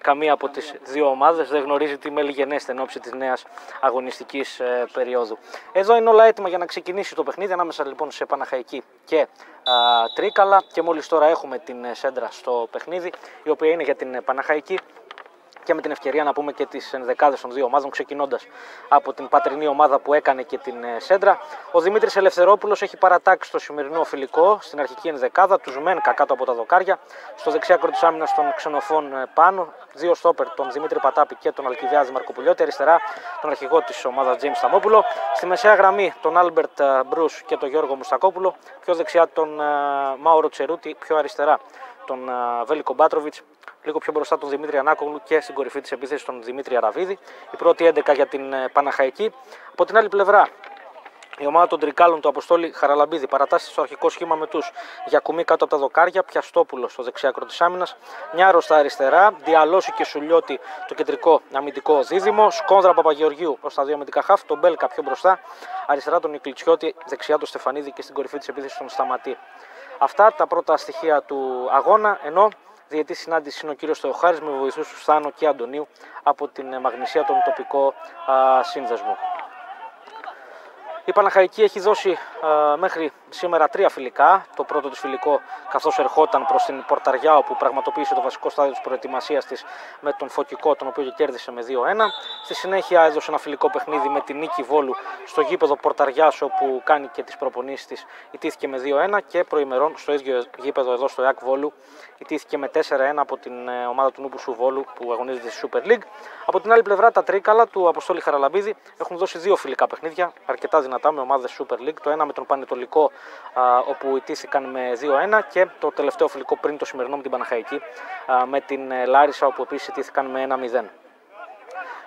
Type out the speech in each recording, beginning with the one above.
καμία από τις δύο ομάδες. Δεν γνωρίζει τι μέλη γενέστε εν ώψη της νέας αγωνιστικής ε, περίοδου. Εδώ είναι όλα έτοιμα για να ξεκινήσει το παιχνίδι ανάμεσα λοιπόν σε Παναχαϊκή και Τρίκαλα και μόλις τώρα έχουμε την ε, σέντρα στο παιχνίδι η οποία είναι για την Παναχαϊκή και με την ευκαιρία να πούμε και τις ενδεκάδες των δύο ομάδων, ξεκινώντας από την πατρινή ομάδα που έκανε και την ε, Σέντρα. Ο Δημήτρης Ελευθερόπουλος έχει παρατάξει το σημερινό φιλικό στην αρχική ενδεκάδα, τους Μένκα κάτω από τα δοκάρια. Στο δεξιά άκρο της άμυνας των ξενοφών ε, πάνω, δύο στόπερ, τον Δημήτρη Πατάπη και τον Αλκιβιάδη Μαρκοπουλιώτη. Αριστερά τον αρχηγό της ομάδας Τζέιμς Σταμόπουλο. Στη μεσαία γραμμή τον Άλμπερτ ε, Μπρούς και τον Γιώργο Μουστακόπουλο. Πιο δεξιά τον Μάουρο Τσερούτη, πιο αριστερά τον Βέλικο Μπάτροβιτς λίγο πιο μπροστά τον Δημήτρη Ανάκογλου και στην κορυφή της επίθεσης τον Δημήτρη Αραβίδη. Η πρώτη 11 για την ε, Παναχαϊκή. Από την άλλη πλευρά, η ομάδα των Τρικάλων του Αποστόλη Χαραλαμπίδη. Παρατάσσει στο αρχικό σχήμα με τους Γιακουμή κάτω από τα δοκάρια, Πιαστόπουλο στο δεξιάκρο της άμυνας, Νιάρο στα αριστερά, Διαλώση και Σουλιώτη το κεντρικό αμυντικό δίδυμο, Σκόνδρα Παπαγεωργίου προς τα δύο αμυντικά χάφ, τον Μπέλκα πιο μπροστά, αριστερά τον Νικλιτσιώτη, δεξιά τον Στεφανίδη και στην κορυφή της επίθεσης τον Σταματή. Αυτά τα πρώτα στοιχεία του αγώνα, ενώ Διετής συνάντησης είναι ο κύριος Θεοχάρης με βοηθούς του Στάνο και Αντωνίου από την Μαγνησία, τον τοπικό α, σύνδεσμο. Η Παναχαϊκή έχει δώσει μέχρι σήμερα τρία φιλικά. Το πρώτο τη φιλικό καθώς ερχόταν προς την Πορταριά, όπου πραγματοποίησε το βασικό στάδιο της προετοιμασίας της με τον Φωτικό, τον οποίο κέρδισε με 2-1. Στη συνέχεια έδωσε ένα φιλικό παιχνίδι με την νίκη Βόλου στο γήπεδο Πορταριάς, όπου κάνει και τις προπονήσεις της, ιτήθηκε με 2-1 και προημερών στο ίδιο γήπεδο εδώ στο ΕΑΚ Βόλου, ιτήθηκε με 4-1 από την ε, ομάδα του Νούπουσου Βόλου που αγωνίζεται στη Super League. Από την άλλη πλευρά, τα τρίκαλα του Αποστόλη Χαραλαμπίδη έχουν δώσει δύο φιλικά παιχνίδια, αρκετά δυνατά με ομάδες Super League. Το ένα με τον Πανετολικό όπου ιτήθηκαν με 2-1 και το τελευταίο φιλικό πριν το σημερινό με την Παναχαϊκή με την ε, Λάρισα όπου επίσης ιτήθηκαν με 1-0.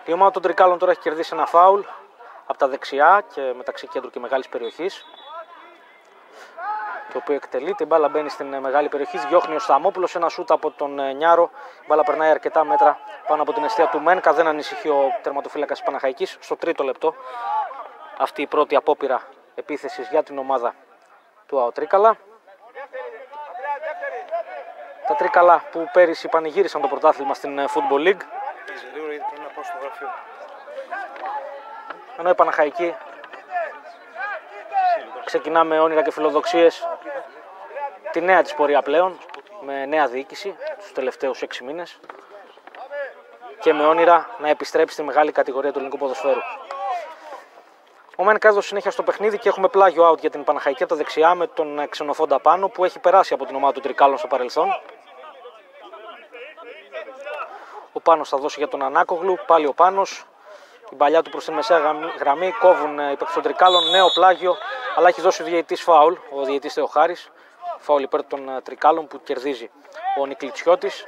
Η ομάδα των Τρικάλων τώρα έχει κερδίσει ένα φάουλ από τα δεξιά και μεταξύ κέντρου και μεγάλης περιοχής το οποίο εκτελεί. Την μπάλα μπαίνει στην ε, μεγάλη περιοχή. Διώχνει ο Σταμόπουλος. Ένα σούτ από τον ε, Νιάρο. Η μπάλα περνάει αρκετά μέτρα πάνω από την αιστεία του Μένκα. Δεν ανησυχεί ο τερματοφύλακας της Παναχαϊκής. Στο τρίτο λεπτό αυτή η πρώτη απόπειρα επίθεσης για την ομάδα του ΑΟΤρίκαλα. Τα Τρίκαλα που πέρυσι πανηγύρισαν το πρωτάθλημα στην ε, Football League. Ενώ η Παναχαϊκή ξεκινάμε όνειρα και φιλοδοξίες τη νέα της πορεία πλέον με νέα διοίκηση τους τελευταίους 6 μήνες και με όνειρα να επιστρέψει στη μεγάλη κατηγορία του ελληνικού ποδοσφαίρου. Ο Μένκα έδωσε συνέχεια στο παιχνίδι και έχουμε πλάγιο out για την Παναχαϊκή από τα δεξιά με τον ξενοφόντα πάνω που έχει περάσει από την ομάδα του Τρικάλων στο παρελθόν. Ο Πάνος θα δώσει για τον Ανάκογλου, πάλι ο Πάνος. Η παλιά του προς την μεσαία γραμμή, κόβουν οι των Τρικάλων, νέο πλάγιο, αλλά έχει δώσει ο διαιτητής φάουλ, ο διαιτητής Θεοχάρης. Φάουλ υπέρ των ε, Τρικάλων που κερδίζει ο Νικλιτσιώτης.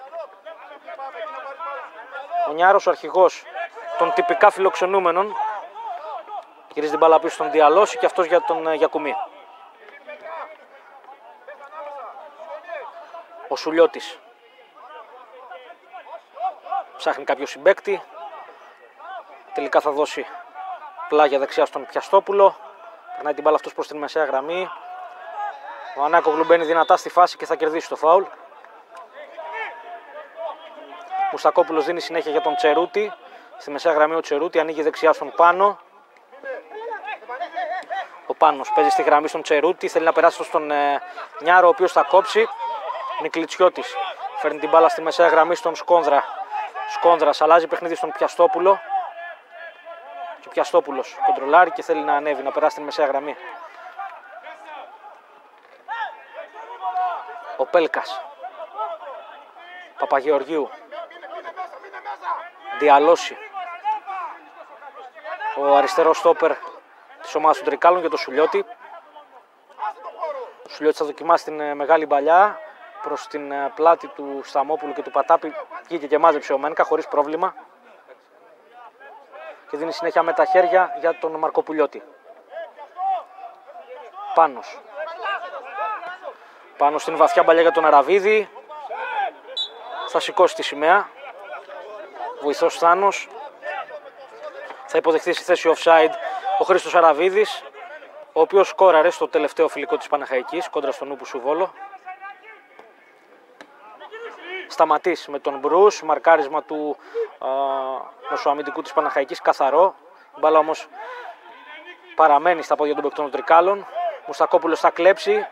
Ο Νιάρος, ο αρχηγός των τυπικά φιλοξενούμενων, Γυρίζει την μπάλα πίσω στον Διαλώση και αυτός για τον ε, Γιακουμή. Ο Σουλιώτης ψάχνει κάποιο συμπέκτη. Τελικά θα δώσει πλάγια δεξιά στον Πιαστόπουλο. Περνάει την μπάλα αυτός προς την μεσαία γραμμή. Ο Ανάκογλου μπαίνει δυνατά στη φάση και θα κερδίσει το φάουλ. Μουστακόπουλος δίνει συνέχεια για τον Τσερούτη. Στη μεσαία γραμμή ο Τσερούτη ανοίγει δεξιά στον Πάνο. Πάνο παίζει στη γραμμή στον Τσερούτη. Θέλει να περάσει στον ε, Νιάρο, ο οποίος θα κόψει. Νικλιτσιώτη φέρνει την μπάλα στη μεσαία γραμμή στον Σκόνδρα. Σκόνδρας αλλάζει παιχνίδι στον Πιαστόπουλο. Και ο Πιαστόπουλος κοντρολάρει και θέλει να ανέβει, να περάσει τη μεσαία γραμμή. Ο Πέλκας. Παπαγεωργίου. Διαλώσει. Ο αριστερός στόπερ της ομάδας των Τρικάλων και το Σουλιώτη. Ο Σουλιώτης θα δοκιμάσει την ε, μεγάλη μπαλιά προς την ε, πλάτη του Σταμόπουλου και του Πατάπη. Βγήκε και μάζεψε ο Μένκα χωρίς πρόβλημα. Και δίνει συνέχεια με τα χέρια για τον Μαρκοπουλιώτη. Πάνω. Πάνω στην βαθιά μπαλιά για τον Αραβίδη. Θα σηκώσει τη σημαία. Βοηθός Θάνος. Θα υποδεχθεί στη θέση offside ο Χρήστος Αραβίδης, ο οποίος σκόραρε στο τελευταίο φιλικό της Παναχαϊκής κόντρα στον Ούπου Σουβόλο. Σταματής με τον Μπρούς, μαρκάρισμα του νοσοαμυντικού της Παναχαϊκής, καθαρό. Η μπάλα όμως παραμένει στα πόδια των παικτών των Τρικάλων. Μουστακόπουλος θα κλέψει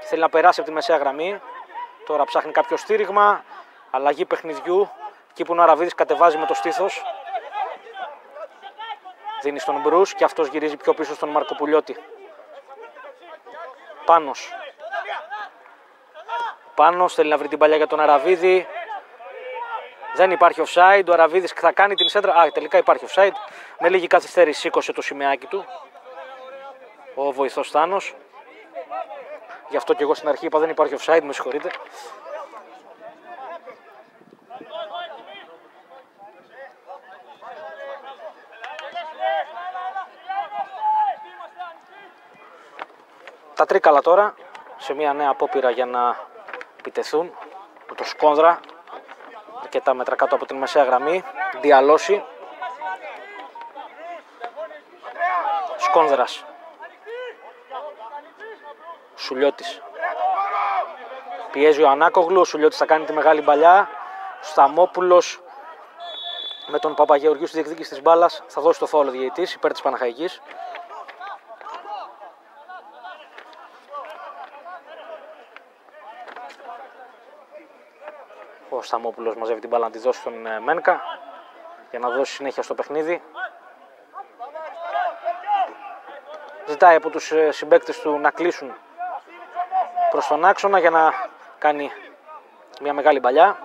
και θέλει να περάσει από τη μεσαία γραμμή. Τώρα ψάχνει κάποιο στήριγμα, αλλαγή παιχνιδιού. Εκεί που ο Αραβίδης κατεβάζει με το στήθος. Δίνει στον Μπρούς και αυτός γυρίζει πιο πίσω στον Μαρκοπουλιώτη. Πάνος. Πάνος θέλει να βρει την παλιά για τον Αραβίδη. Δεν υπάρχει offside. Ο Αραβίδης θα κάνει την σέντρα. Α, τελικά υπάρχει offside. Με λίγη καθυστέρηση σήκωσε το σημαίακι του. Ο βοηθός Θάνος. Γι' αυτό και εγώ στην αρχή είπα δεν υπάρχει offside, με συγχωρείτε. Τα τρίκαλα τώρα σε μια νέα απόπειρα για να επιτεθούν με το Σκόνδρα αρκετά μέτρα κάτω από την μεσαία γραμμή διαλώσει Σκόνδρας. Σουλιώτης. Πιέζει ο Ανάκογλου, ο Σουλιώτης θα κάνει τη μεγάλη μπαλιά. Σταμόπουλος με τον Παπαγεωργίου στη διεκδίκηση της μπάλας θα δώσει το φόλο διαιτής υπέρ της Παναχαϊκής Σταμόπουλος μαζεύει την μπάλα να τη δώσει στον ε, Μένκα για να δώσει συνέχεια στο παιχνίδι. Ζητάει από τους ε, συμπαίκτες του να κλείσουν προς τον άξονα για να κάνει μια μεγάλη παλιά.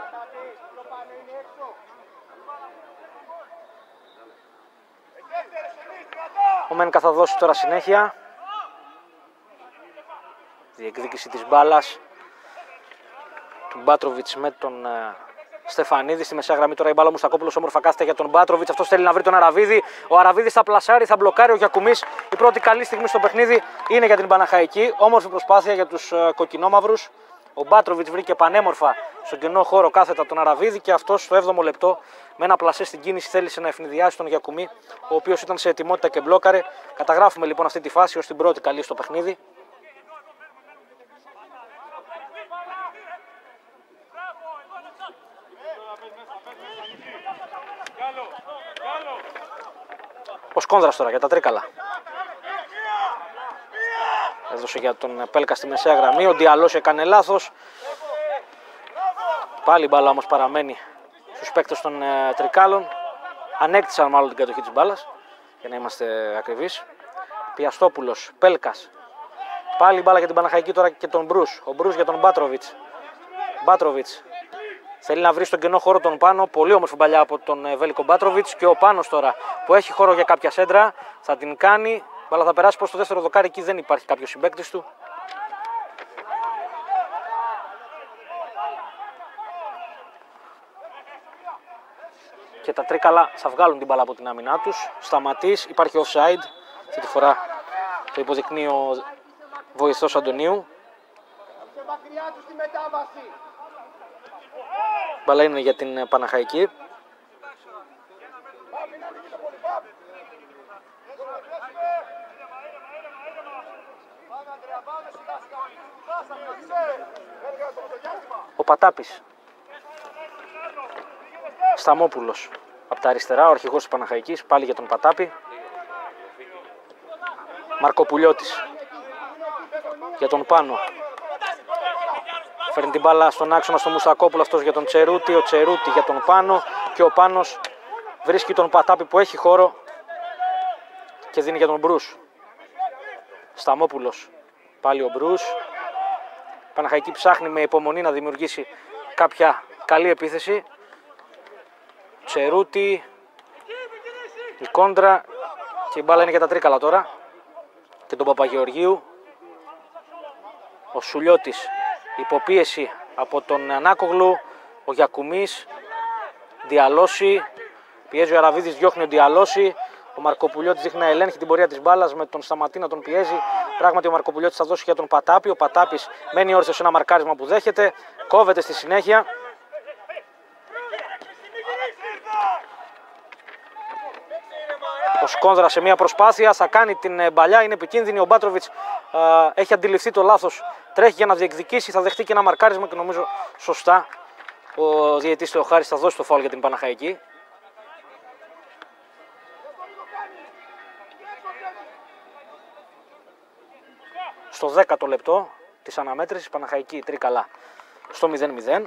Ο Μένκα θα δώσει τώρα συνέχεια. Διεκδίκηση της μπάλας του Μπάτροβιτς με τον ε, Στεφανίδη στη μεσαία γραμμή. Τώρα η μπάλα μου στα κόπουλο όμορφα κάθεται για τον Μπάτροβιτς. Αυτός θέλει να βρει τον Αραβίδη. Ο Αραβίδη θα πλασάρει, θα μπλοκάρει ο Γιακουμής. Η πρώτη καλή στιγμή στο παιχνίδι είναι για την Παναχαϊκή. Όμορφη προσπάθεια για τους ε, κοκκινόμαυρους. Ο Μπάτροβιτς βρήκε πανέμορφα στον κοινό χώρο κάθετα τον Αραβίδη και αυτός στο 7ο λεπτό με ένα πλασέ στην κίνηση θέλησε να ευνηδιάσει τον Γιακουμή, ο οποίος ήταν σε ετοιμότητα και μπλόκαρε. Καταγράφουμε λοιπόν αυτή τη φάση ως την πρώτη καλή στο παιχνίδι. Ο Σκόνδρας τώρα για τα τρίκαλα. Έδωσε για τον Πέλκα στη μεσαία γραμμή. Ο Διαλός έκανε λάθος. Πάλι η μπάλα όμως παραμένει στους παίκτες των ε, τρικάλων. Ανέκτησαν μάλλον την κατοχή της μπάλας για να είμαστε ακριβείς. Πιαστόπουλος, Πέλκας. Πάλι η μπάλα για την Παναχαϊκή τώρα και τον Μπρούς. Ο Μπρούς για τον Μπάτροβιτς. Μπάτροβιτς Θέλει να βρει στον κενό χώρο τον πάνω. Πολύ όμορφη παλιά από τον ε, Βέλικο Μπάτροβιτς. Και ο πάνω τώρα που έχει χώρο για κάποια σέντρα θα την κάνει. Αλλά θα περάσει προς το δεύτερο δοκάρι. Εκεί δεν υπάρχει κάποιος συμπέκτη του. Και τα τρίκαλα θα βγάλουν την μπαλά από την άμυνά τους. Σταματής, υπάρχει offside. Αυτή τη φορά το υποδεικνύει ο βοηθός Αντωνίου. Μπαλά είναι για την Παναχαϊκή. Ο Πατάπης. Σταμόπουλος. Από τα αριστερά, ο αρχηγός της Παναχαϊκής, πάλι για τον Πατάπη. Μαρκοπουλιώτης. Για τον Πάνο. Φέρνει την μπάλα στον άξονα στο Μουστακόπουλο αυτός για τον Τσερούτη. Ο Τσερούτη για τον Πάνο. Και ο Πάνος βρίσκει τον Πατάπη που έχει χώρο και δίνει για τον Μπρούς. Σταμόπουλος. Πάλι ο Μπρούς. Παναχαϊκή ψάχνει με υπομονή να δημιουργήσει κάποια καλή επίθεση. Τσερούτη. Η κόντρα. Και η μπάλα είναι για τα τρίκαλα τώρα. Και τον Παπαγεωργίου. Ο Σουλιώτης υποπίεση από τον Ανάκογλου, ο Γιακουμής, διαλώσει, πιέζει ο Αραβίδης, διώχνει ο διαλώσει, ο Μαρκοπουλιώτης δείχνει να ελέγχει την πορεία της μπάλας. Με τον Σταματή να τον πιέζει. Πράγματι ο Μαρκοπουλιώτης θα δώσει για τον Πατάπη, ο Πατάπης μένει όρθιος σε ένα μαρκάρισμα που δέχεται, κόβεται στη συνέχεια. Ο Σκόνδρα σε μια προσπάθεια θα κάνει την ε, μπαλιά, είναι επικίνδυνη. Ο Μπάτροβιτς έχει αντιληφθεί το λάθος. Τρέχει για να διεκδικήσει, θα δεχτεί και ένα μαρκάρισμα και νομίζω σωστά Ο διαιτής του Χάρης θα δώσει το φάουλ για την Παναχαϊκή. Στο 10ο λεπτό της αναμέτρησης Παναχαϊκή τρίκαλα στο 0-0.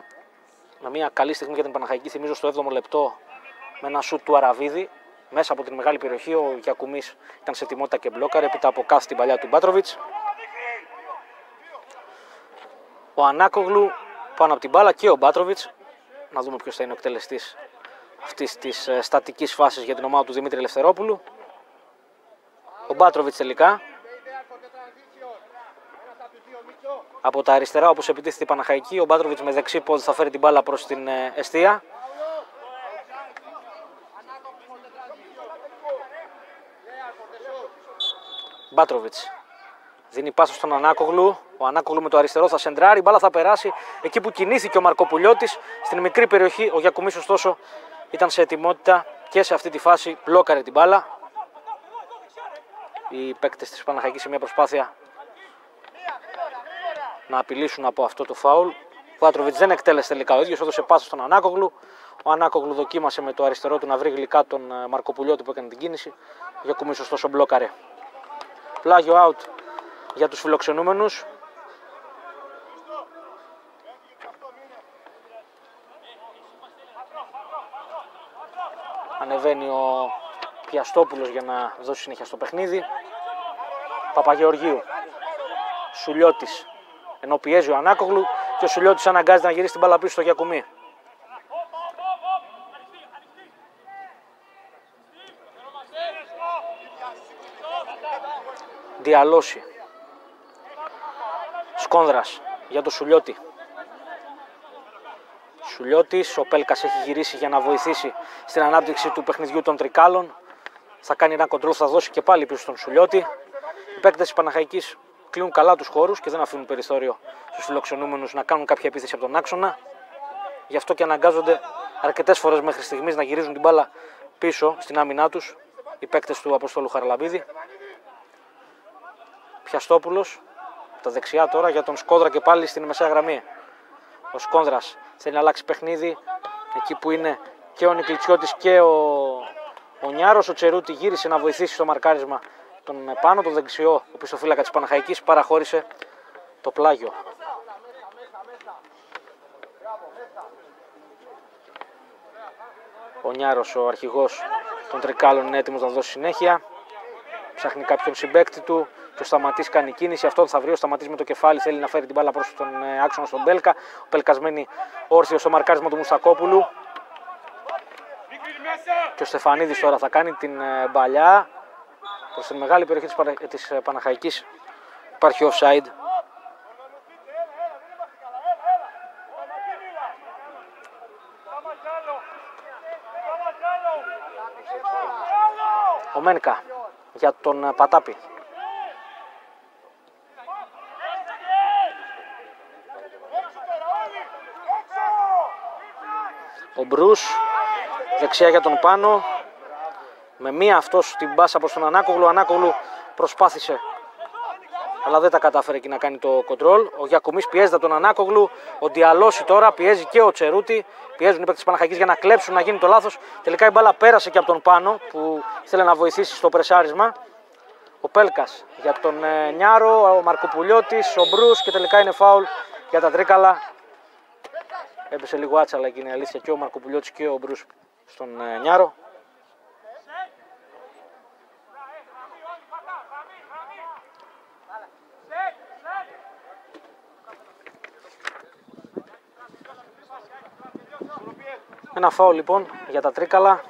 Με μια καλή στιγμή για την Παναχαϊκή, θυμίζω στο 7ο λεπτό με ένα σουτ του Αραβίδη μέσα από την μεγάλη περιοχή. Ο Γιακουμής ήταν σε τιμότητα και μπλόκαρε έπειτα από κάθε την παλιά του Μπάτροβιτς. Ο Ανάκογλου πάνω από την μπάλα και ο Μπάτροβιτς. Να δούμε ποιος θα είναι ο εκτελεστής αυτής της ε, στατικής φάσης για την ομάδα του Δημήτρη Ελευθερόπουλου. Ο Μπάτροβιτς τελικά. Από τα αριστερά, όπως επιτίθεται η Παναχαϊκή, ο Μπάτροβιτς με δεξί πόδι θα φέρει την μπάλα προς την ε, Μπάτροβιτς. Δίνει πάσα στον Ανάκογλου. Ο Ανάκογλου με το αριστερό θα σεντράρει. Η μπάλα θα περάσει εκεί που κινήθηκε ο Μαρκοπουλιώτης. Στην μικρή περιοχή ο Γιακουμή, ωστόσο, ήταν σε ετοιμότητα και σε αυτή τη φάση μπλόκαρε την μπάλα. Οι παίκτες της Παναχαϊκής σε μια προσπάθεια να απειλήσουν από αυτό το φάουλ. Ο Μπάτροβιτ δεν εκτέλεσε τελικά ο ίδιος, έδωσε πάσα στον Ανάκογλου. Ο Ανάκογλου δοκίμασε με το αριστερό του να βρει γλυκά τον ε, Μαρκοπουλιώτη που έκανε την κίνηση. Ο Γιακουμή, ωστόσο, μπλόκαρε. Πλάγιο out για τους φιλοξενούμενους. Ανεβαίνει ο Πιαστόπουλος για να δώσει συνέχεια στο παιχνίδι. Παπαγεωργίου. Σουλιώτης. Ενώ πιέζει ο Ανάκογλου και ο Σουλιώτης αναγκάζεται να γυρίσει την μπάλα πίσω στο Γιακουμί. Διαλώσει. Σκόνδρας για το Σουλιώτη. Σουλιώτης, ο Πέλκας έχει γυρίσει για να βοηθήσει στην ανάπτυξη του παιχνιδιού των τρικάλων. Θα κάνει ένα κοντρόλ, θα δώσει και πάλι πίσω στον Σουλιώτη. Οι παίκτες της Παναχαϊκής κλείνουν καλά τους χώρους και δεν αφήνουν περιθώριο στους φιλοξενούμενους να κάνουν κάποια επίθεση από τον άξονα. Γι' αυτό και αναγκάζονται αρκετές φορές μέχρι στιγμής να γυρίζουν την μπάλα πίσω στην άμυνά τους οι παίκτες του Αποστόλου Χαραλαμπίδη. Πιαστόπουλος. Τα δεξιά τώρα για τον Σκόνδρα και πάλι στην μεσαία γραμμή. Ο Σκόνδρας θέλει να αλλάξει παιχνίδι. Εκεί που είναι και ο Νικλιτσιώτης και ο, ο Νιάρος. Ο Τσερούτη γύρισε να βοηθήσει στο μαρκάρισμα τον πάνω. Το δεξιό, ο πιστοφύλακα της Παναχαϊκής, παραχώρησε το πλάγιο. Ο Νιάρος, ο αρχηγός των Τρικάλων, είναι έτοιμος να δώσει συνέχεια. Ψάχνει κάποιον συμπέκτη του. Και ο Σταματή κάνει κίνηση. Αυτό θα βρει. Ο Σταματής με το κεφάλι θέλει να φέρει την μπάλα προς τον ε, άξονα στον Μπέλκα. Ο Πελκασμένη όρθιος στο μαρκάρισμα του Μουστακόπουλου. Και ο Στεφανίδης τώρα θα κάνει την ε, μπαλιά προς την μεγάλη περιοχή της ε, Παναχαϊκής. Υπάρχει offside. Ο Μένκα για τον Πατάπη. Ο Μπρούς δεξιά για τον Πάνο. Με μία αυτός την πάσα προς τον Ανάκογλου. Ο Ανάκογλου προσπάθησε αλλά δεν τα κατάφερε εκεί να κάνει το κοντρόλ. Ο Γιακουμής πιέζεται τον Ανάκογλου. Ο Διαλώση τώρα πιέζει και ο Τσερούτη. Πιέζουν οι παίκτες της Παναχαϊκής για να κλέψουν, να γίνει το λάθος. Τελικά η μπάλα πέρασε και από τον πάνω που ήθελε να βοηθήσει στο πρεσάρισμα. Ο Πέλκας για τον ε, Νιάρο, ο Μαρκοπουλιώτης, ο Μπρούς και τελικά είναι φάουλ για τα τρίκαλα. Έπεσε λίγο άτσαλα και είναι αλήθεια και ο Μαρκοπουλιώτη και ο Μπρούς στον ε, Νιάρο. Ένα φάουλ λοιπόν για τα τρίκαλα.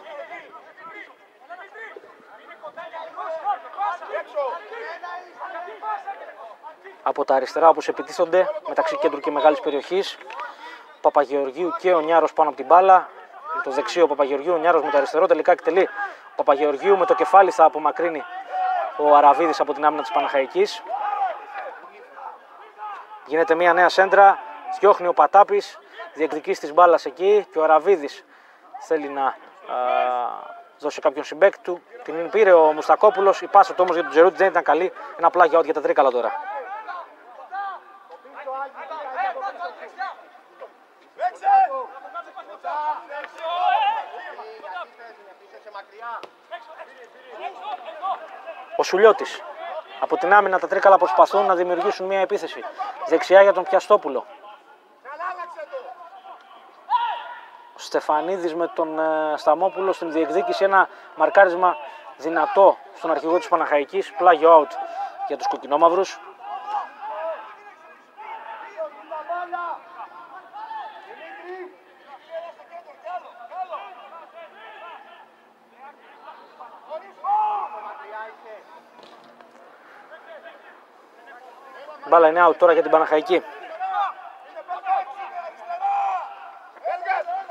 Από τα αριστερά όπως επιτίθονται μεταξύ κέντρου και μεγάλης περιοχής. Παπαγεωργίου και ο Νιάρος πάνω από την μπάλα. Με το δεξί ο Παπαγεωργίου, ο Νιάρος με το αριστερό τελικά εκτελεί. Ο Παπαγεωργίου με το κεφάλι θα απομακρύνει ο Αραβίδης από την άμυνα της Παναχαϊκής. Γίνεται μια νέα σέντρα, διώχνει ο Πατάπης, διεκδικήσει της μπάλας εκεί και ο Αραβίδης θέλει να α, δώσει κάποιον συμπέκτη του. Την πήρε ο Μουστακόπουλος. Η πάσα του όμως για τον Τζερούτη δεν ήταν καλή. Ένα πλάγιο για τα τρίκαλα τώρα. Ο Σουλιώτης. Από την άμυνα τα τρίκαλα προσπαθούν να δημιουργήσουν μια επίθεση. Δεξιά για τον Πιαστόπουλο. Ο Στεφανίδης με τον ε, Σταμόπουλο στην διεκδίκηση ένα μαρκάρισμα δυνατό στον αρχηγό της Παναχαϊκής. Πλάγιο out για τους κοκκινόμαυρους. Μπάλα είναι out τώρα για την Παναχαϊκή.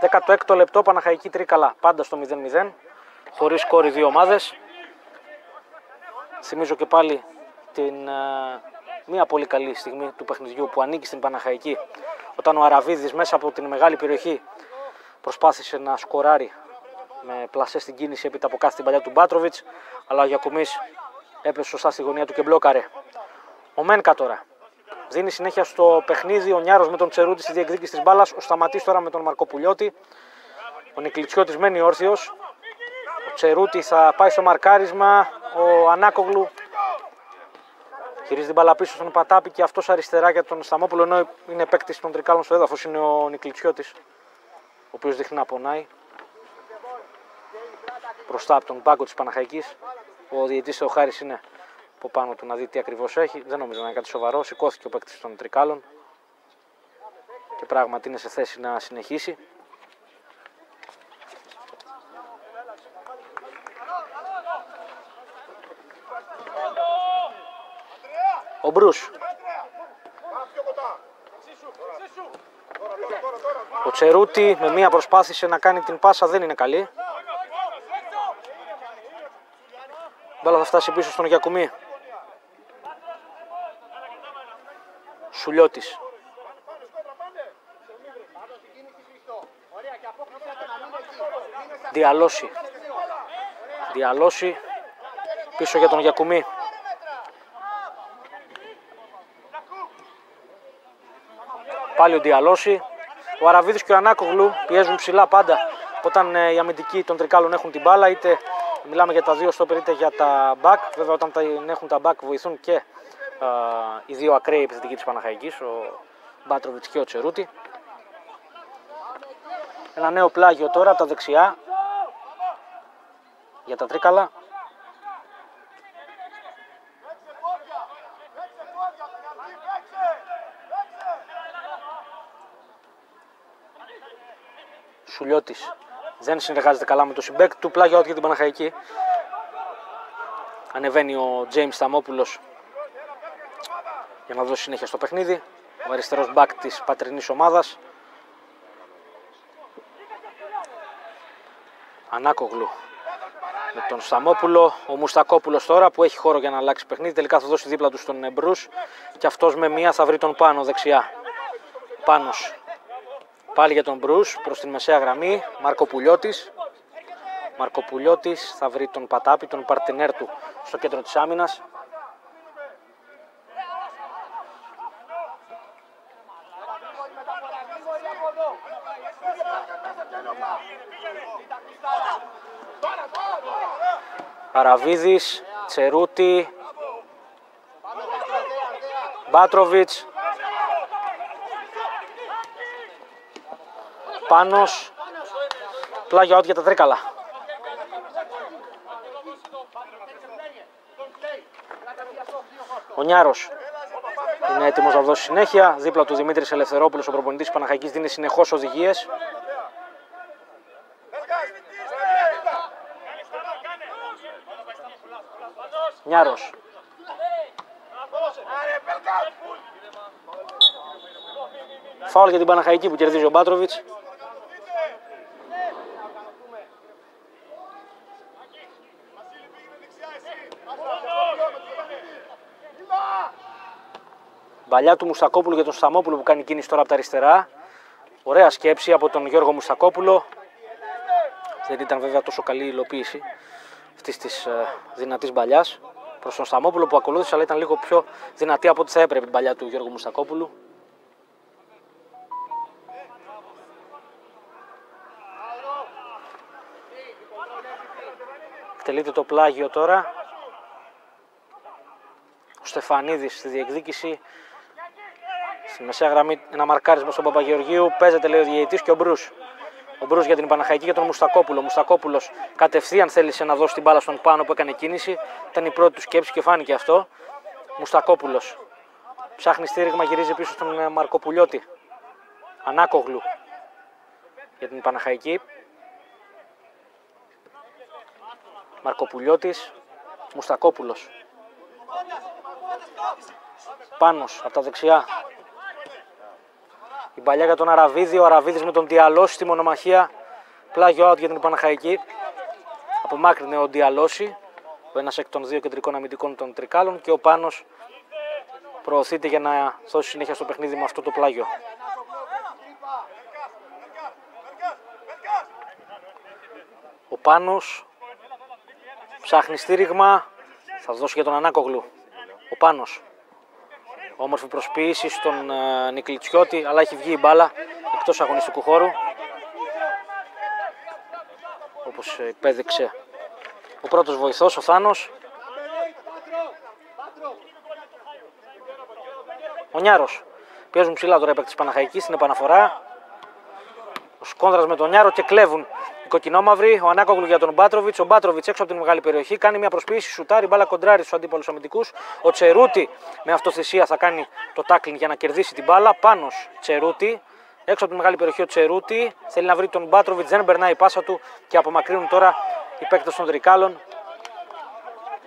16ο λεπτό Παναχαϊκή Τρίκαλα πάντα στο 0-0 χωρίς κόρη δύο ομάδες. Θυμίζω και πάλι την uh, μια πολύ καλή στιγμή του παιχνιδιού που ανήκει στην Παναχαϊκή όταν ο Αραβίδης μέσα από την μεγάλη περιοχή προσπάθησε να σκοράρει με πλασέ στην κίνηση έπειτα από κάθε την παλιά του Μπάτροβιτς αλλά ο Γιακουμής έπεσε σωστά στη γωνία του και μπλόκαρε. Ο Μένκα τώρα δίνει συνέχεια στο παιχνίδι. Ο Νιάρος με τον Τσερούτη στη διεκδίκηση της μπάλας. Ο Σταματής τώρα με τον Μαρκοπουλιώτη. Ο Νικλιτσιώτης μένει όρθιος. Ο Τσερούτη θα πάει στο μαρκάρισμα. Ο Ανάκογλου χειρίζει την μπάλα πίσω στον Πατάπη και αυτός αριστερά για τον Σταμόπουλο. Ενώ είναι παίκτης των τρικάλων στο έδαφος είναι ο Νικλιτσιώτης, ο οποίος δείχνει να πονάει. Μπροστά από τον πάγκο της Παναχαϊκής. Ο διαιτή ο Χάρη είναι από πάνω του να δει τι ακριβώς έχει. Δεν νομίζω να είναι κάτι σοβαρό. Σηκώθηκε ο παίκτης των τρικάλων και πράγματι είναι σε θέση να συνεχίσει. Ο Μπρούς. Ο Τσερούτη με μία προσπάθησε να κάνει την πάσα δεν είναι καλή. Μπάλα θα φτάσει πίσω στον Γιακουμή. Σουλιώτης. Διαλώσει. Διαλώσει. Πίσω για τον Γιακουμή. Πάλι ο Διαλώσει. Ο Αραβίδης και ο Ανάκογλου πιέζουν ψηλά πάντα όταν ε, οι αμυντικοί των τρικάλων έχουν την μπάλα είτε μιλάμε για τα δύο στόπερ είτε για τα back. Βέβαια όταν τα έχουν τα back βοηθούν και οι δύο ακραίοι επιθετικοί της Παναχαϊκής, ο Μπάτροβιτς και ο Τσερούτη. Ένα νέο πλάγιο τώρα από τα δεξιά για τα τρίκαλα. Σουλιώτης δεν συνεργάζεται καλά με το συμπέκ του πλάγιο για την Παναχαϊκή. Ανεβαίνει ο James Σταμόπουλος για να δώσει συνέχεια στο παιχνίδι. Ο αριστερός μπακ της πατρινής ομάδας. Ανάκογλου με τον Σταμόπουλο. Ο Μουστακόπουλος τώρα που έχει χώρο για να αλλάξει παιχνίδι. Τελικά θα δώσει δίπλα του στον Εμπρούς και αυτός με μία θα βρει τον πάνω δεξιά. Πάνος. Πάλι για τον Μπρούς προς την μεσαία γραμμή. Μαρκοπουλιώτης. Μαρκοπουλιώτης θα βρει τον Πατάπη, τον παρτινέρ του στο κέντρο της άμυνας. Αραβίδης, Τσερούτη, Μπάτροβιτς, Πάνος, πλάγια για τα τρίκαλα. Ο Νιάρος είναι έτοιμος να δώσει συνέχεια. Δίπλα του Δημήτρης Ελευθερόπουλος, ο προπονητής Παναχαϊκής, δίνει συνεχώς οδηγίες. Νιάρος. Φάουλ για την Παναχαϊκή που κερδίζει ο Μπάτροβιτς. Παλιά του Μουστακόπουλου για τον Σταμόπουλο που κάνει κίνηση τώρα από τα αριστερά. Ωραία σκέψη από τον Γιώργο Μουστακόπουλο. Δεν ήταν βέβαια τόσο καλή η υλοποίηση αυτής της ε, δυνατής παλιά προς τον Σταμόπουλο που ακολούθησε, αλλά ήταν λίγο πιο δυνατή από ό,τι θα έπρεπε η παλιά του Γιώργου Μουστακόπουλου. Τελείται το πλάγιο τώρα. Ο Στεφανίδης στη διεκδίκηση. Στη μεσαία γραμμή ένα μαρκάρισμα στον Παπαγεωργίου. Παίζεται λέει ο διαιτητής και ο Μπρούς. Ο Μπρούς για την Παναχαϊκή και τον Μουστακόπουλο. Ο Μουστακόπουλος κατευθείαν θέλησε να δώσει την μπάλα στον πάνω που έκανε κίνηση. Ήταν η πρώτη του σκέψη και φάνηκε αυτό. Μουστακόπουλος. Ψάχνει στήριγμα, γυρίζει πίσω στον ε, Μαρκοπουλιώτη. Ανάκογλου για την Παναχαϊκή. Μαρκοπουλιώτης, Μουστακόπουλος. Πάνος από τα δεξιά. Η παλιά για τον Αραβίδη, ο Αραβίδης με τον Διαλώση στη μονομαχία. Πλάγιο out για την Παναχαϊκή. Απομάκρυνε ο Διαλώση, ο ένας εκ των δύο κεντρικών αμυντικών των Τρικάλων και ο Πάνος προωθείται για να δώσει συνέχεια στο παιχνίδι με αυτό το πλάγιο. Ο Πάνος ψάχνει στήριγμα, θα δώσει για τον Ανάκογλου. Ο Πάνος. Όμορφη προσποίηση στον uh, Νικλιτσιώτη, αλλά έχει βγει η μπάλα εκτός αγωνιστικού χώρου. Όπως ε, υπέδειξε ο πρώτος βοηθός, ο Θάνος. Ο Νιάρος. Πιέζουν ψηλά τώρα έπαικτη της Παναχαϊκής στην επαναφορά. Ο Σκόνδρας με τον Νιάρο και κλέβουν οι κοκκινόμαυροι. Ο Ανάκογλου για τον Μπάτροβιτς. Ο Μπάτροβιτς έξω από την μεγάλη περιοχή κάνει μια προσποίηση. Σουτάρει μπάλα κοντράρι στους αντίπαλους αμυντικούς. Ο Τσερούτη με αυτοθυσία θα κάνει το τάκλινγκ για να κερδίσει την μπάλα. Πάνω Τσερούτη. Έξω από την μεγάλη περιοχή ο Τσερούτη. Θέλει να βρει τον Μπάτροβιτς. Δεν περνάει η πάσα του και απομακρύνουν τώρα οι παίκτες των Τρικάλων.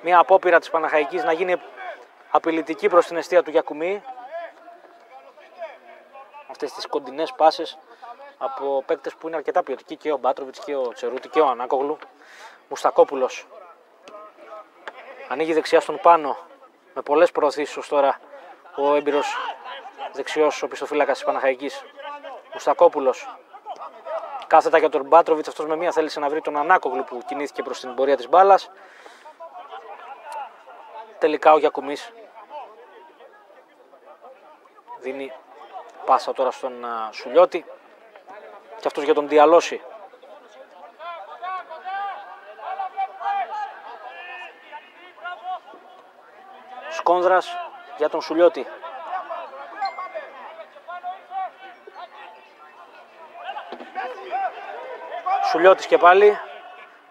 Μια απόπειρα της Παναχαϊκής να γίνει απειλητική προς την αιστεία του Γιακουμή. Αυτές τις κοντινές πάσες από παίκτες που είναι αρκετά ποιοτικοί και ο Μπάτροβιτς και ο Τσερούτη και ο Ανάκογλου. Μουστακόπουλος. Ανοίγει δεξιά στον πάνω με πολλές προωθήσεις ως τώρα ο έμπειρος δεξιός ο πιστοφύλακας της Παναχαϊκής. Μουστακόπουλος. Κάθετα για τον Μπάτροβιτς. Αυτός με μία θέλησε να βρει τον Ανάκογλου που κινήθηκε προς την πορεία της μπάλας. Τελικά ο Γιακουμής δίνει πάσα τώρα στον Σουλιώτη και αυτός για τον Διαλώση. Σκόνδρας για τον Σουλιώτη. Σουλιώτης και πάλι.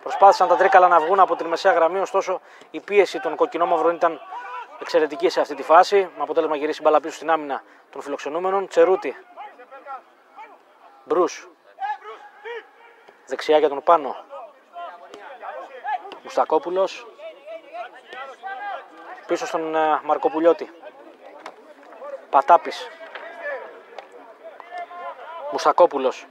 Προσπάθησαν τα τρίκαλα να βγουν από την μεσαία γραμμή, ωστόσο η πίεση των κοκκινόμαυρων ήταν εξαιρετική σε αυτή τη φάση. Με αποτέλεσμα γυρίσει μπαλά πίσω στην άμυνα των φιλοξενούμενων. Τσερούτη. Μπρούς. Δεξιά για τον πάνω. Μουστακόπουλος. Πίσω στον uh, Μαρκοπουλιώτη. Πατάπης. Μουστακόπουλος.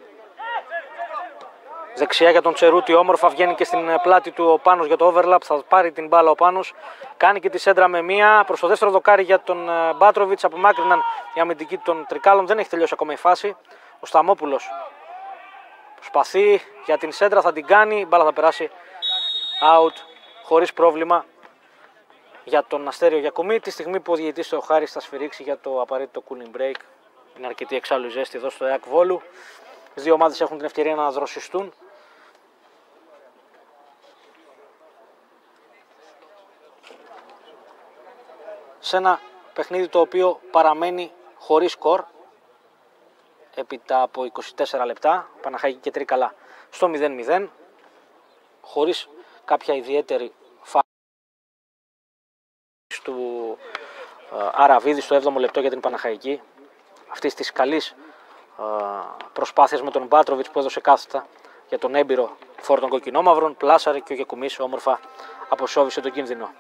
Δεξιά για τον Τσερούτη, όμορφα βγαίνει και στην ε, πλάτη του ο Πάνος για το overlap. Θα πάρει την μπάλα ο Πάνος. Κάνει και τη σέντρα με μία. Προς το δεύτερο δοκάρι για τον ε, Μπάτροβιτς. Απομάκρυναν οι αμυντικοί των Τρικάλων. Δεν έχει τελειώσει ακόμα η φάση. Ο Σταμόπουλος Προσπαθεί για την σέντρα, θα την κάνει. Η μπάλα θα περάσει out χωρίς πρόβλημα για τον Αστέριο Γιακομή. Τη στιγμή που ο διαιτητής ο Χάρης θα σφυρίξει για το απαραίτητο cooling break. Είναι αρκετή εξάλλου ζέστη εδώ στο ΕΑΚ Βόλου. Οι δύο ομάδες έχουν την ευκαιρία να δροσιστούν. Σε ένα παιχνίδι το οποίο παραμένει χωρίς σκορ έπειτα από 24 λεπτά, Παναχαϊκή και Τρίκαλα στο 0-0, χωρίς κάποια ιδιαίτερη φάση του ε, Αραβίδη στο 7ο λεπτό για την Παναχαϊκή, αυτής της καλής ε, προσπάθειας με τον Μπάτροβιτς που έδωσε κάθετα για τον έμπειρο φόρτων κοκκινόμαυρων, πλάσαρε και ο Γεκουμής όμορφα αποσόβησε τον κίνδυνο.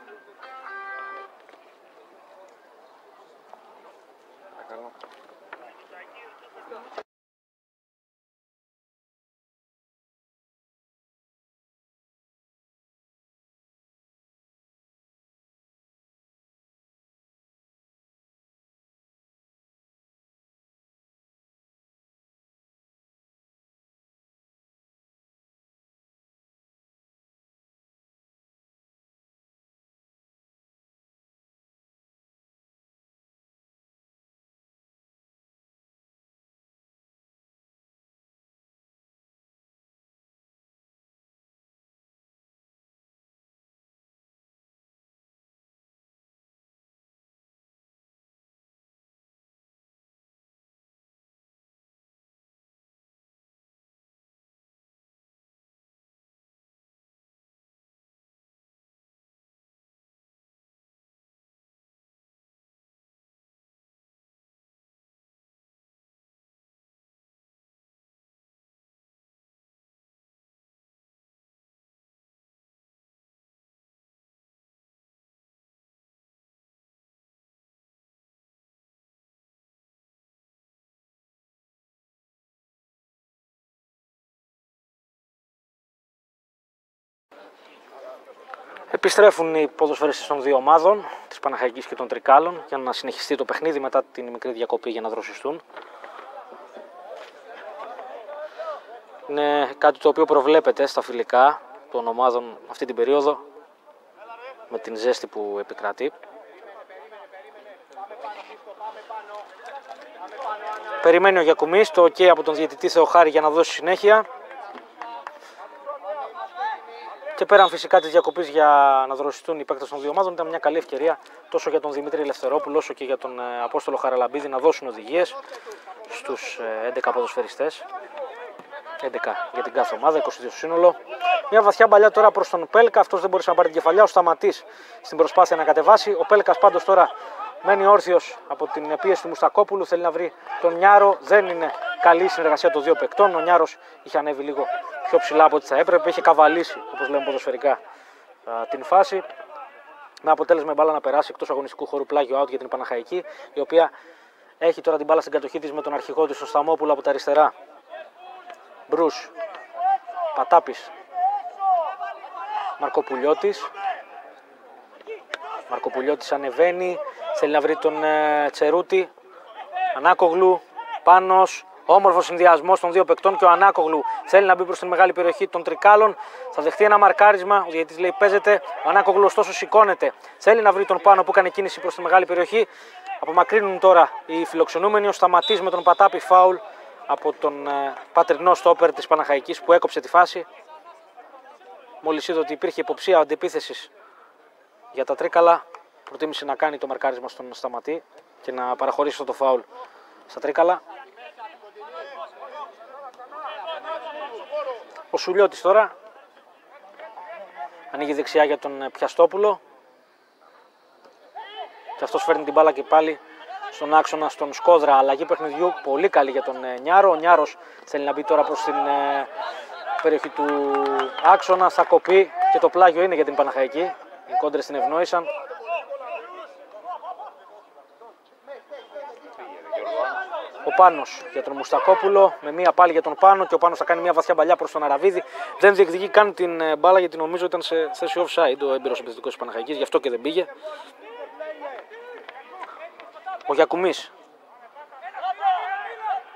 Επιστρέφουν οι ποδοσφαιριστές των δύο ομάδων, της Παναχαϊκής και των Τρικάλων, για να συνεχιστεί το παιχνίδι μετά την μικρή διακοπή για να δροσιστούν. Είναι κάτι το οποίο προβλέπεται στα φιλικά των ομάδων αυτή την περίοδο με την ζέστη που επικρατεί. Περιμένει ο Γιακουμής το OK από τον διαιτητή Θεοχάρη για να δώσει συνέχεια. Και πέραν φυσικά της διακοπής για να δροσιστούν οι παίκτες των δύο ομάδων, ήταν μια καλή ευκαιρία τόσο για τον Δημήτρη Ελευθερόπουλο όσο και για τον ε, Απόστολο Χαραλαμπίδη να δώσουν οδηγίες στους 11 ποδοσφαιριστές. 11 για την κάθε ομάδα, 22 στο σύνολο. Μια βαθιά μπαλιά τώρα προς τον Πέλκα. Αυτός δεν μπορούσε να πάρει την κεφαλιά. Ο Σταματής στην προσπάθεια να κατεβάσει. Ο Πέλκας πάντως τώρα μένει όρθιος από την πίεση του Μουστακόπουλου. Θέλει να βρει τον Νιάρο. Δεν είναι καλή η συνεργασία των δύο παικτών. Ο Νιάρος είχε ανέβει λίγο πιο ψηλά από ό,τι θα έπρεπε. Είχε καβαλήσει, όπως λέμε ποδοσφαιρικά, την φάση. Με αποτέλεσμα η μπάλα να περάσει εκτός αγωνιστικού χώρου πλάγιο out για την Παναχαϊκή, η οποία έχει τώρα την μπάλα στην κατοχή της με τον αρχηγό της, τον Σταμόπουλο από τα αριστερά. Μπρου. Πατάπης. Μαρκοπουλιώτης. Μαρκοπουλιώτης ανεβαίνει. Θέλει να βρει τον ε, Τσερούτη. Ανάκογλου. Πάνος. Όμορφος συνδυασμός των δύο παικτών και ο Ανάκογλου θέλει να μπει προς την μεγάλη περιοχή των Τρικάλων. Θα δεχτεί ένα μαρκάρισμα. Ο διαιτητής λέει παίζεται. Ο Ανάκογλου ωστόσο σηκώνεται. Θέλει να βρει τον πάνω που έκανε κίνηση προς τη μεγάλη περιοχή. Απομακρύνουν τώρα οι φιλοξενούμενοι. Ο Σταματής με τον Πατάπη φάουλ από τον ε, πατρινό στόπερ της Παναχαϊκής που έκοψε τη φάση. Μόλις είδε ότι υπήρχε υποψία αντεπίθεση για τα Τρίκαλα, προτίμησε να κάνει το μαρκάρισμα στον Σταματή και να παραχωρήσει το φάουλ στα Τρίκαλα. Ο Σουλιώτης τώρα ανοίγει δεξιά για τον ε, Πιαστόπουλο και αυτός φέρνει την μπάλα και πάλι στον άξονα στον Σκόδρα. Αλλαγή παιχνιδιού πολύ καλή για τον ε, Νιάρο. Ο Νιάρος θέλει να μπει τώρα προς την ε, περιοχή του άξονα. Θα κοπεί και το πλάγιο είναι για την Παναχαϊκή. Οι κόντρες την ευνόησαν. Ο Πάνος για τον Μουστακόπουλο. Με μία πάλι για τον Πάνο και ο Πάνος θα κάνει μία βαθιά μπαλιά προς τον Αραβίδη. Δεν διεκδικεί καν την ε, μπάλα γιατί νομίζω ήταν σε θέση offside ο έμπειρος επιθετικός της Παναχαϊκής, γι' αυτό και δεν πήγε. Ο Γιακουμής.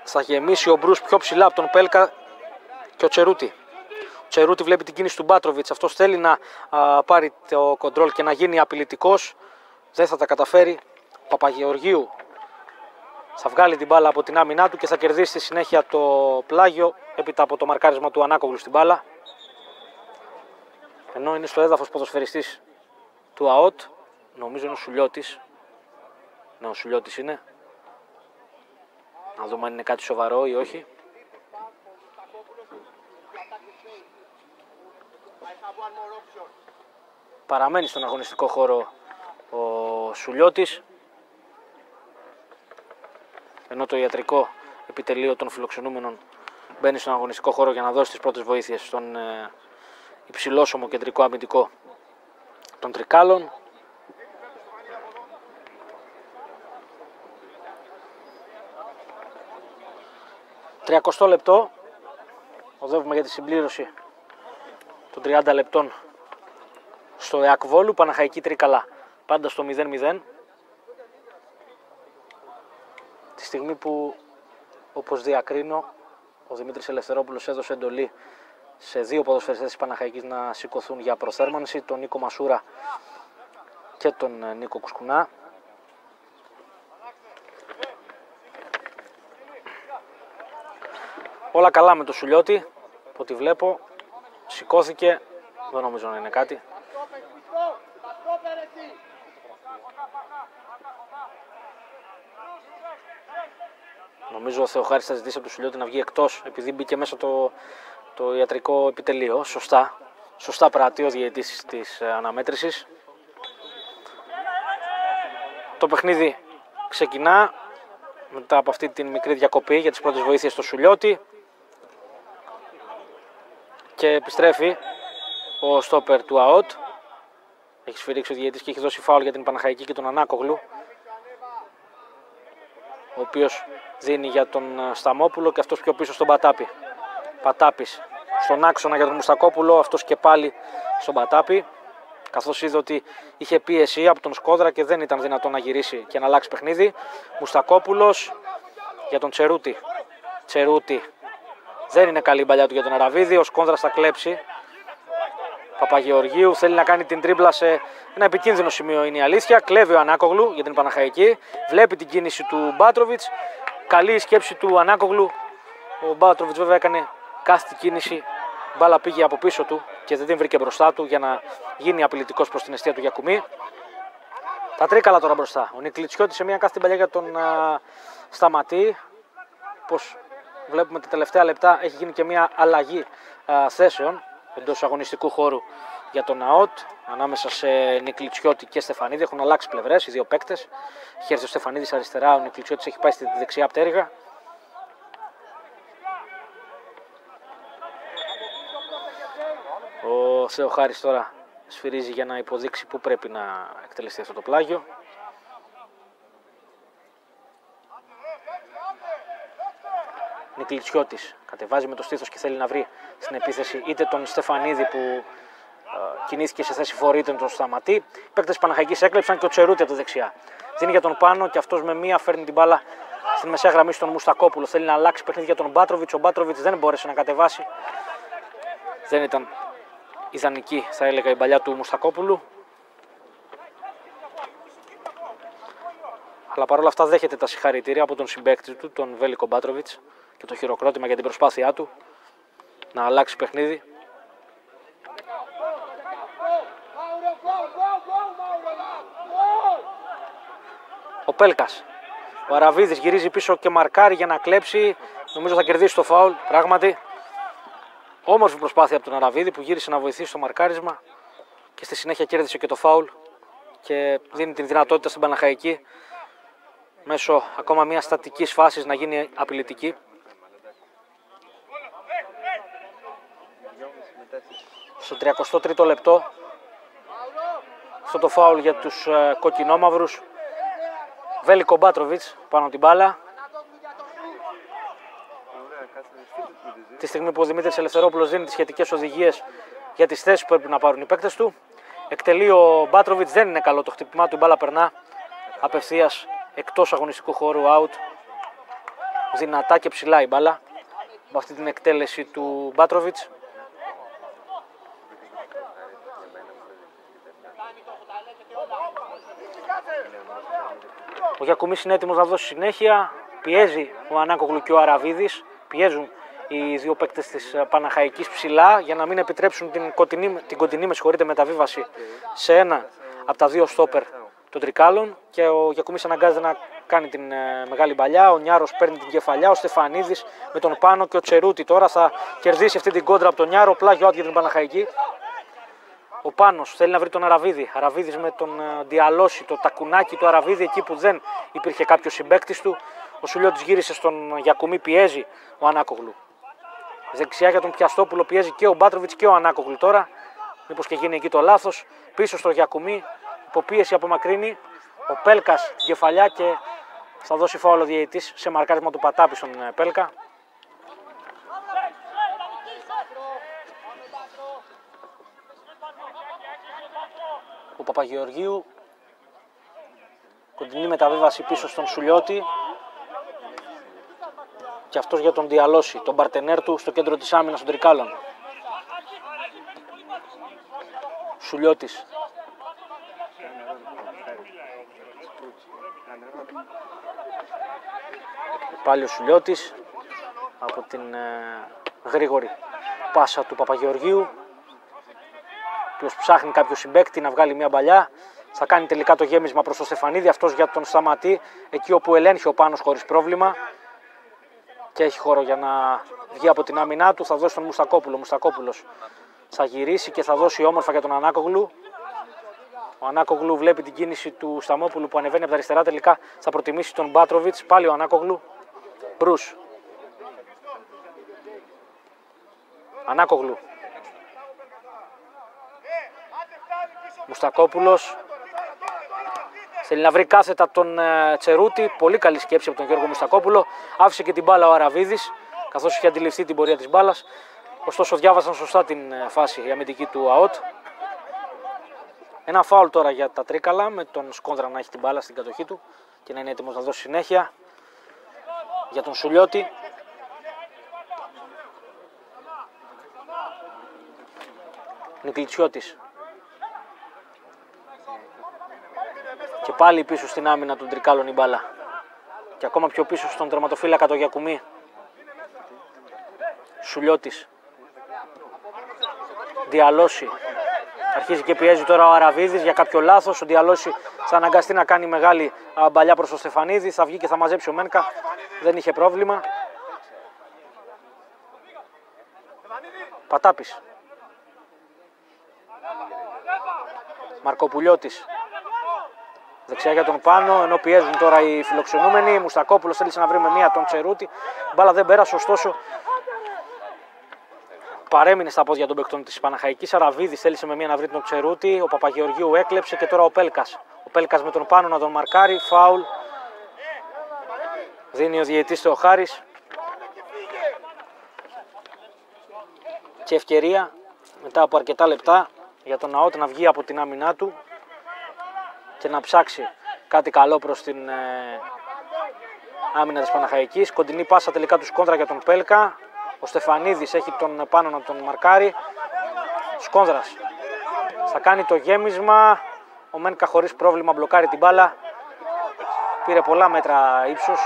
Θα γεμίσει ο Μπρου πιο ψηλά από τον Πέλκα και ο Τσερούτη. Ο Τσερούτη βλέπει την κίνηση του Μπάτροβιτς. Αυτός θέλει να α, πάρει το κοντρόλ και να γίνει απειλητικός. Δεν θα τα καταφέρει. Ο Παπαγεωργίου θα βγάλει την μπάλα από την άμυνά του και θα κερδίσει στη συνέχεια το πλάγιο έπειτα από το μαρκάρισμα του Ανάκογλου στην μπάλα. Ενώ είναι στο έδαφος ποδοσφαιριστής του ΑΟΤ, νομίζω είναι ο Σουλιώτης. Ναι, ο Σουλιώτης είναι. Να δούμε αν είναι κάτι σοβαρό ή όχι. Παραμένει στον αγωνιστικό χώρο ο Σουλιώτης ενώ το ιατρικό επιτελείο των φιλοξενούμενων μπαίνει στον αγωνιστικό χώρο για να δώσει τις πρώτες βοήθειες στον ε, υψηλόσωμο κεντρικό αμυντικό των Τρικάλων. Τριακοστό λεπτό, οδεύουμε για τη συμπλήρωση των 30 λεπτών στο ΕΑΚ Βόλου, Παναχαϊκή Τρίκαλα, πάντα στο 0-0. Στιγμή που, όπως διακρίνω, ο Δημήτρης Ελευθερόπουλος έδωσε εντολή σε δύο ποδοσφαιριστές της Παναχαϊκής να σηκωθούν για προθέρμανση, τον Νίκο Μασούρα και τον ε, Νίκο Κουσκουνά. Όλα καλά με το Σουλιώτη, από ό,τι βλέπω, σηκώθηκε, δεν νομίζω να είναι κάτι. Νομίζω ο Θεοχάρης θα ζητήσει από το Σουλιώτη να βγει εκτός επειδή μπήκε μέσα το, το ιατρικό επιτελείο. Σωστά. Σωστά πράττει ο διαιτητής της ε, αναμέτρησης. Το παιχνίδι ξεκινά μετά από αυτή την μικρή διακοπή για τις πρώτες βοήθειες στο Σουλιώτη και επιστρέφει ο στόπερ του ΑΟΤ. Έχει σφυρίξει ο διαιτητής και έχει δώσει φάουλ για την Παναχαϊκή και τον Ανάκογλου ο οποίος δίνει για τον ε, Σταμόπουλο και αυτός πιο πίσω στον Πατάπη. Πατάπης στον άξονα για τον Μουστακόπουλο, αυτός και πάλι στον Πατάπη. καθώς είδε ότι είχε πίεση από τον Σκόδρα και δεν ήταν δυνατόν να γυρίσει και να αλλάξει παιχνίδι. Μουστακόπουλος για τον Τσερούτη. Τσερούτη. Δεν είναι καλή η παλιά του για τον Αραβίδη. Ο Σκόνδρα θα κλέψει. Παπαγεωργίου θέλει να κάνει την τρίμπλα σε ένα επικίνδυνο σημείο είναι η αλήθεια. Κλέβει ο Ανάκογλου για την Παναχαϊκή. Βλέπει την κίνηση του Μπάτροβιτς. Καλή η σκέψη του Ανάκογλου. Ο Μπάτροβιτς βέβαια έκανε κάθε κίνηση. Μπάλα πήγε από πίσω του και δεν την βρήκε μπροστά του για να γίνει απειλητικός προς την αιστεία του Γιακουμή. Τα τρίκαλα τώρα μπροστά. Ο Νικλιτσιώτης σε μια κάθε παλιά για τον α, Σταματή. Πώς βλέπουμε τα τελευταία λεπτά έχει γίνει και μια αλλαγή α, θέσεων εντός αγωνιστικού χώρου για τον ΑΟΤ ανάμεσα σε Νικλιτσιώτη και Στεφανίδη. Έχουν αλλάξει πλευρές οι δύο παίκτες. Έχει έρθει ο Στεφανίδης αριστερά, ο Νικλιτσιώτης έχει πάει στη δεξιά πτέρυγα. Ο Θεοχάρης τώρα σφυρίζει για να υποδείξει πού πρέπει να εκτελεστεί αυτό το πλάγιο. Νικλιτσιώτης κατεβάζει με το στήθος και θέλει να βρει στην επίθεση είτε τον Στεφανίδη που ε, κινήθηκε σε θέση φορή είτε τον Σταματή. Οι παίκτες Παναχαϊκής έκλεψαν και ο Τσερούτη από δεξιά. Δίνει για τον πάνω και αυτός με μία φέρνει την μπάλα στην μεσαία γραμμή στον Μουστακόπουλο. Θέλει να αλλάξει παιχνίδι για τον Μπάτροβιτς. Ο Μπάτροβιτς δεν μπόρεσε να κατεβάσει. Δεν ήταν ιδανική, θα έλεγα, η παλιά του Μουστακόπουλου. Αλλά παρόλα αυτά δέχεται τα συγχαρητήρια από τον συμπέκτη του, τον Βέλικο Μπάτροβιτς και το χειροκρότημα για την προσπάθειά του να αλλάξει παιχνίδι. Ο Πέλκας. Ο Αραβίδης γυρίζει πίσω και μαρκάρει για να κλέψει. Νομίζω θα κερδίσει το φάουλ. Πράγματι. Όμορφη προσπάθεια από τον Αραβίδη που γύρισε να βοηθήσει στο μαρκάρισμα και στη συνέχεια κέρδισε και το φάουλ και δίνει την δυνατότητα στην Παναχαϊκή μέσω ακόμα μιας στατικής φάσης να γίνει απειλητική. Στο 33ο λεπτό αυτό το φάουλ για τους ε, κοκκινόμαυρους Βέλικο Μπάτροβιτς πάνω την μπάλα τη στιγμή που ο Δημήτρης Ελευθερόπουλος δίνει τις σχετικές οδηγίες για τις θέσεις που πρέπει να πάρουν οι παίκτες του. Εκτελεί ο Μπάτροβιτς, δεν είναι καλό το χτυπημά του, η μπάλα περνά απευθείας εκτός αγωνιστικού χώρου out. Δυνατά και ψηλά η μπάλα με αυτή την εκτέλεση του Μπάτροβιτς. Ο Γιακουμής είναι έτοιμος να δώσει συνέχεια. Πιέζει ο Ανάκογλου και ο Αραβίδης. Πιέζουν οι δύο παίκτες της Παναχαϊκής ψηλά για να μην επιτρέψουν την κοντινή, την κοντινή με μεταβίβαση σε ένα από τα δύο στόπερ των τρικάλων και ο Γιακουμής αναγκάζεται να κάνει την ε, μεγάλη παλιά. Ο Νιάρος παίρνει την κεφαλιά, ο Στεφανίδης με τον Πάνο και ο Τσερούτη τώρα θα κερδίσει αυτή την κόντρα από τον Νιάρο. Πλάγιο για την Παναχαϊκή. Ο Πάνος θέλει να βρει τον Αραβίδη. Αραβίδης με τον ε, Διαλώση, το τακουνάκι του Αραβίδη εκεί που δεν υπήρχε κάποιος συμπέκτη του. Ο Σουλιώτης γύρισε στον Γιακουμή, πιέζει ο Ανάκογλου. Δεξιά για τον Πιαστόπουλο πιέζει και ο Μπάτροβιτς και ο Ανάκογλου τώρα. Μήπως και γίνει εκεί το λάθος. Πίσω στο Γιακουμή, υποπίεση απομακρύνει. Ο Πέλκας κεφαλιά και θα δώσει φάουλο διαιτή σε μαρκάρισμα του Πατάπη στον ε, Πέλκα. Ο Παπαγεωργίου κοντινή μεταβίβαση πίσω στον Σουλιώτη και αυτός για τον Διαλώση, τον παρτενέρ του στο κέντρο της άμυνας των Τρικάλων. Σουλιώτης. Πάλι ο Σουλιώτης από την ε, γρήγορη πάσα του Παπαγεωργίου οποίο ψάχνει κάποιο συμπέκτη να βγάλει μια παλιά. Θα κάνει τελικά το γέμισμα προς τον Στεφανίδη. Αυτός για τον σταματή εκεί όπου ελέγχει ο πάνω χωρίς πρόβλημα. Και έχει χώρο για να βγει από την άμυνά του. Θα δώσει τον Μουστακόπουλο. Ο Μουστακόπουλος θα γυρίσει και θα δώσει όμορφα για τον Ανάκογλου. Ο Ανάκογλου βλέπει την κίνηση του Σταμόπουλου που ανεβαίνει από τα αριστερά. Τελικά θα προτιμήσει τον Μπάτροβιτς. Πάλι ο Ανάκογλου. Μπρου. Ανάκογλου Μουστακόπουλος θέλει να βρει κάθετα τον ε, Τσερούτη. Πολύ καλή σκέψη από τον Γιώργο Μουστακόπουλο. Άφησε και την μπάλα ο Αραβίδης καθώς είχε αντιληφθεί την πορεία της μπάλας. Ωστόσο διάβασαν σωστά την ε, φάση η αμυντική του ΑΟΤ. Ένα φάουλ τώρα για τα τρίκαλα με τον Σκόνδρα να έχει την μπάλα στην κατοχή του και να είναι έτοιμος να δώσει συνέχεια. Για τον Σουλιώτη. Νικλιτσιώτης. Και πάλι πίσω στην άμυνα του Τρικάλων η μπάλα. Και ακόμα πιο πίσω στον τερματοφύλακα το Γιακουμί. Σουλιώτης. Διαλώσει. Αρχίζει και πιέζει τώρα ο Αραβίδης για κάποιο λάθος. Ο Διαλώσει θα αναγκαστεί να κάνει μεγάλη μπαλιά προς τον Στεφανίδη. Θα βγει και θα μαζέψει ο Μένκα. Δεν είχε πρόβλημα. Πατάπης. Μαρκοπουλιώτης. Δεξιά για τον πάνω, ενώ πιέζουν τώρα οι φιλοξενούμενοι. Μουστακόπουλος θέλησε να βρει με μία τον Τσερούτη. Μπάλα δεν πέρασε, ωστόσο παρέμεινε στα πόδια των παικτών της Παναχαϊκής. Αραβίδης θέλησε με μία να βρει τον Τσερούτη. Ο Παπαγεωργίου έκλεψε και τώρα ο Πέλκας. Ο Πέλκας με τον πάνω να τον μαρκάρει. Φάουλ. Δίνει ο διαιτή ο Χάρη. Και ευκαιρία μετά από αρκετά λεπτά για τον Ναότ να βγει από την άμυνά του και να ψάξει κάτι καλό προς την ε, άμυνα της Παναχαϊκής. Κοντινή πάσα τελικά τους Σκόντρα για τον Πέλκα. Ο Στεφανίδης έχει τον πάνω να τον μαρκάρει. Σκόνδρας θα κάνει το γέμισμα. Ο Μένκα χωρίς πρόβλημα μπλοκάρει την μπάλα. Πήρε πολλά μέτρα ύψος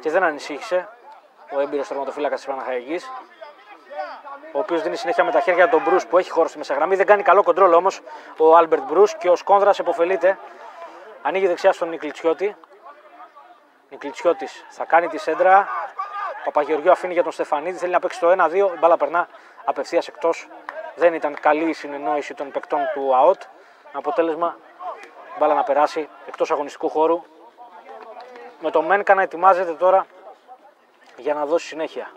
και δεν ανησύχησε ο έμπειρος τερματοφύλακας της Παναχαϊκής ο οποίος δίνει συνέχεια με τα χέρια τον Μπρου που έχει χώρο στη μεσαία γραμμή. Δεν κάνει καλό κοντρόλ όμως ο Άλμπερτ Μπρου και ο Σκόνδρας επωφελείται. Ανοίγει δεξιά στον Νικλιτσιώτη. Νικλιτσιώτης θα κάνει τη σέντρα. Παπαγεωργιού αφήνει για τον Στεφανίδη. Θέλει να παίξει το 1-2. Η μπάλα περνά απευθείας εκτός. Δεν ήταν καλή η συνεννόηση των παικτών του ΑΟΤ. Αποτέλεσμα μπάλα να περάσει εκτός αγωνιστικού χώρου. Με το Μένκα να ετοιμάζεται τώρα για να δώσει συνέχεια.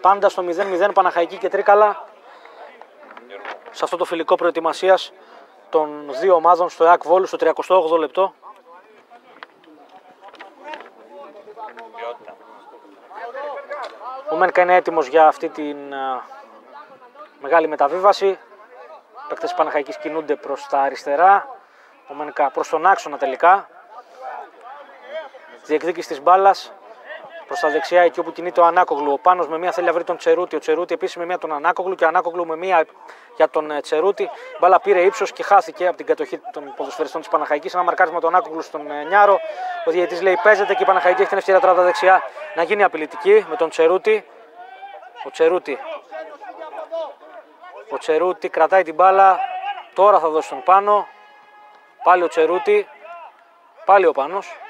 Πάντα στο 0-0 Παναχαϊκή και Τρίκαλα. Σε αυτό το φιλικό προετοιμασίας των δύο ομάδων στο ΕΑΚ Βόλου στο 38 λεπτό. Ο Μένκα είναι έτοιμος για αυτή τη μεγάλη μεταβίβαση. Παίκτες Παναχαϊκής κινούνται προς τα αριστερά. Ο Μένκα προς τον άξονα τελικά. Διεκδίκηση της μπάλας Προς τα δεξιά, εκεί όπου κινείται ο Ανάκογλου. Ο Πάνος με μία θέλει να βρει τον Τσερούτη. Ο Τσερούτη επίσης με μία τον Ανάκογλου και ο Ανάκογλου με μία για τον ε, Τσερούτη. Μπάλα πήρε ύψος και χάθηκε από την κατοχή των ποδοσφαιριστών της Παναχαϊκής. Ένα μαρκάρισμα τον Ανάκογλου στον ε, Νιάρο. Ο διαιτή λέει παίζεται και η Παναχαϊκή έχει την ευκαιρία τώρα τα δεξιά να γίνει απειλητική με τον Τσερούτη. Ο Τσερούτη. Ο Τσερούτη κρατάει την μπάλα. Τώρα θα δώσει τον πάνω. Πάλι ο Τσερούτη. Πάλι ο Πάνος ο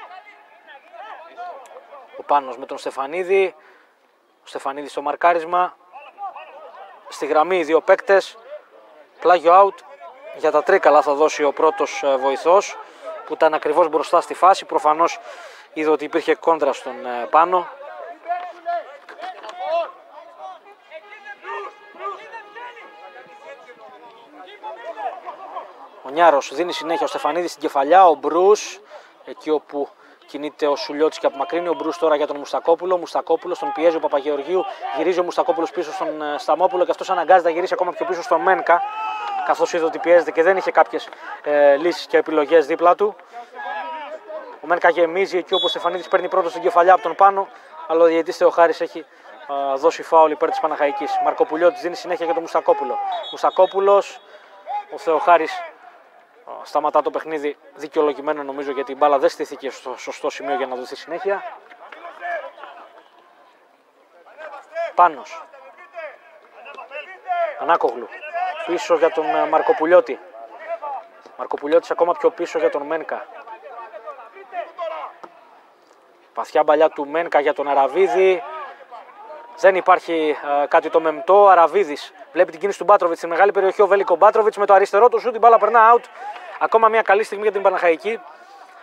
Πάνος με τον Στεφανίδη. Ο Στεφανίδης στο μαρκάρισμα. Στη γραμμή οι δύο παίκτες. Πλάγιο out. Για τα τρίκαλα θα δώσει ο πρώτος ε, βοηθός που ήταν ακριβώς μπροστά στη φάση. Προφανώς είδε ότι υπήρχε κόντρα στον ε, Πάνο. Ο Νιάρος δίνει συνέχεια ο Στεφανίδης στην κεφαλιά, ο Μπρούς εκεί όπου Κινείται ο Σουλιώτης και απομακρύνει ο Μπρου τώρα για τον Μουστακόπουλο. Μουστακόπουλος τον πιέζει ο Παπαγεωργίου. Γυρίζει ο Μουστακόπουλος πίσω στον ε, Σταμόπουλο και αυτός αναγκάζεται να γυρίσει ακόμα πιο πίσω στον Μένκα. Καθώς είδε ότι πιέζεται και δεν είχε κάποιες ε, λύσεις και επιλογές δίπλα του. Ο Μένκα γεμίζει εκεί όπου ο Στεφανίδης παίρνει πρώτο στην κεφαλιά από τον πάνω. Αλλά ο διαιτή Θεοχάρης έχει ε, δώσει φάουλ υπέρ της Παναχαϊκής. Μαρκοπουλιώτης δίνει συνέχεια για τον Μουστακόπουλο. Μουστακόπουλος, ο Θεοχάρης σταματά το παιχνίδι δικαιολογημένο νομίζω γιατί η μπάλα δεν στήθηκε στο σωστό σημείο για να δοθεί συνέχεια. Πάνος. Ανάκογλου. Πίσω για τον ε, Μαρκοπουλιώτη. Μαρκοπουλιώτης ακόμα πιο πίσω για τον Μένκα. Παθιά μπαλιά του Μένκα για τον Αραβίδη. Δεν υπάρχει ε, κάτι το μεμτό. Αραβίδης βλέπει την κίνηση του Μπάτροβιτς στη μεγάλη περιοχή. Ο Βέλικο Μπάτροβιτς με το αριστερό του σου την μπάλα περνά out. Ακόμα μια καλή στιγμή για την Παναχαϊκή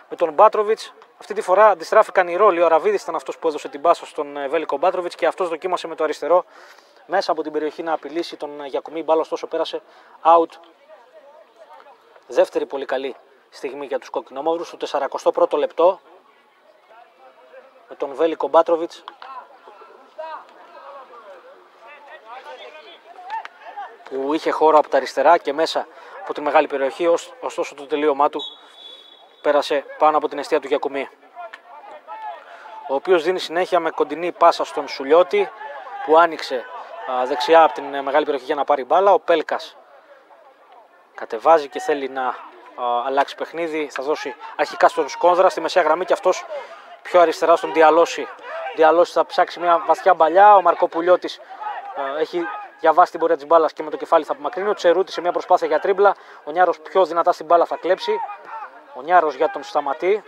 με τον Μπάτροβιτς. Αυτή τη φορά αντιστράφηκαν οι ρόλοι. Ο Αραβίδης ήταν αυτός που έδωσε την πάσα στον ε, Βέλικο Μπάτροβιτς και αυτός δοκίμασε με το αριστερό μέσα από την περιοχή να απειλήσει τον ε, Γιακουμή. Μπάλα ωστόσο πέρασε out. Δεύτερη πολύ καλή στιγμή για τους κοκκινόμαυρους. Στο 41ο λεπτό με τον Βέλικο Μπάτροβιτς που είχε χώρο από τα αριστερά και μέσα από τη μεγάλη περιοχή, ωστόσο το τελείωμά του πέρασε πάνω από την αιστεία του Γιακουμή. Ο οποίος δίνει συνέχεια με κοντινή πάσα στον Σουλιώτη που άνοιξε δεξιά από την ε, μεγάλη περιοχή για να πάρει μπάλα. Ο Πέλκας κατεβάζει και θέλει να αλλάξει παιχνίδι. Θα δώσει αρχικά στον Σκόνδρα στη μεσαία γραμμή και αυτός πιο αριστερά στον Διαλώση. Ο Διαλώση θα ψάξει μια βαθιά μπαλιά. Ο Μαρκοπουλιώτης έχει διαβάσει την πορεία της μπάλας και με το κεφάλι θα απομακρύνει. Ο Τσερούτη σε μια προσπάθεια για τρίμπλα. Ο Νιάρος πιο δυνατά στην μπάλα θα κλέψει. Ο Νιάρος για τον σταματή.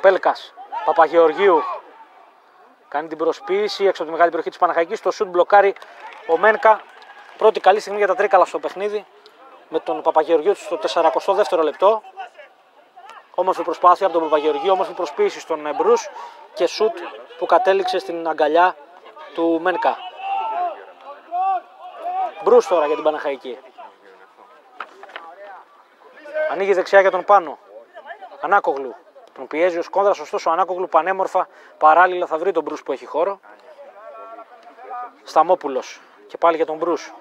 Πέλκας. Παπαγεωργίου. Κάνει την προσποίηση έξω από τη μεγάλη περιοχή της Παναχαϊκής. Το σουτ μπλοκάρει ο Μένκα. Πρώτη καλή στιγμή για τα τρίκαλα στο παιχνίδι. Με τον Παπαγεωργίου στο 42ο λεπτό. Όμορφη προσπάθεια από τον Παπαγεωργίου. Όμορφη προσποίηση στον Μπρου. Και σουτ που κατέληξε στην αγκαλιά του Μένκα. Μπρούς τώρα για την Παναχαϊκή. Ανοίγει δεξιά για τον πάνω. Ανάκογλου. Τον πιέζει ο Σκόνδρα, ωστόσο ο Ανάκογλου πανέμορφα παράλληλα θα βρει τον Μπρούς που έχει χώρο. Σταμόπουλος. Και πάλι για τον Μπρούς.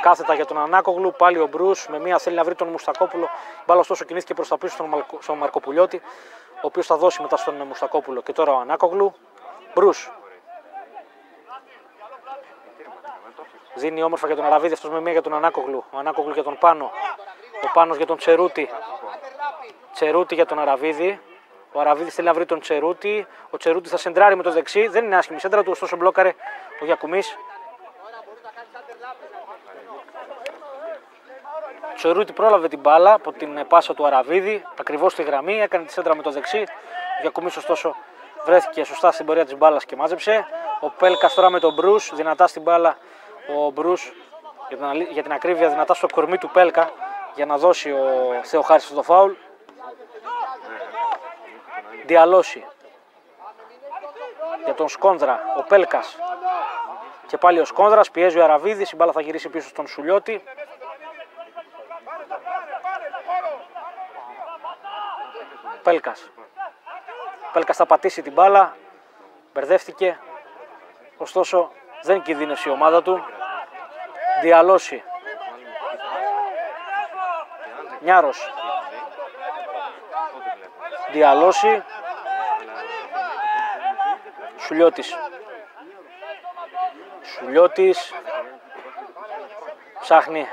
Κάθετα για τον Ανάκογλου, πάλι ο Μπρούς με μία θέλει να βρει τον Μουστακόπουλο. Μπάλα ωστόσο κινήθηκε προς τα πίσω στον, στον Μαρκοπουλιώτη, ο οποίος θα δώσει μετά στον Μουστακόπουλο. Και τώρα ο Ανάκογλου. Μπρούς Δίνει όμορφα για τον Αραβίδη, αυτός με μία για τον Ανάκογλου. Ο Ανάκογλου για τον Πάνο. Ο Πάνος για τον Τσερούτη. Τσερούτη για τον Αραβίδη. Ο Αραβίδης θέλει να βρει τον Τσερούτη. Ο Τσερούτης θα σεντράρει με το δεξί. Δεν είναι άσχημη σέντρα του, ωστόσο μπλόκαρε ο Γιακουμής. Ο Τσερούτη πρόλαβε την μπάλα από την πάσα του Αραβίδη, ακριβώς στη γραμμή, έκανε τη σέντρα με το δεξί. Ο Γιακουμής, ωστόσο, βρέθηκε σωστά στην πορεία της μπάλας και μάζεψε. Ο Πέλκας τώρα με τον Μπρου, δυνατά στην μπάλα ο Μπρούς για την, για την ακρίβεια δυνατά στο κορμί του Πέλκα για να δώσει ο Θεοχάρης το φάουλ. Διαλώσει για τον Σκόνδρα ο Πέλκας και πάλι ο Σκόνδρας πιέζει ο Αραβίδης, η μπάλα θα γυρίσει πίσω στον Σουλιώτη. Πέλκας. Πέλκας θα πατήσει την μπάλα, μπερδεύτηκε, ωστόσο δεν κινδύνευσε η ομάδα του. Διαλώσει. Νιάρος. Διαλώσει. Σουλιώτης. Σουλιώτης. Ψάχνει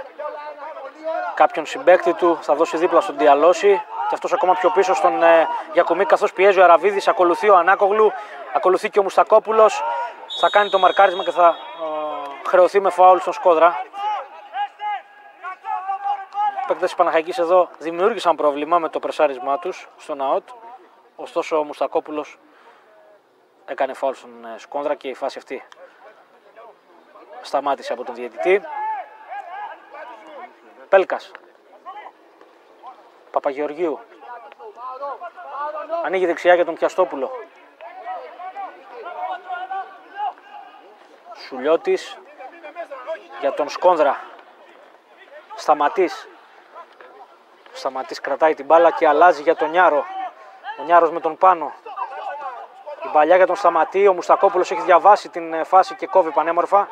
κάποιον συμπέκτη του. Θα δώσει δίπλα στον Διαλώσει. Και αυτός ακόμα πιο πίσω στον ε, Γιακομή καθώς πιέζει ο Αραβίδης. Ακολουθεί ο Ανάκογλου. Ακολουθεί και ο Μουστακόπουλος. Θα κάνει το μαρκάρισμα και θα ε, χρεωθεί με φάουλ στον Σκόδρα. Οι παίκτες της Παναχαϊκής εδώ δημιούργησαν πρόβλημα με το πρεσάρισμά τους στον ΑΟΤ. Ωστόσο ο Μουστακόπουλος έκανε φάουλ στον ε, Σκόνδρα και η φάση αυτή σταμάτησε από τον διαιτητή. Πέλκας. Παπαγεωργίου. Ανοίγει δεξιά για τον Πιαστόπουλο. Σουλιώτης για τον Σκόνδρα. Σταματής. Σταματής κρατάει την μπάλα και αλλάζει για τον Νιάρο. Ο Νιάρος με τον πάνω. Η παλιά για τον Σταματή. Ο Μουστακόπουλος έχει διαβάσει την ε, φάση και κόβει πανέμορφα.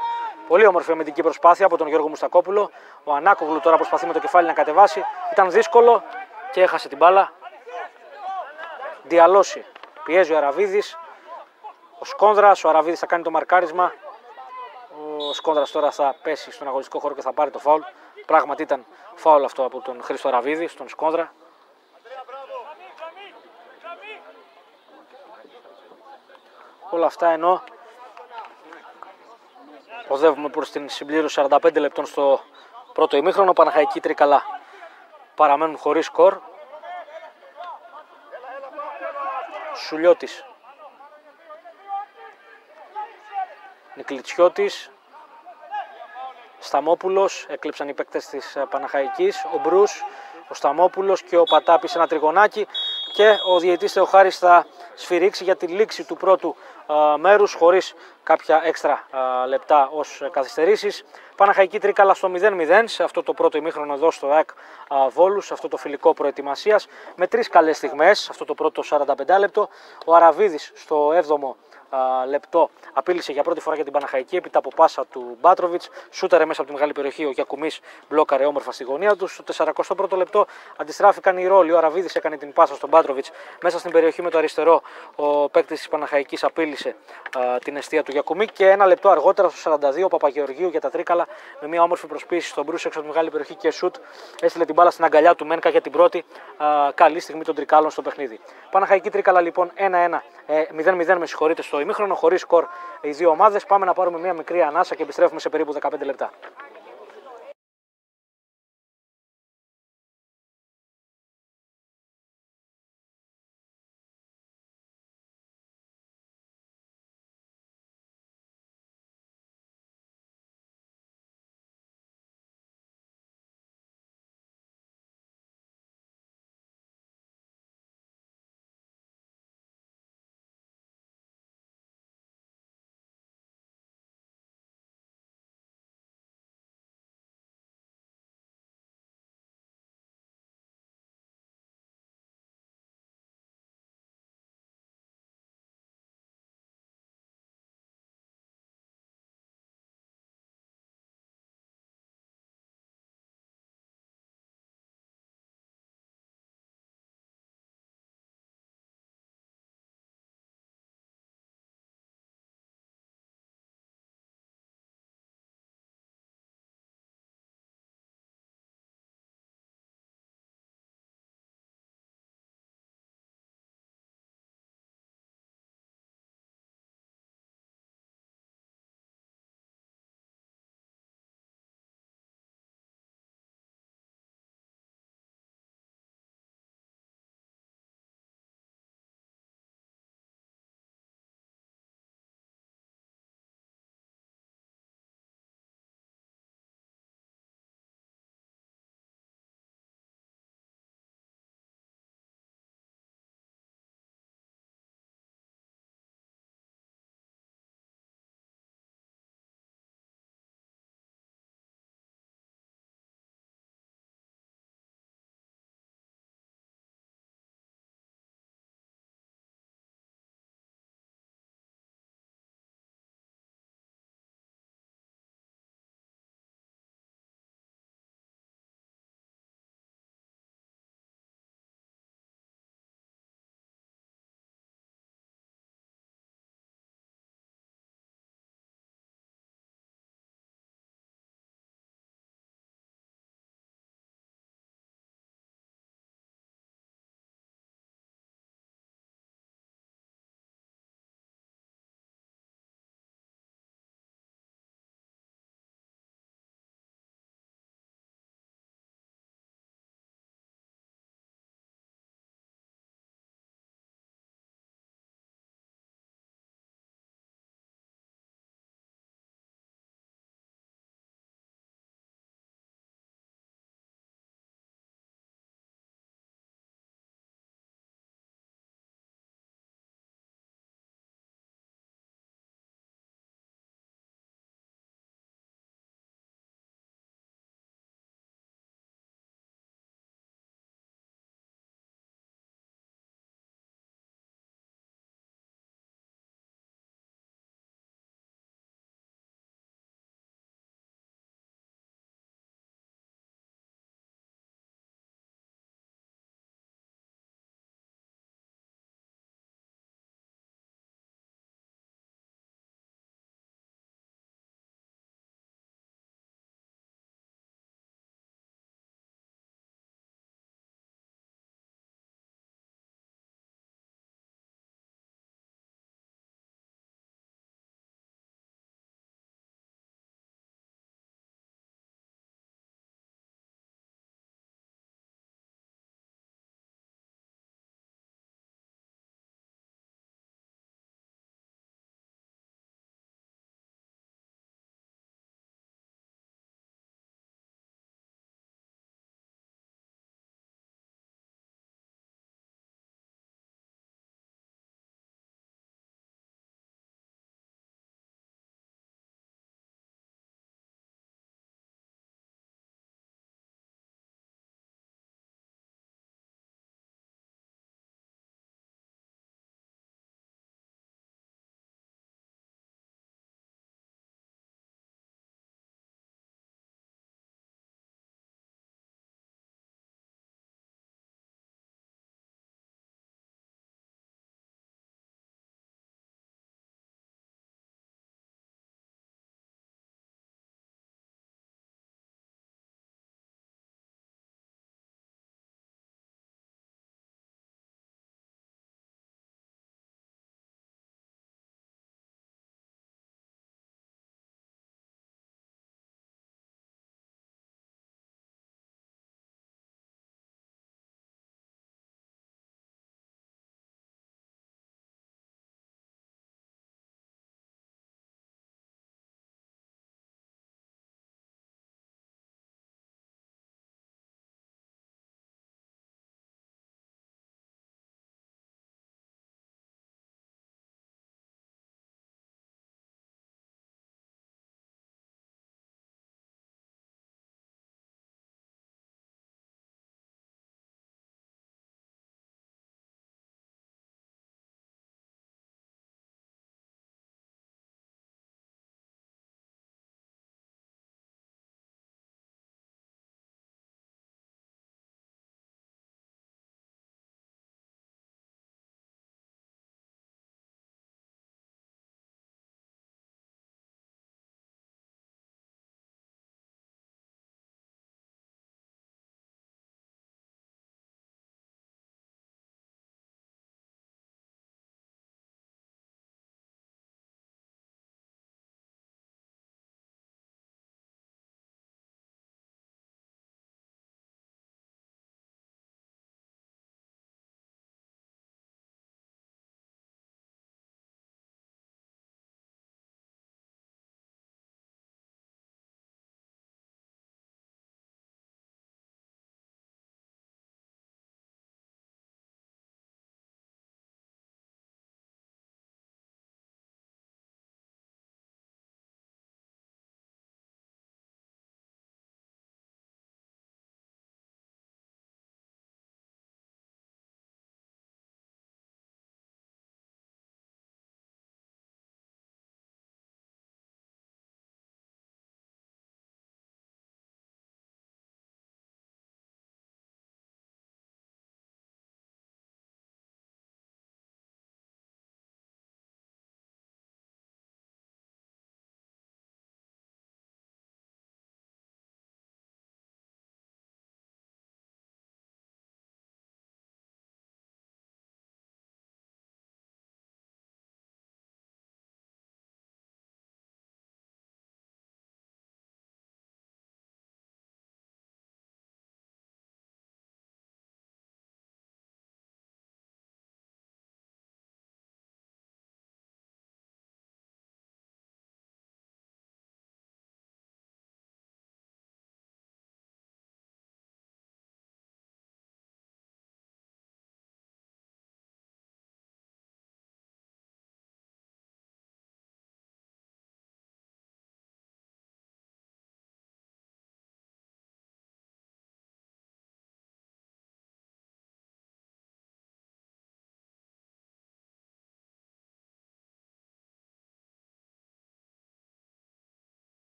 Πολύ όμορφη αμυντική προσπάθεια από τον Γιώργο Μουστακόπουλο. Ο Ανάκογλου τώρα προσπαθεί με το κεφάλι να κατεβάσει. Ήταν δύσκολο και έχασε την μπάλα. Διαλώσει. Πιέζει ο Αραβίδης. Ο Σκόνδρας, ο Αραβίδης θα κάνει το μαρκάρισμα. Ο Σκόνδρας τώρα θα πέσει στον αγωνιστικό χώρο και θα πάρει το φάουλ. Πράγματι ήταν φάουλ αυτό από τον Χρήστο Ραβίδη στον Σκόνδρα. Όλα αυτά ενώ οδεύουμε προς την συμπλήρωση 45 λεπτών στο πρώτο ημίχρονο. Παναχαϊκή τρίκαλα παραμένουν χωρίς σκορ. Σουλιώτης Νικλιτσιώτης, Σταμόπουλος, έκλειψαν οι παίκτες της ε, Παναχαϊκής, ο Μπρούς, ο Σταμόπουλος και ο Πατάπης ένα τριγωνάκι και ο διαιτής Θεοχάρης θα σφυρίξει για τη λήξη του πρώτου α, μέρους χωρίς κάποια έξτρα λεπτά ως καθυστερήσεις. Παναχαϊκή τρίκαλα στο 0-0 σε αυτό το πρώτο ημίχρονο εδώ στο ΕΚ Βόλους, σε αυτό το φιλικό προετοιμασίας με τρεις καλές στιγμές, σε αυτό το πρώτο 45 λεπτό. Ο Αραβίδης στο 7ο α, λεπτό απείλησε για πρώτη φορά για την Παναχαϊκή έπειτα από πάσα του Μπάτροβιτς. Σούταρε μέσα από τη μεγάλη περιοχή. Ο Γιακουμής μπλόκαρε όμορφα στη γωνία του. Στο 41ο λεπτό αντιστράφηκαν οι ρόλοι. Ο Αραβίδης έκανε την πάσα στον Μπάτροβιτς μέσα στην περιοχή με το αριστερό. Ο παίκτης της Παναχαϊκής απείλησε α, την αιστεία του Γιακουμή και ένα λεπτό αργότερα στο 42 ο Παπαγεωργίου για τα τρίκαλα με μια όμορφη προσποίηση στον Μπρούσο έξω από τη μεγάλη περιοχή και σουτ έστειλε την μπάλα στην αγκαλιά του Μένκα για την πρώτη α, καλή στιγμή των τρικάλων στο παιχνίδι. Παναχαϊκή τρίκαλα λοιπόν 1-1, ε, 0-0 με συγχωρείτε στο ημίχρονο χωρίς σκορ οι δύο ομάδες. Πάμε να πάρουμε μια μικρή ανάσα και επιστρέφουμε σε περίπου 15 λεπτά.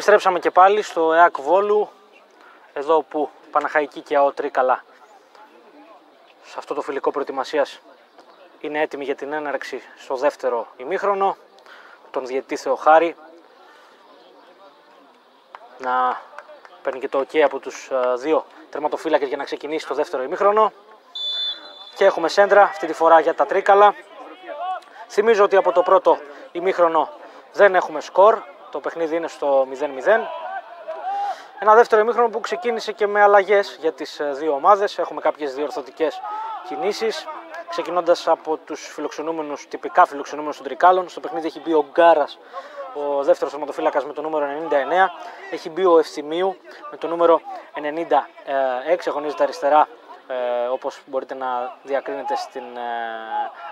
Επιστρέψαμε και πάλι στο ΕΑΚ Βόλου, εδώ που Παναχαϊκή και ΑΟ Τρίκαλα σε αυτό το φιλικό προετοιμασίας είναι έτοιμη για την έναρξη στο δεύτερο ημίχρονο. Τον διετή Θεοχάρη να παίρνει και το ok από τους ε, δύο τερματοφύλακες για να ξεκινήσει το δεύτερο ημίχρονο. Και έχουμε σέντρα αυτή τη φορά για τα Τρίκαλα. Θυμίζω ότι από το πρώτο ημίχρονο δεν έχουμε σκορ. Το παιχνίδι είναι στο 0-0. Ένα δεύτερο ημίχρονο που ξεκίνησε και με αλλαγές για τις ε, δύο ομάδες. Έχουμε κάποιες διορθωτικές κινήσεις. Ξεκινώντας από τους φιλοξενούμενους, τυπικά φιλοξενούμενους των Τρικάλων. Στο παιχνίδι έχει μπει ο Γκάρας, ο δεύτερος θεματοφύλακας με το νούμερο 99. Έχει μπει ο Ευθυμίου με το νούμερο 96. Αγωνίζεται αριστερά ε, όπως μπορείτε να διακρίνετε στην ε,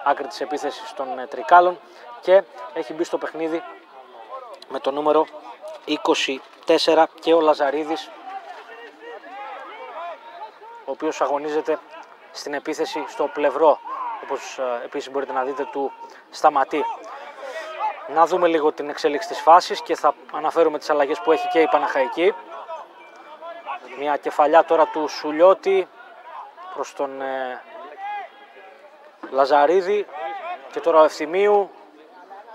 άκρη της επίθεσης των ε, Τρικάλων και έχει μπει στο παιχνίδι με το νούμερο 24 και ο Λαζαρίδης ο οποίος αγωνίζεται στην επίθεση στο πλευρό όπως ε, επίσης μπορείτε να δείτε του σταματή. Να δούμε λίγο την εξέλιξη της φάσης και θα αναφέρουμε τις αλλαγές που έχει και η Παναχαϊκή. Μια κεφαλιά τώρα του Σουλιώτη προς τον ε, Λαζαρίδη και τώρα ο Ευθυμίου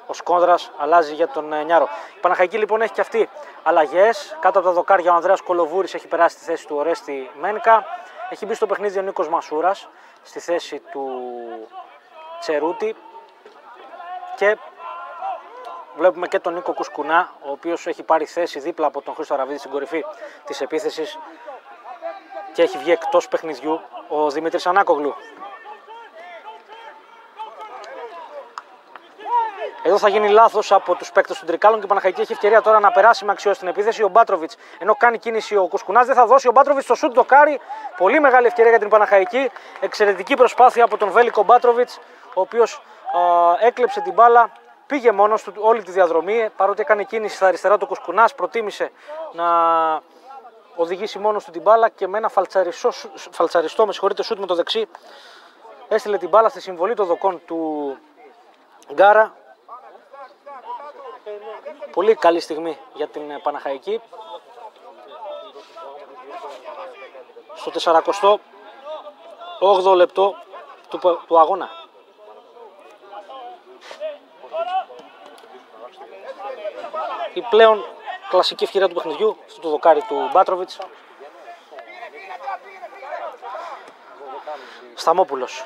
ο Σκόνδρας αλλάζει για τον ε, Νιάρο. Η Παναχαϊκή λοιπόν έχει και αυτή αλλαγές. Κάτω από τα δοκάρια ο Ανδρέας Κολοβούρης έχει περάσει στη θέση του Ορέστη Μένκα. Έχει μπει στο παιχνίδι ο Νίκος Μασούρας στη θέση του Τσερούτη. Και βλέπουμε και τον Νίκο Κουσκουνά, ο οποίος έχει πάρει θέση δίπλα από τον Χρήστο Αραβίδη στην κορυφή της επίθεσης και έχει βγει εκτός παιχνιδιού ο Δημήτρης Ανάκογλου. Εδώ θα γίνει λάθος από τους παίκτες των Τρικάλων και η Παναχαϊκή έχει ευκαιρία τώρα να περάσει με αξιώσει την επίθεση. Ο Μπάτροβιτς, ενώ κάνει κίνηση ο Κουσκουνάς, δεν θα δώσει ο Μπάτροβιτς το σουτ το κάρι. Πολύ μεγάλη ευκαιρία για την Παναχαϊκή. Εξαιρετική προσπάθεια από τον Βέλικο Μπάτροβιτς, ο οποίος έκλεψε την μπάλα. Πήγε μόνος του όλη τη διαδρομή, παρότι έκανε κίνηση στα αριστερά του Κουσκουνάς, προτίμησε να οδηγήσει μόνος του την μπάλα και με ένα φαλτσαριστό, φαλτσαριστό με συγχωρείτε, σουτ με το δεξί έστειλε την μπάλα στη συμβολή των δοκών του Γκάρα Πολύ καλή στιγμή για την ε, Παναχαϊκή. Στο 48 λεπτό του, του αγώνα. Η πλέον κλασική ευκαιρία του παιχνιδιού στο το δοκάρι του Μπάτροβιτς. Σταμόπουλος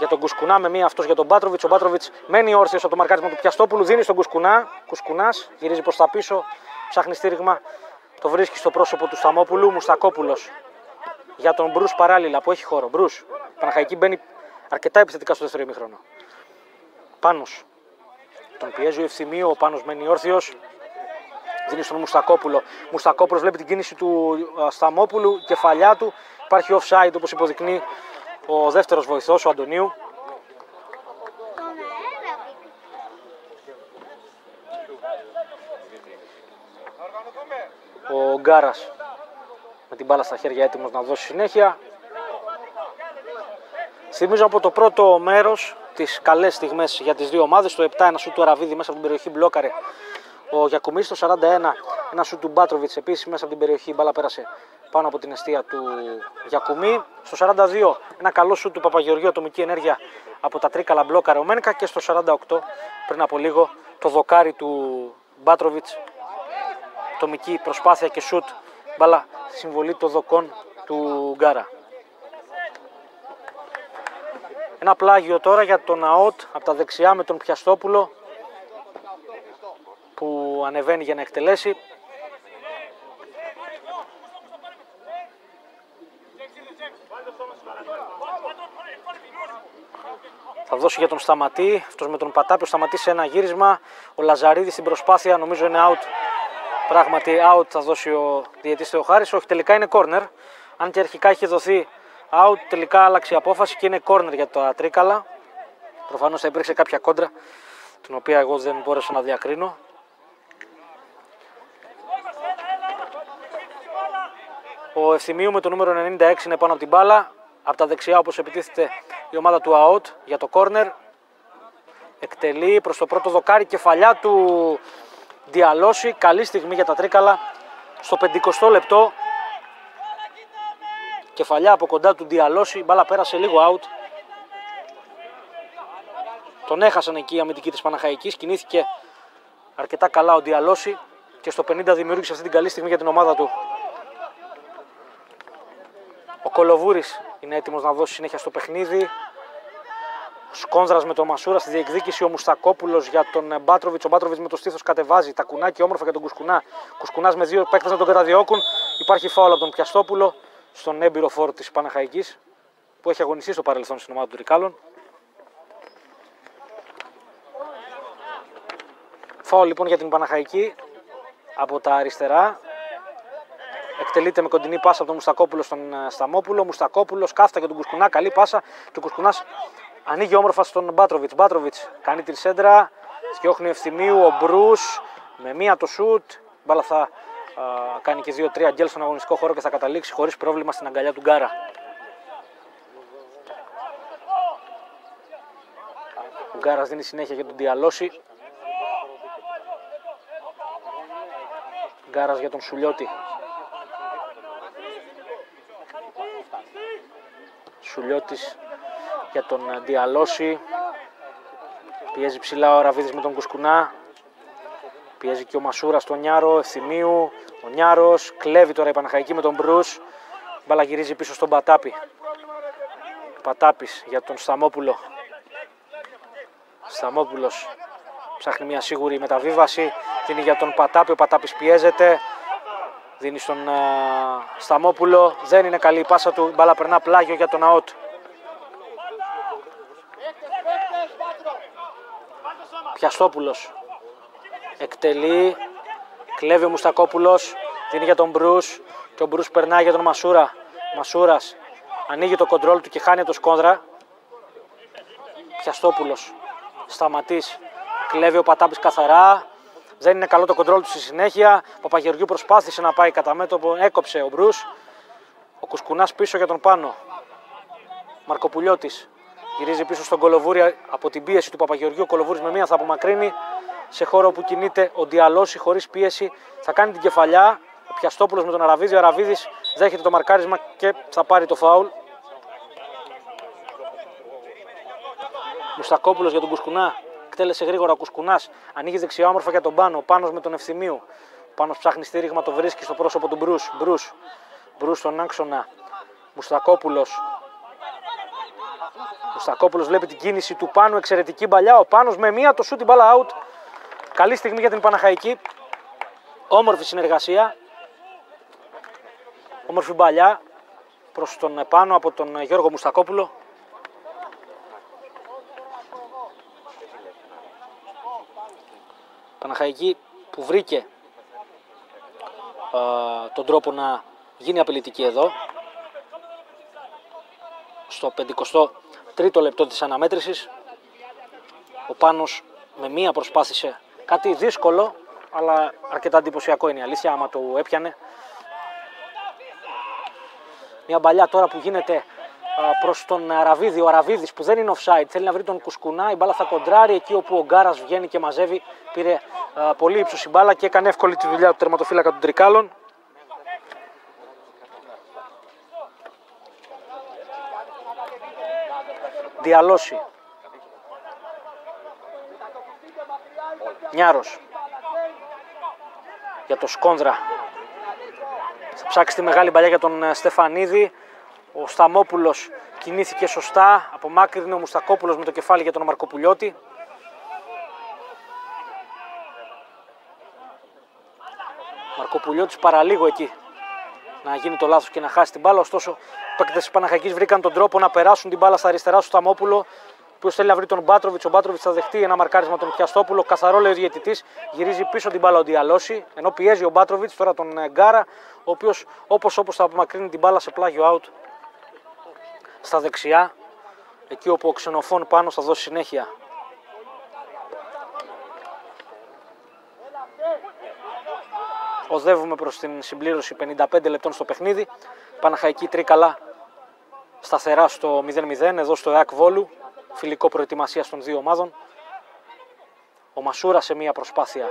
για τον Κουσκουνά με μία αυτός για τον Μπάτροβιτ. Ο Μπάτροβιτ μένει όρθιος από το μαρκάρισμα του Πιαστόπουλου, δίνει στον Κουσκουνά. Κουσκουνάς γυρίζει προς τα πίσω, ψάχνει στήριγμα. Το βρίσκει στο πρόσωπο του Σταμόπουλου. Μουστακόπουλος για τον Μπρου παράλληλα που έχει χώρο. Μπρου. Παναχαϊκή μπαίνει αρκετά επιθετικά στο δεύτερο ημίχρονο. Πάνω. Τον πιέζει ο ευθυμίο, ο Πάνος μένει όρθιος. Δίνει στον Μουστακόπουλο. Μουστακόπουλος βλέπει την κίνηση του Σταμόπουλου, κεφαλιά του. Υπάρχει offside όπως υποδεικνύει ο δεύτερος βοηθός, ο Αντωνίου. Ο Γκάρας με την μπάλα στα χέρια έτοιμος να δώσει συνέχεια. Θυμίζω από το πρώτο μέρος τις καλές στιγμές για τις δύο ομάδες. Το 7 ένα σου του Αραβίδη μέσα από την περιοχή μπλόκαρε ο Γιακουμής. Το 41 ένα σου του Μπάτροβιτς επίσης μέσα από την περιοχή. Η μπάλα πέρασε πάνω από την αιστεία του Γιακουμή. Στο 42 ένα καλό σου του Παπαγεωργίου ατομική ενέργεια από τα τρίκαλα μπλόκα Ρωμένκα και στο 48 πριν από λίγο το δοκάρι του Μπάτροβιτς ατομική προσπάθεια και σουτ μπαλά συμβολή των δοκών του Γκάρα. Ένα πλάγιο τώρα για τον ΑΟΤ από τα δεξιά με τον Πιαστόπουλο που ανεβαίνει για να εκτελέσει. Δώσει για τον Σταματή. Αυτός με τον Πατάπη. Ο Σταματή σε ένα γύρισμα. Ο Λαζαρίδης στην προσπάθεια νομίζω είναι out. Πράγματι out θα δώσει ο διαιτής Θεοχάρης. Όχι, τελικά είναι corner. Αν και αρχικά είχε δοθεί out, τελικά άλλαξε η απόφαση και είναι corner για τα τρίκαλα. Προφανώς θα υπήρξε κάποια κόντρα, την οποία εγώ δεν μπόρεσα να διακρίνω. Ο Ευθυμίου με το νούμερο 96 είναι πάνω από την μπάλα. Από τα δεξιά όπως επιτίθεται η ομάδα του ΑΟΤ για το κόρνερ. Εκτελεί προς το πρώτο δοκάρι κεφαλιά του διαλώσει. Καλή στιγμή για τα τρίκαλα. Στο 50 λεπτό κεφαλιά από κοντά του διαλώσει. Η μπάλα πέρασε λίγο out. Τον έχασαν εκεί η αμυντική της Παναχαϊκής. Κινήθηκε αρκετά καλά ο Διαλώση και στο 50 δημιούργησε αυτή την καλή στιγμή για την ομάδα του. Ο Κολοβούρης είναι έτοιμος να δώσει συνέχεια στο παιχνίδι. Σκόνδρας με τον Μασούρα στη διεκδίκηση. Ο Μουστακόπουλος για τον Μπάτροβιτς. Ο Μπάτροβιτς με το στήθος κατεβάζει τα κουνάκι όμορφα για τον Κουσκουνά. Κουσκουνάς με δύο παίκτες να τον καταδιώκουν. Υπάρχει φάουλ από τον Πιαστόπουλο στον έμπειρο φόρο της Παναχαϊκής που έχει αγωνιστεί στο παρελθόν στην ομάδα του Ρικάλων. Φάουλ λοιπόν για την Παναχαϊκή από τα αριστερά. Εκτελείται με κοντινή πάσα από τον Μουστακόπουλο στον ε, Σταμόπουλο. Μουστακόπουλος κάθεται για τον Κουσκουνά. Καλή πάσα. Και ο Κουσκουνάς ανοίγει όμορφα στον Μπάτροβιτς. Μπάτροβιτς κάνει την σέντρα. Διώχνει ευθυμίου ο Μπρούς με μία το σουτ. Μπάλα θα α, κάνει και δύο-τρία γκέλ στον αγωνιστικό χώρο και θα καταλήξει χωρίς πρόβλημα στην αγκαλιά του Γκάρα. Ο Γκάρας δίνει συνέχεια για τον Διαλώση. Γκάρας για τον Σουλιώτη. Σουλιώτης για τον Διαλώση. Πιέζει ψηλά ο Ραβίδης με τον Κουσκουνά. Πιέζει και ο Μασούρας στον Νιάρο, Ευθυμίου. Ο Νιάρος κλέβει τώρα η Παναχαϊκή με τον Μπρούς. Μπαλα γυρίζει πίσω στον Πατάπη. Πατάπης για τον Σταμόπουλο. Σταμόπουλος ψάχνει μια σίγουρη μεταβίβαση. Δίνει για τον Πατάπη, ο Πατάπης πιέζεται. Δίνει στον uh, Σταμόπουλο. Δεν είναι καλή η πάσα του. Μπάλα περνά πλάγιο για τον ΑΟΤ. Πιαστόπουλος. Εκτελεί. Κλέβει ο Μουστακόπουλος. Δίνει για τον Μπρούς. Και ο Μπρούς περνάει για τον Μασούρα. Μασούρας ανοίγει το κοντρόλ του και χάνει το σκόνδρα. Πιαστόπουλος. Σταματής. Κλέβει ο Πατάπης καθαρά. Δεν είναι καλό το κοντρόλ του στη συνέχεια. Ο Παπαγεωργιού προσπάθησε να πάει κατά μέτωπο, έκοψε ο Μπρούς. Ο Κουσκουνάς πίσω για τον πάνω. Μαρκοπουλιώτης γυρίζει πίσω στον Κολοβούρη από την πίεση του Παπαγεωργιού. Ο Κολοβούρης με μία θα απομακρύνει σε χώρο που κινείται ο Διαλώση χωρίς πίεση. Θα κάνει την κεφαλιά. Ο Πιαστόπουλος με τον Αραβίδη. Ο Αραβίδης δέχεται το μαρκάρισμα και θα πάρει το φάουλ. Μουστακόπουλος για τον Κουσκουνά εκτέλεσε γρήγορα ο Κουσκουνάς. Ανοίγει δεξιά όμορφα για τον πάνω. Πάνω με τον ευθυμίου. Πάνω ψάχνει στήριγμα, το βρίσκει στο πρόσωπο του Μπρου. Μπρου. Μπρου στον άξονα. Μουστακόπουλος. Μουστακόπουλος βλέπει την κίνηση του πάνω. Εξαιρετική μπαλιά. Ο πάνω με μία το σούτ μπάλα out. Καλή στιγμή για την Παναχαϊκή. Όμορφη συνεργασία. Όμορφη μπαλιά προς τον πάνω από τον Γιώργο Μουστακόπουλο. Παναχαϊκή που βρήκε τον τρόπο να γίνει απειλητική εδώ στο 53ο λεπτό της αναμέτρησης ο Πάνος με μία προσπάθησε κάτι δύσκολο αλλά αρκετά εντυπωσιακό είναι η αλήθεια άμα το έπιανε μια μπαλιά τώρα που γίνεται προς τον Αραβίδη. Ο Αραβίδης που δεν είναι offside θέλει να βρει τον Κουσκουνά. Η μπάλα θα κοντράρει εκεί όπου ο Γκάρας βγαίνει και μαζεύει. Πήρε πολύ ύψος η μπάλα και έκανε εύκολη τη δουλειά του τερματοφύλακα των Τρικάλων. Διαλώσει. Νιάρος. Για το Σκόνδρα. Θα ψάξει τη μεγάλη μπαλιά για τον ε, Στεφανίδη. Ο Σταμόπουλος κινήθηκε σωστά. Απομάκρυνε ο Μουστακόπουλος με το κεφάλι για τον Μαρκοπουλιώτη. Μαρκοπουλιώτης παραλίγο εκεί να γίνει το λάθος και να χάσει την μπάλα. Ωστόσο, οι παίκτες της Παναχαϊκής βρήκαν τον τρόπο να περάσουν την μπάλα στα αριστερά στο Σταμόπουλο. Που θέλει να βρει τον Μπάτροβιτς. Ο Μπάτροβιτς θα δεχτεί ένα μαρκάρισμα τον Πιαστόπουλο. Καθαρό λέει ο διαιτητής. Γυρίζει πίσω την μπάλα ο Διαλώση. Ενώ πιέζει ο Μπάτροβιτς τώρα τον ε, Γκάρα. Ο οποίος όπως όπως θα απομακρύνει την μπάλα σε πλάγιο out στα δεξιά. Εκεί όπου ο Ξενοφών πάνω θα δώσει συνέχεια. Οδεύουμε προς την συμπλήρωση 55 λεπτών στο παιχνίδι. Παναχαϊκή τρίκαλα σταθερά στο 0-0 εδώ στο ΕΑΚ Βόλου. Φιλικό προετοιμασία των δύο ομάδων. Ο Μασούρα σε μία προσπάθεια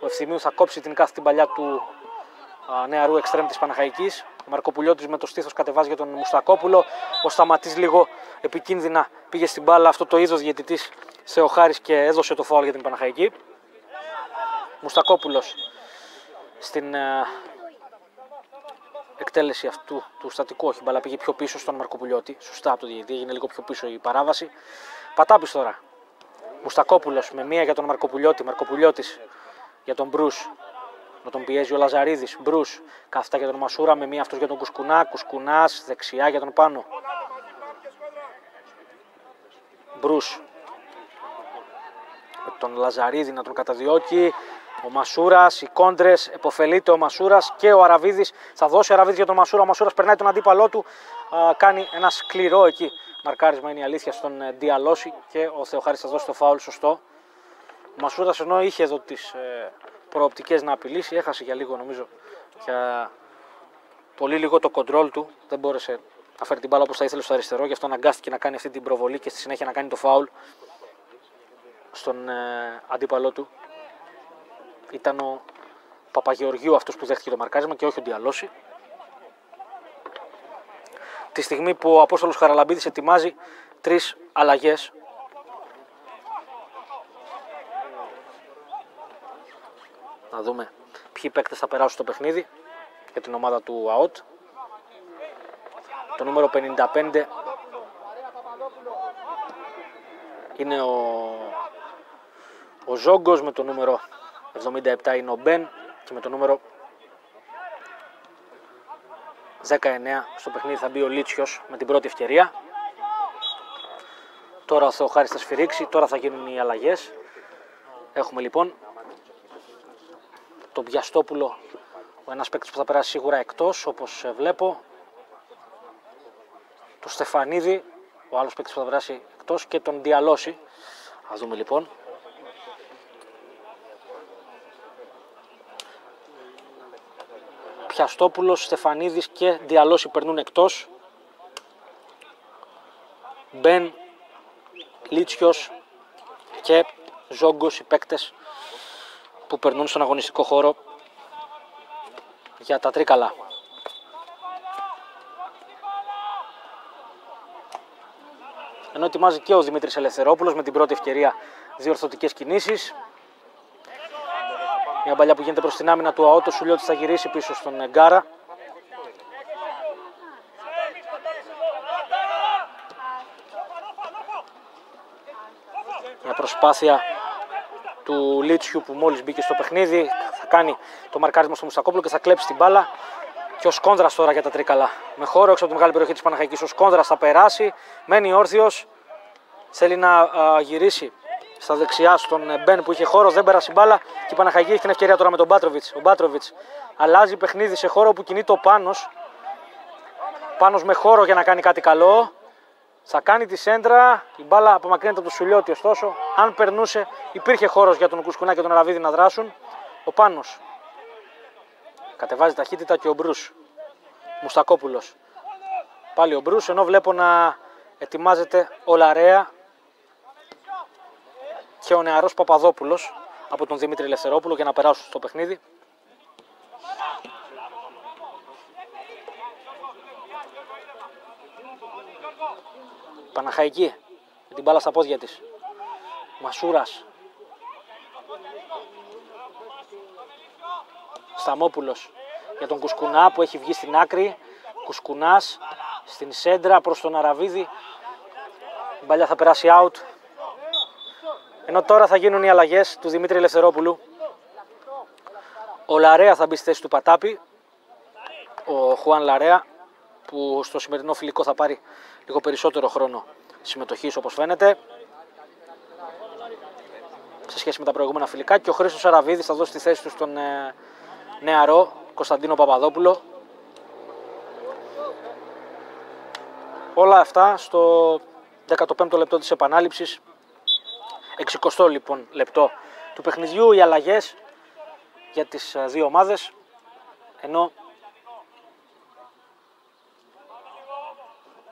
Ο Ευθυμίου θα κόψει την κάθε την παλιά του α, νεαρού εξτρέμ της Παναχαϊκής. Ο Μαρκοπουλιώτης με το στήθος κατεβάζει για τον Μουστακόπουλο. Ο Σταματής λίγο επικίνδυνα πήγε στην μπάλα. Αυτό το είδος διαιτητής σε ο Χάρης και έδωσε το φάουλ για την Παναχαϊκή. Μουστακόπουλος στην ε, εκτέλεση αυτού του στατικού, όχι μπαλά πήγε πιο πίσω στον Μαρκοπουλιώτη. Σωστά από το διαιτητή, έγινε λίγο πιο πίσω η παράβαση. Πατάπης τώρα. Μουστακόπουλος με μία για τον Μαρκοπουλιώτη. Μαρκοπουλιώτης για τον Μπρου. Να τον πιέζει ο Λαζαρίδης. Μπρου. Κάθετα για τον Μασούρα με μία αυτός για τον Κουσκουνά. Κουσκουνάς δεξιά για τον Πάνο. Μπρου. Με τον Λαζαρίδη να τον καταδιώκει. Ο Μασούρας, οι κόντρες, εποφελείται ο Μασούρας και ο Αραβίδης. Θα δώσει ο Αραβίδης για τον Μασούρα. Ο Μασούρας περνάει τον αντίπαλό του. Α, κάνει ένα σκληρό εκεί μαρκάρισμα. Είναι η αλήθεια στον ε, Διαλώση και ο Θεοχάρης θα δώσει το φάουλ σωστό. Ο Μασούρας ενώ είχε εδώ τις ε, προοπτικές να απειλήσει, έχασε για λίγο νομίζω. Για πολύ λίγο το κοντρόλ του. Δεν μπόρεσε να φέρει την μπάλα όπως θα ήθελε στο αριστερό. Γι' αυτό αναγκάστηκε να κάνει αυτή την προβολή και στη συνέχεια να κάνει το φάουλ στον ε, αντίπαλό του ήταν ο Παπαγεωργίου αυτός που δέχτηκε το μαρκάρισμα και όχι ο Διαλώση. Τη στιγμή που ο Απόστολος Χαραλαμπίδης ετοιμάζει τρεις αλλαγές. Να δούμε ποιοι παίκτες θα περάσουν στο παιχνίδι για την ομάδα του ΑΟΤ. Το νούμερο 55 είναι ο, ο Ζόγκος με το νούμερο 77 είναι ο Μπεν και με το νούμερο 19 στο παιχνίδι θα μπει ο Λίτσιος με την πρώτη ευκαιρία. Τώρα ο Θεοχάρης θα σφυρίξει, τώρα θα γίνουν οι αλλαγές. Έχουμε λοιπόν τον Πιαστόπουλο, ο ένας παίκτης που θα περάσει σίγουρα εκτός όπως βλέπω. Το Στεφανίδη, ο άλλος παίκτης που θα περάσει εκτός και τον Διαλώση. Ας δούμε λοιπόν. Πιαστόπουλος, Στεφανίδης και Διαλώση περνούν εκτός. Μπεν, Λίτσιος και Ζόγκος οι παίκτες που περνούν στον αγωνιστικό χώρο για τα τρίκαλα. Ενώ ετοιμάζει και ο Δημήτρης Ελευθερόπουλος με την πρώτη ευκαιρία διορθωτικές κινήσεις. Μια παλιά που γίνεται προς την άμυνα του ΑΟΤΟ, Σουλιώτης θα γυρίσει πίσω στον Γκάρα. Μια προσπάθεια του Λίτσιου που μόλις μπήκε στο παιχνίδι. Θα κάνει το μαρκάρισμα στο Μουστακόπουλο και θα κλέψει την μπάλα. Και ο Σκόνδρας τώρα για τα τρίκαλα. Με χώρο έξω από τη μεγάλη περιοχή της Παναχαϊκής. Ο Σκόνδρας θα περάσει. Μένει όρθιος. Θέλει να α, γυρίσει στα δεξιά στον ε, Μπεν που είχε χώρο, δεν πέρασε μπάλα και η Παναχαϊκή έχει την ευκαιρία τώρα με τον Μπάτροβιτς. Ο Μπάτροβιτς αλλάζει παιχνίδι σε χώρο που κινείται ο Πάνος. Πάνος με χώρο για να κάνει κάτι καλό. Θα κάνει τη σέντρα. Η μπάλα απομακρύνεται από το Σουλιώτη. Ωστόσο, αν περνούσε, υπήρχε χώρος για τον Κουσκουνά και τον Αραβίδη να δράσουν. Ο Πάνος κατεβάζει ταχύτητα και ο Μπρου. Μουστακόπουλος. Πάλι ο Μπρου, ενώ βλέπω να ετοιμάζεται ο Λαρέα και ο νεαρός Παπαδόπουλος από τον Δημήτρη Ελευθερόπουλο για να περάσουν στο παιχνίδι. Παναχαϊκή με την μπάλα στα πόδια της. Μασούρας. Σταμόπουλος για τον Κουσκουνά που έχει βγει στην άκρη. Κουσκουνάς στην σέντρα προς τον Αραβίδη. Η μπαλιά θα περάσει out. Ενώ τώρα θα γίνουν οι αλλαγές του Δημήτρη Ελευθερόπουλου. Ο Λαρέα θα μπει στη θέση του Πατάπη. Ο Χουάν Λαρέα που στο σημερινό φιλικό θα πάρει λίγο περισσότερο χρόνο συμμετοχής όπως φαίνεται. Σε σχέση με τα προηγούμενα φιλικά. Και ο Χρήστος Αραβίδης θα δώσει τη θέση του στον ε, νεαρό Κωνσταντίνο Παπαδόπουλο. Όλα αυτά στο 15ο λεπτό της επανάληψης 60 λοιπόν λεπτό του παιχνιδιού οι αλλαγές για τις ε, δύο ομάδες ενώ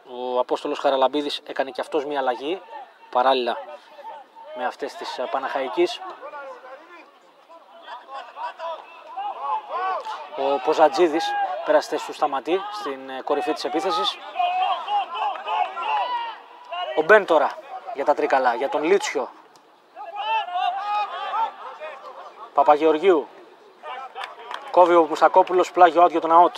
ο Απόστολος Χαραλαμπίδης έκανε και αυτός μια αλλαγή παράλληλα με αυτές της ε, Παναχαϊκής Ο Ποζατζίδης πέρασε του Σταματή στην ε, κορυφή της επίθεσης. Ο Μπεν τώρα για τα τρίκαλα, για τον Λίτσιο. Παπαγεωργίου. Κόβει ο Μουσακόπουλος πλάγιο out για τον ΑΟΤ.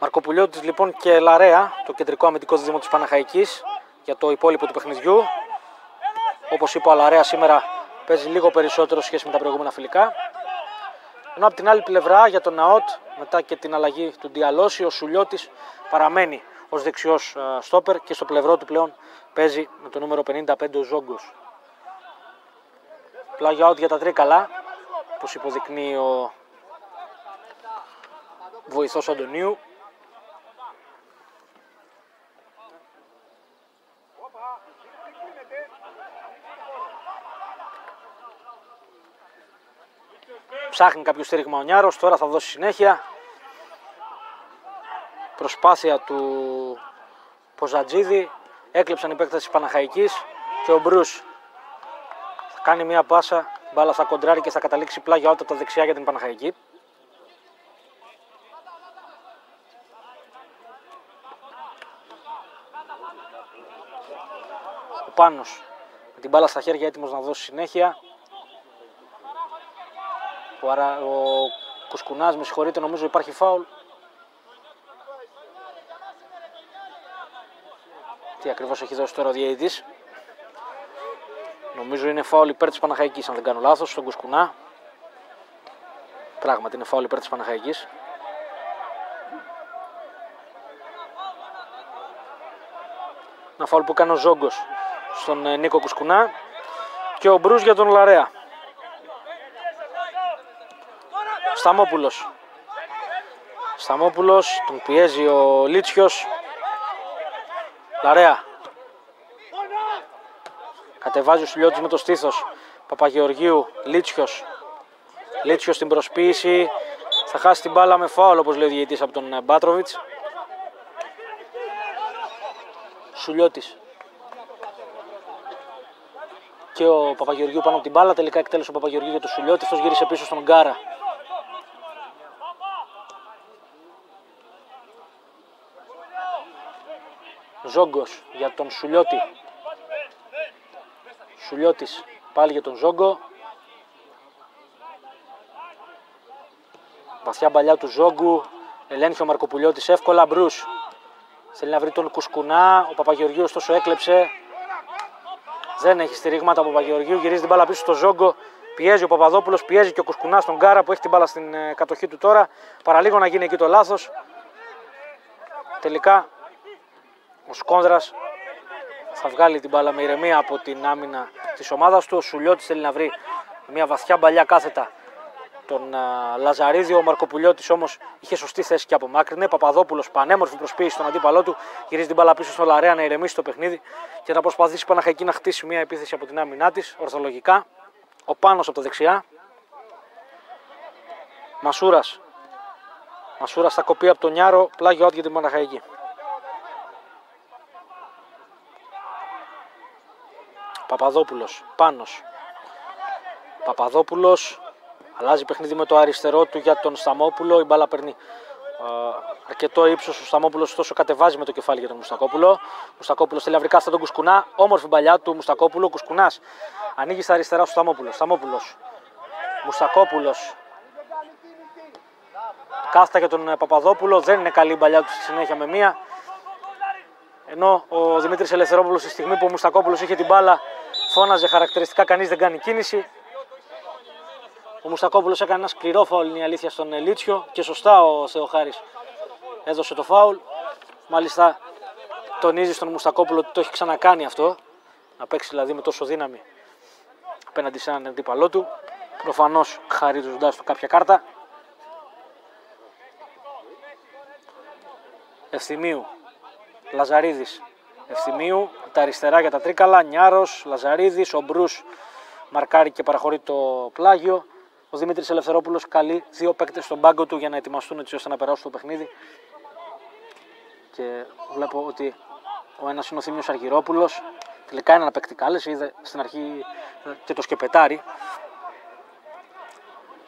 Μαρκοπουλιώτης λοιπόν και Λαρέα, το κεντρικό αμυντικό δίδυμο της Παναχαϊκής για το υπόλοιπο του παιχνιδιού. Όπως είπα ο Λαρέα σήμερα παίζει λίγο περισσότερο σχέση με τα προηγούμενα φιλικά. Ενώ από την άλλη πλευρά για τον ΑΟΤ μετά και την αλλαγή του Διαλώση ο Σουλιώτης παραμένει ως δεξιός στόπερ και στο πλευρό του πλέον παίζει με το νούμερο 55 ο Ζόγκος. Πλάγιο out για τα τρίκαλα, όπως υποδεικνύει ο βοηθός Αντωνίου. Ψάχνει κάποιο στήριγμα ο Νιάρος, τώρα θα δώσει συνέχεια. Προσπάθεια του Ποζατζίδη, έκλεψαν οι παίκτες της Παναχαϊκής και ο Μπρούς θα κάνει μια πάσα, μπάλα θα κοντράρει και θα καταλήξει πλάγια όταν τα δεξιά για την Παναχαϊκή. Ο Πάνος με την μπάλα στα χέρια έτοιμος να δώσει συνέχεια. Ο, Αρα... ο Κουσκουνάς, με συγχωρείτε, νομίζω υπάρχει φάουλ. Τι ακριβώς έχει δώσει τώρα ο διαιτητής; Νομίζω είναι φάουλ υπέρ της Παναχαϊκής, αν δεν κάνω λάθος, στον Κουσκουνά. Πράγματι είναι φάουλ υπέρ της Παναχαϊκής. Ένα φάουλ που κάνει ο Ζόγκος στον ε, Νίκο Κουσκουνά και ο Μπρούς για τον Λαρέα. Σταμόπουλος. Σταμόπουλος, τον πιέζει ο Λίτσιος. Λαρέα. Κατεβάζει ο Σουλιώτης με το στήθος. Παπαγεωργίου, Λίτσιος. Λίτσιος στην προσποίηση. Θα χάσει την μπάλα με φάουλ όπως λέει ο διαιτητής από τον Μπάτροβιτς. Σουλιώτης. Και ο Παπαγεωργίου πάνω από την μπάλα. Τελικά εκτέλεσε ο Παπαγεωργίου για τον Σουλιώτη. Αυτός γύρισε πίσω στον Γκάρα. Ζόγκος για τον Σουλιώτη. Σουλιώτης πάλι για τον Ζόγκο. Βαθιά μπαλιά του Ζόγκου. Ελέγχει ο Μαρκοπουλιώτης εύκολα. Μπρούς. Θέλει να βρει τον Κουσκουνά. Ο Παπαγεωργίου ωστόσο έκλεψε. Δεν έχει στηρίγματα ο Παπαγεωργίου. Γυρίζει την μπάλα πίσω στο Ζόγκο. Πιέζει ο Παπαδόπουλος, πιέζει και ο Κουσκουνά στον Κάρα που έχει την μπάλα στην ε, κατοχή του τώρα. Παραλίγο να γίνει εκεί το λάθος. Τελικά ο Σκόνδρας θα βγάλει την μπάλα με ηρεμία από την άμυνα της ομάδας του. Ο Σουλιώτης θέλει να βρει μια βαθιά μπαλιά κάθετα τον Λαζαρίδη. Ο Μαρκοπουλιώτης όμως είχε σωστή θέση και απομάκρυνε. Παπαδόπουλος πανέμορφη προσποίηση στον αντίπαλό του. Γυρίζει την μπάλα πίσω στο Λαρέα να ηρεμήσει το παιχνίδι και να προσπαθήσει Παναχαϊκή να χτίσει μια επίθεση από την άμυνά της ορθολογικά. Ο Πάνος από τα δεξιά. Μασούρας. Μασούρας θα κοπεί από τον Νιάρο. Πλάγιο για την Παναχαϊκή. Παπαδόπουλος, Πάνος. Παπαδόπουλος, αλλάζει παιχνίδι με το αριστερό του για τον Σταμόπουλο. Η μπάλα παίρνει αρκετό ύψος. Ο Σταμόπουλος ωστόσο κατεβάζει με το κεφάλι για τον Μουστακόπουλο. Μουστακόπουλος θέλει να βρει τον Κουσκουνά. Όμορφη μπαλιά του Μουστακόπουλο. Κουσκουνάς ανοίγει στα αριστερά στο Σταμόπουλος. Σταμόπουλος. Μουστακόπουλος. Κάστα για τον Παπαδόπουλο. Δεν είναι καλή η μπαλιά του στη συνέχεια με μία. Ενώ ο Δημήτρης Ελευθερόπουλος στη στιγμή που ο Μουστακόπουλος είχε την μπάλα φώναζε χαρακτηριστικά κανείς δεν κάνει κίνηση. Ο Μουστακόπουλος έκανε ένα σκληρό φάουλ, είναι η αλήθεια, στον Λίτσιο και σωστά ο Θεοχάρης έδωσε το φάουλ. Μάλιστα τονίζει στον Μουστακόπουλο ότι το έχει ξανακάνει αυτό. Να παίξει δηλαδή με τόσο δύναμη απέναντι σε έναν αντίπαλό του. Προφανώς χαρίζοντα του κάποια κάρτα. Ευθυμίου Λαζαρίδης Ευθυμίου, τα αριστερά για τα τρίκαλα, Νιάρος, Λαζαρίδης, ο Μπρούς μαρκάρει και παραχωρεί το πλάγιο. Ο Δημήτρης Ελευθερόπουλος καλεί δύο παίκτες στον πάγκο του για να ετοιμαστούν έτσι ώστε να περάσουν το παιχνίδι. Και βλέπω ότι ο ένας είναι ο Θήμιος Αργυρόπουλος, Τελικά είναι ένα παίκτη κάλεσε, είδε στην αρχή και το σκεπετάρι.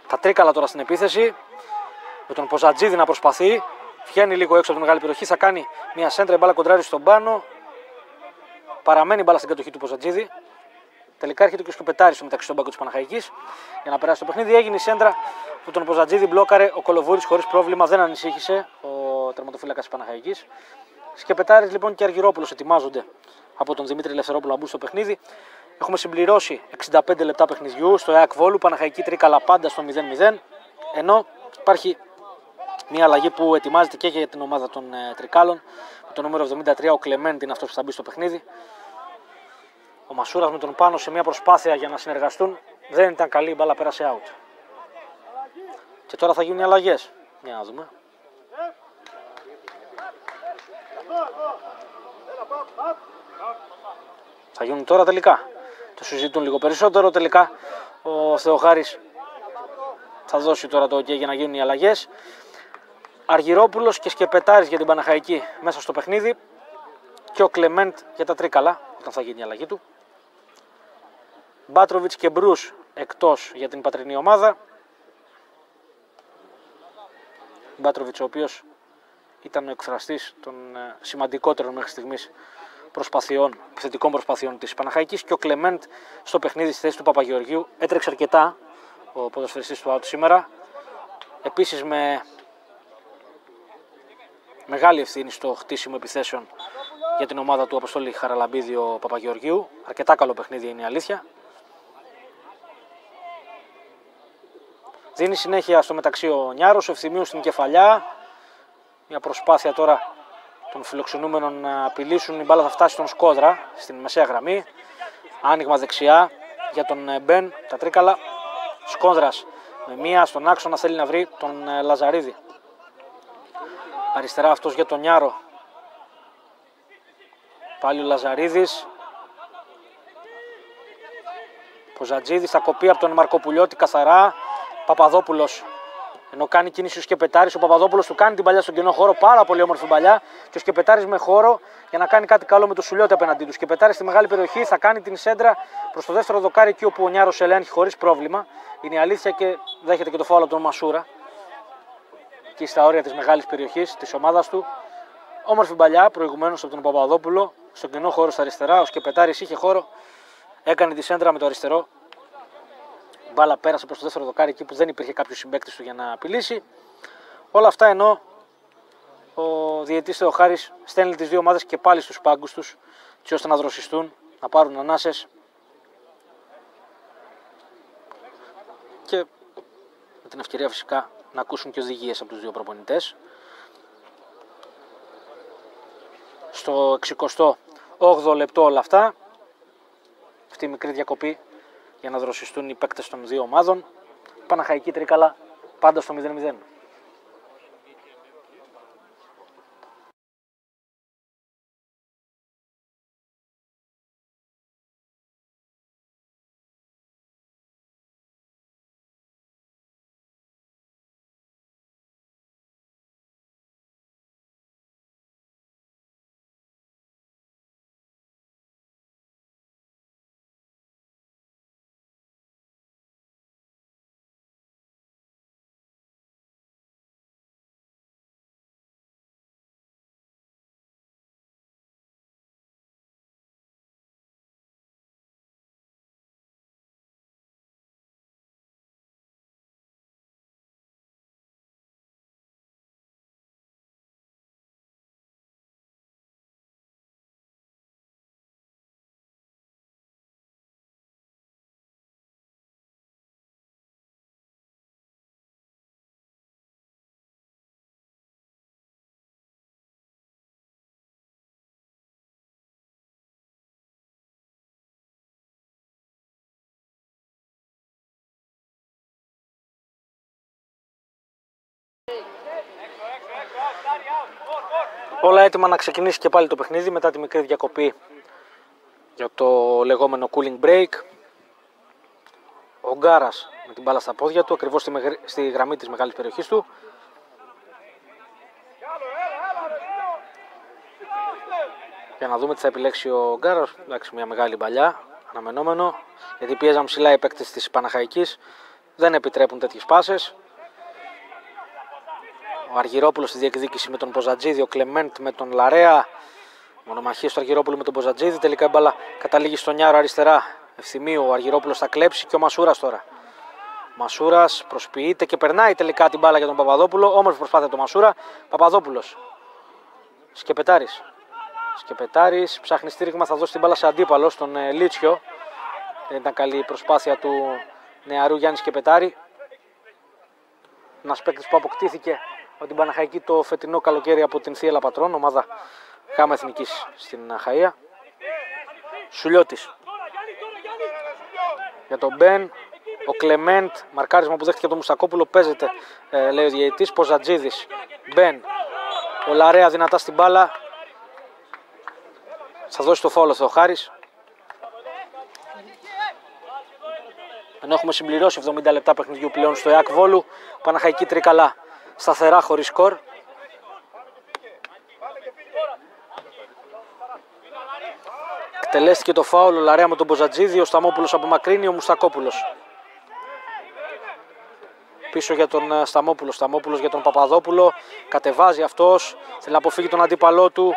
Τα τρίκαλα τώρα στην επίθεση. Με τον Ποζατζίδη να προσπαθεί. Βγαίνει λίγο έξω από τη μεγάλη περιοχή. Θα κάνει μια σέντρα. Η μπάλα κοντράρει στον πάνω. Παραμένει η μπάλα στην κατοχή του Ποζατζίδη. Τελικά έρχεται και ο Σκοπετάρη στο μεταξύ των πάγκο της Παναχαϊκής για να περάσει το παιχνίδι. Έγινε η σέντρα που τον Ποζατζίδη μπλόκαρε. Ο Κολοβούρης χωρίς πρόβλημα δεν ανησύχησε ο τερματοφύλακας της Παναχαϊκής. Σκεπετάρης λοιπόν και Αργυρόπουλος ετοιμάζονται από τον Δημήτρη Ελευθερόπουλο να μπουν στο παιχνίδι. Έχουμε συμπληρώσει 65 λεπτά παιχνιδιού στο ΕΑΚ Βόλου. Παναχαϊκή τρίκαλα πάντα στο 0-0. Ενώ υπάρχει μια αλλαγή που ετοιμάζεται και για την ομάδα των ε, Τρικάλων. Με το νούμερο 73 ο Κλεμέντη είναι αυτός που θα μπει στο παιχνίδι. Ο Μασούρας με τον πάνω σε μια προσπάθεια για να συνεργαστούν δεν ήταν καλή, η μπάλα πέρασε out. Και τώρα θα γίνουν οι αλλαγές. Για να δούμε. Θα γίνουν τώρα τελικά. Το συζητούν λίγο περισσότερο. Τελικά ο Θεοχάρης θα δώσει τώρα το OK για να γίνουν οι αλλαγές. Αργυρόπουλος και Σκεπετάρης για την Παναχαϊκή μέσα στο παιχνίδι και ο Κλεμέντ για τα τρίκαλα όταν θα γίνει η αλλαγή του. Μπάτροβιτς και Μπρούς εκτός για την πατρινή ομάδα. Μπάτροβιτς ο οποίος ήταν ο εκφραστής των ε, σημαντικότερων μέχρι στιγμής προσπαθειών, επιθετικών προσπαθειών της Παναχαϊκής και ο Κλεμέντ στο παιχνίδι στη θέση του Παπαγεωργίου έτρεξε αρκετά ο ποδοσφαιριστής του Άουτ σήμερα. Επίσης με μεγάλη ευθύνη στο χτίσιμο επιθέσεων για την ομάδα του Αποστόλη Χαραλαμπίδη ο Παπαγεωργίου. Αρκετά καλό παιχνίδι είναι η αλήθεια. Δίνει συνέχεια στο μεταξύ ο Νιάρος, ο Ευθυμίου στην κεφαλιά. Μια προσπάθεια τώρα των φιλοξενούμενων να απειλήσουν. Η μπάλα θα φτάσει στον Σκόδρα στην μεσαία γραμμή. Άνοιγμα δεξιά για τον ε, Μπεν, τα τρίκαλα. Σκόνδρας με μία στον άξονα θέλει να βρει τον ε, Λαζαρίδη. Αριστερά αυτός για τον Νιάρο. Πάλι ο Λαζαρίδης. Ποζατζίδης θα κοπεί από τον Μαρκοπουλιώτη καθαρά. Παπαδόπουλος ενώ κάνει κίνηση ο Σκεπετάρης, ο Παπαδόπουλος του κάνει την παλιά στον κοινό χώρο. Πάρα πολύ όμορφη παλιά. Και ο Σκεπετάρης με χώρο για να κάνει κάτι καλό με το Σουλιώτη απέναντί του. Σκεπετάρης στη μεγάλη περιοχή θα κάνει την σέντρα προς το δεύτερο δοκάρι εκεί όπου ο Νιάρος ελέγχει χωρίς πρόβλημα. Είναι η αλήθεια και δέχεται και το φάουλο από τον Μασούρα. Και στα όρια της μεγάλης περιοχής της ομάδας του. Όμορφη παλιά προηγουμένως από τον Παπαδόπουλο. Στον κοινό χώρο στα αριστερά. Ο Σκεπετάρης είχε χώρο. Έκανε τη σέντρα με το αριστερό μπάλα πέρασε προς το δεύτερο δοκάρι εκεί που δεν υπήρχε κάποιος συμπέκτη του για να απειλήσει. Όλα αυτά ενώ ο διαιτή Θεοχάρης στέλνει τις δύο ομάδες και πάλι στους πάγκους τους, έτσι ώστε να δροσιστούν, να πάρουν ανάσες. Και με την ευκαιρία φυσικά να ακούσουν και οδηγίες από τους δύο προπονητές. Στο 68 λεπτό όλα αυτά. Αυτή η μικρή διακοπή για να δροσιστούν οι παίκτες των δύο ομάδων. Παναχαϊκή τρίκαλα πάντα στο 0-0. Όλα έτοιμα να ξεκινήσει και πάλι το παιχνίδι μετά τη μικρή διακοπή για το λεγόμενο cooling break. Ο Γκάρας με την μπάλα στα πόδια του, ακριβώς στη, στη γραμμή της μεγάλης περιοχής του. Για να δούμε τι θα επιλέξει ο Γκάρο. Εντάξει, μια μεγάλη παλιά. Αναμενόμενο. Γιατί πίεζαν ψηλά οι παίκτες της Παναχαϊκής. Δεν επιτρέπουν τέτοιες πάσες. Ο Αργυρόπουλος στη διεκδίκηση με τον Ποζατζίδη. Ο Κλεμέντ με τον Λαρέα. Μονομαχίες του Αργυρόπουλου με τον Ποζατζίδη. Τελικά η μπάλα καταλήγει στον Νιάρο αριστερά. Ευθυμίου ο Αργυρόπουλος θα κλέψει και ο Μασούρας τώρα. Μασούρας προσποιείται και περνάει τελικά την μπάλα για τον Παπαδόπουλο. Όμορφη προσπάθεια του Μασούρα. Παπαδόπουλος. Σκεπετάρης. Σκεπετάρης ψάχνει στήριγμα, θα δώσει την μπάλα σε αντίπαλο στον ε, Λίτσιο. Δεν ήταν καλή η προσπάθεια του νεαρού Γιάννη Σκεπετάρη. Ένας παίκτης που αποκτήθηκε από την Παναχαϊκή το φετινό καλοκαίρι από την Θεία Πατρών, ομάδα Χάμα Εθνικής στην Αχαία. Σουλιώτης. Για τον Μπεν, ο Κλεμέντ, μαρκάρισμα που δέχτηκε από τον Μουστακόπουλο, παίζεται, ε, λέει ο διαιτητής. Ποζατζίδης, Μπεν, ο Λαρέα δυνατά στην μπάλα. Θα δώσει το φόλο ο Χάρης. Ενώ έχουμε συμπληρώσει 70 λεπτά παιχνιδιού πλέον στο ΕΑΚ Βόλου. Παναχαϊκή τρίκαλα σταθερά χωρίς σκορ. Εκτελέστηκε το φάουλ ο Λαρέα με τον Μποζατζίδη, ο Σταμόπουλος απομακρύνει, ο Μουστακόπουλος. Πίσω για τον ε, Σταμόπουλο, Σταμόπουλος για τον Παπαδόπουλο. Κατεβάζει αυτός, θέλει να αποφύγει τον αντίπαλό του.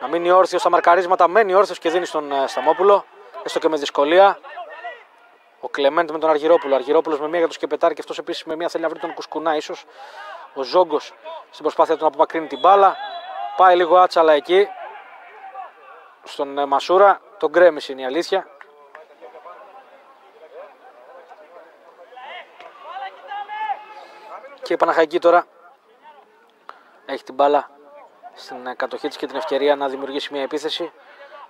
Να μείνει όρθιος στα μαρκαρίσματα, μένει όρθιος και δίνει στον ε, Σταμόπουλο. Έστω και με δυσκολία. Ο Κλεμέντ με τον Αργυρόπουλο. Αργυρόπουλος με μία για το σκεπετάρι και αυτός επίσης με μία θέλει να βρει τον Κουσκουνά ίσως. Ο Ζόγκος στην προσπάθεια του να απομακρύνει την μπάλα. Πάει λίγο άτσαλα εκεί. Στον ε, Μασούρα. Τον γκρέμισε είναι η αλήθεια. Και η Παναχαϊκή τώρα έχει την μπάλα στην ε, κατοχή της και την ευκαιρία να δημιουργήσει μια επίθεση.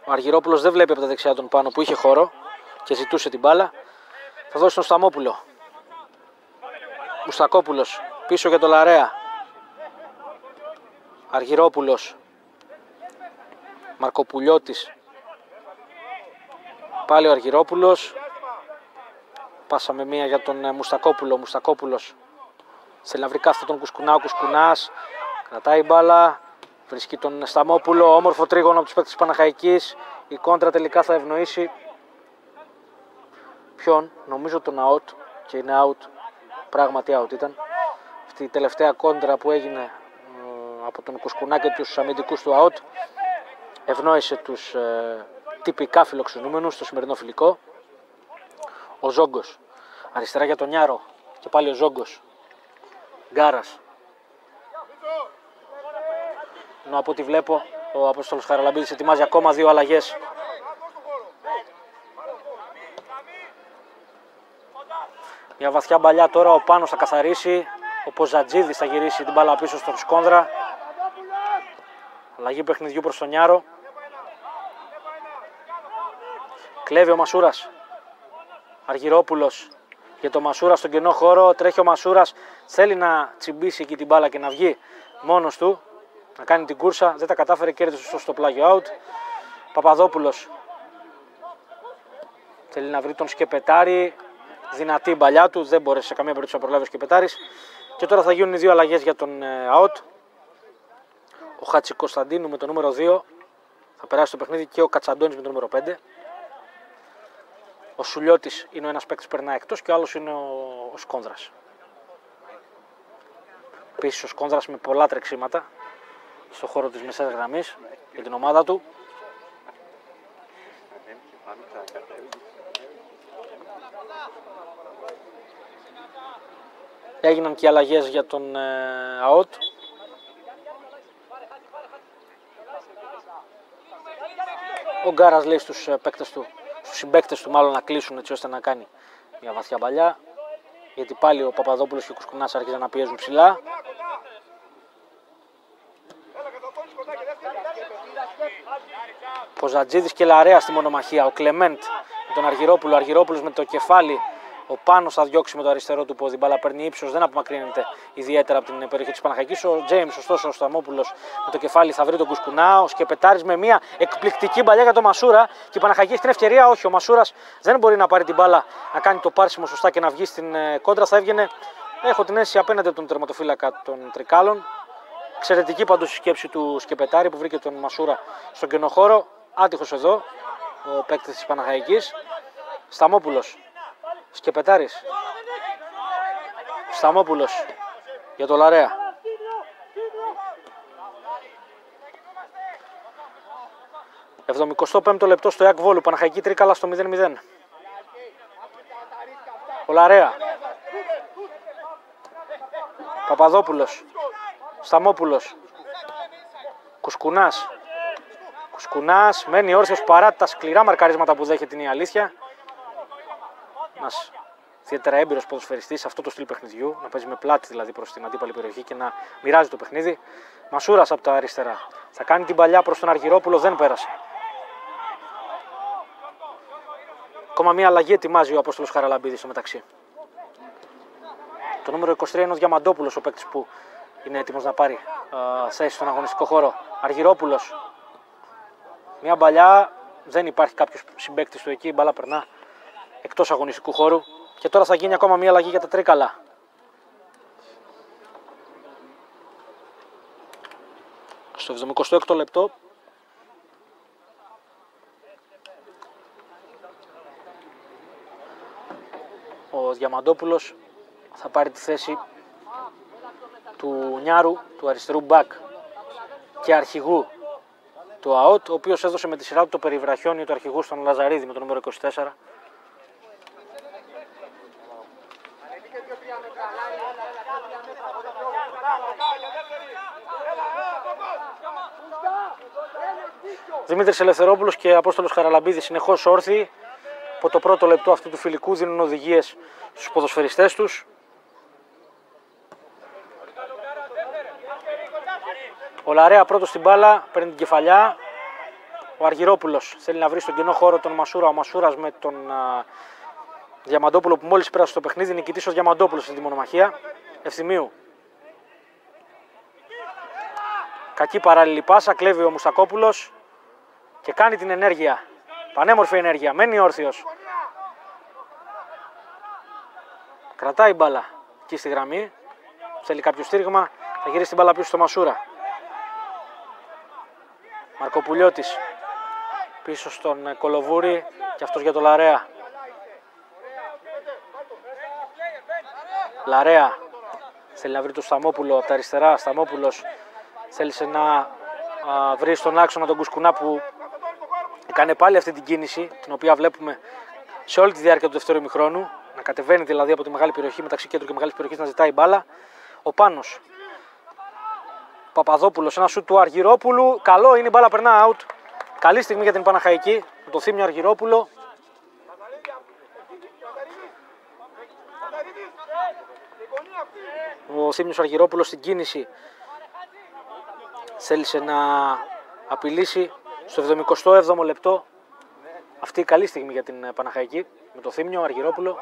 Ο Αργυρόπουλος δεν βλέπει από τα δεξιά τον πάνω που είχε χώρο και ζητούσε την μπάλα. Θα δώσει τον Σταμόπουλο. Μουστακόπουλος πίσω για τον Λαρέα. Αργυρόπουλος. Μαρκοπουλιώτης. Πάλι ο Αργυρόπουλος. Πάσαμε μία για τον ε, Μουστακόπουλο. Μουστακόπουλος. Θέλει να βρει κάθε τον Κουσκουνά. Ο Κουσκουνάς κρατάει μπάλα. Βρίσκει τον Σταμόπουλο, όμορφο τρίγωνο από τους παίκτες της Παναχαϊκής. Η κόντρα τελικά θα ευνοήσει. Ποιον, νομίζω τον out και είναι out. Πράγματι out ήταν. Αυτή η τελευταία κόντρα που έγινε ε, από τον Κουσκουνά και τους αμυντικούς του out ευνόησε τους ε, τυπικά φιλοξενούμενους στο σημερινό φιλικό. Ο Ζόγκος. Αριστερά για τον Νιάρο. Και πάλι ο Ζόγκος. Γκάρας. Ενώ από ό,τι βλέπω ο Απόστολος Χαραλαμπίδης ετοιμάζει ακόμα δύο αλλαγές. Μια βαθιά μπαλιά τώρα, ο Πάνος θα καθαρίσει, ο Ποζατζίδης θα γυρίσει την μπάλα πίσω στον Σκόνδρα. Αλλαγή παιχνιδιού προς τον Νιάρο. Κλέβει ο Μασούρας. Αργυρόπουλος για το Μασούρα στον κενό χώρο. Τρέχει ο Μασούρας, θέλει να τσιμπήσει εκεί την μπάλα και να βγει μόνος του να κάνει την κούρσα. Δεν τα κατάφερε, κέρδισε στο πλάγιο out. Παπαδόπουλος θέλει να βρει τον Σκεπετάρη. Δυνατή μπαλιά του, δεν μπορεί σε καμία περίπτωση να προλάβει ο Σκεπετάρης. Και τώρα θα γίνουν οι δύο αλλαγές για τον ε, out. Ο Χάτσι Κωνσταντίνου με το νούμερο 2 θα περάσει το παιχνίδι και ο Κατσαντώνης με το νούμερο 5. Ο Σουλιώτης είναι ο ένας παίκτης που περνάει εκτός και ο άλλος είναι ο, ο Σκόνδρας. Επίσης ο Σκόνδρας με πολλά τρεξίματα στο χώρο της μεσαίας γραμμής για την ομάδα του. Έγιναν και αλλαγές για τον ε, ΑΟΤ. Ο Γκάρας λέει στους ε, παίκτες του, στους συμπαίκτες του μάλλον να κλείσουν έτσι ώστε να κάνει μια βαθιά παλιά. Γιατί πάλι ο Παπαδόπουλος και ο Κουσκουνάς άρχισαν να πιέζουν ψηλά. Ποζατζίδης και Λαρέα στη μονομαχία. Ο Κλεμέντ με τον Αργυρόπουλο. Αργυρόπουλος με το κεφάλι. Ο Πάνος θα διώξει με το αριστερό του πόδι. Μπαλά παίρνει ύψος, δεν απομακρύνεται ιδιαίτερα από την περιοχή της Παναχαϊκής. Ο Τζέιμς, ωστόσο, ο Σταμόπουλος με το κεφάλι θα βρει τον Κουσκουνά. Ο Σκεπετάρη με μια εκπληκτική μπαλιά για τον Μασούρα. Και η Παναχαϊκή έχει την ευκαιρία. Όχι, ο Μασούρας δεν μπορεί να πάρει την μπάλα να κάνει το πάρσιμο σωστά και να βγει στην ε, κόντρα. Θα έβγαινε, έχω την αίσθηση απέναντι από τον τερματοφύλακα των Τρικάλων. Εξαιρετική πάντως η σκέψη του Σκεπετάρη που βρήκε τον Μασούρα στον κενό χώρο. Άτυχος εδώ ο παίκτης της Παναχαϊκής. Σταμόπουλος. Σκεπετάρης. Σταμόπουλος για το Λαρέα. «75 λεπτό στο Ιακ Βόλου, Παναχαϊκή Τρίκαλα στο 0-0. Ο Λαρέα. Παπαδόπουλος. Σταμόπουλος. Κουσκουνάς. Κουσκουνάς. Μένει όρθιος παρά τα σκληρά μαρκαρίσματα που δέχεται είναι η αλήθεια. Ένας ιδιαίτερα έμπειρος ποδοσφαιριστής σε αυτό το στυλ παιχνιδιού. Να παίζει με πλάτη δηλαδή προς την αντίπαλη περιοχή και να μοιράζει το παιχνίδι. Μασούρας από τα αριστερά. Θα κάνει την παλιά προς τον Αργυρόπουλο. Δεν πέρασε. Ακόμα μια αλλαγή ετοιμάζει ο Απόστολος Χαραλαμπίδης στο μεταξύ. Το νούμερο 23 είναι ο Διαμαντόπουλος, ο παίκτης που είναι έτοιμος να πάρει ε, θέση στον αγωνιστικό χώρο. Αργυρόπουλος. Μια μπαλιά, δεν υπάρχει κάποιος συμπέκτη του εκεί. Η μπαλά περνά εκτός αγωνιστικού χώρου. Και τώρα θα γίνει ακόμα μια αλλαγή για τα τρίκαλα. Στο 76ο λεπτό ο Διαμαντόπουλος θα πάρει τη θέση του Νιάρου, του αριστερού μπακ και αρχηγού του ΑΟΤ, ο οποίος έδωσε με τη σειρά του το περιβραχιόνιο του αρχηγού στον Λαζαρίδη με το νούμερο 24. Δημήτρης Ελευθερόπουλος και Απόστολος Χαραλαμπίδης συνεχώς όρθιοι από το πρώτο λεπτό αυτού του φιλικού δίνουν οδηγίες στους ποδοσφαιριστές τους. Ο Λαρέα πρώτος στην μπάλα, παίρνει την κεφαλιά. Ο Αργυρόπουλος θέλει να βρει στον κοινό χώρο τον Μασούρα. Ο Μασούρας με τον α, Διαμαντόπουλο που μόλις πέρασε στο παιχνίδι. Νικητής ο Διαμαντόπουλος στην μονομαχία. Ευθυμίου. Κακή παράλληλη πάσα, κλέβει ο Μουστακόπουλος και κάνει την ενέργεια. Πανέμορφη ενέργεια, μένει όρθιος. Κρατάει μπάλα εκεί στη γραμμή. Θέλει κάποιο στήριγμα. Θα γυρίσει την μπάλα πίσω στο Μασούρα. Μαρκοπουλιώτης πίσω στον Κολοβούρη και αυτός για το Λαρέα. Λαρέα θέλει να βρει το Σταμόπουλο από τα αριστερά. Σταμόπουλος θέλησε να βρει στον άξονα τον Κουσκουνά που έκανε πάλι αυτή την κίνηση την οποία βλέπουμε σε όλη τη διάρκεια του δεύτερου ημιχρόνου. Να κατεβαίνει δηλαδή από τη μεγάλη περιοχή μεταξύ κέντρου και μεγάλης περιοχής να ζητάει μπάλα. Ο Πάνος. Παπαδόπουλος, ένα σου του Αργυρόπουλου. Καλό είναι η μπάλα, περνά out. Καλή στιγμή για την Παναχαϊκή. Με το θύμιο Αργυρόπουλο. Ο Θήμιος Αργυρόπουλος στην κίνηση θέλησε να απειλήσει στο 77ο λεπτό αυτή η καλή στιγμή για την Παναχαϊκή με το Θήμιο Αργυρόπουλο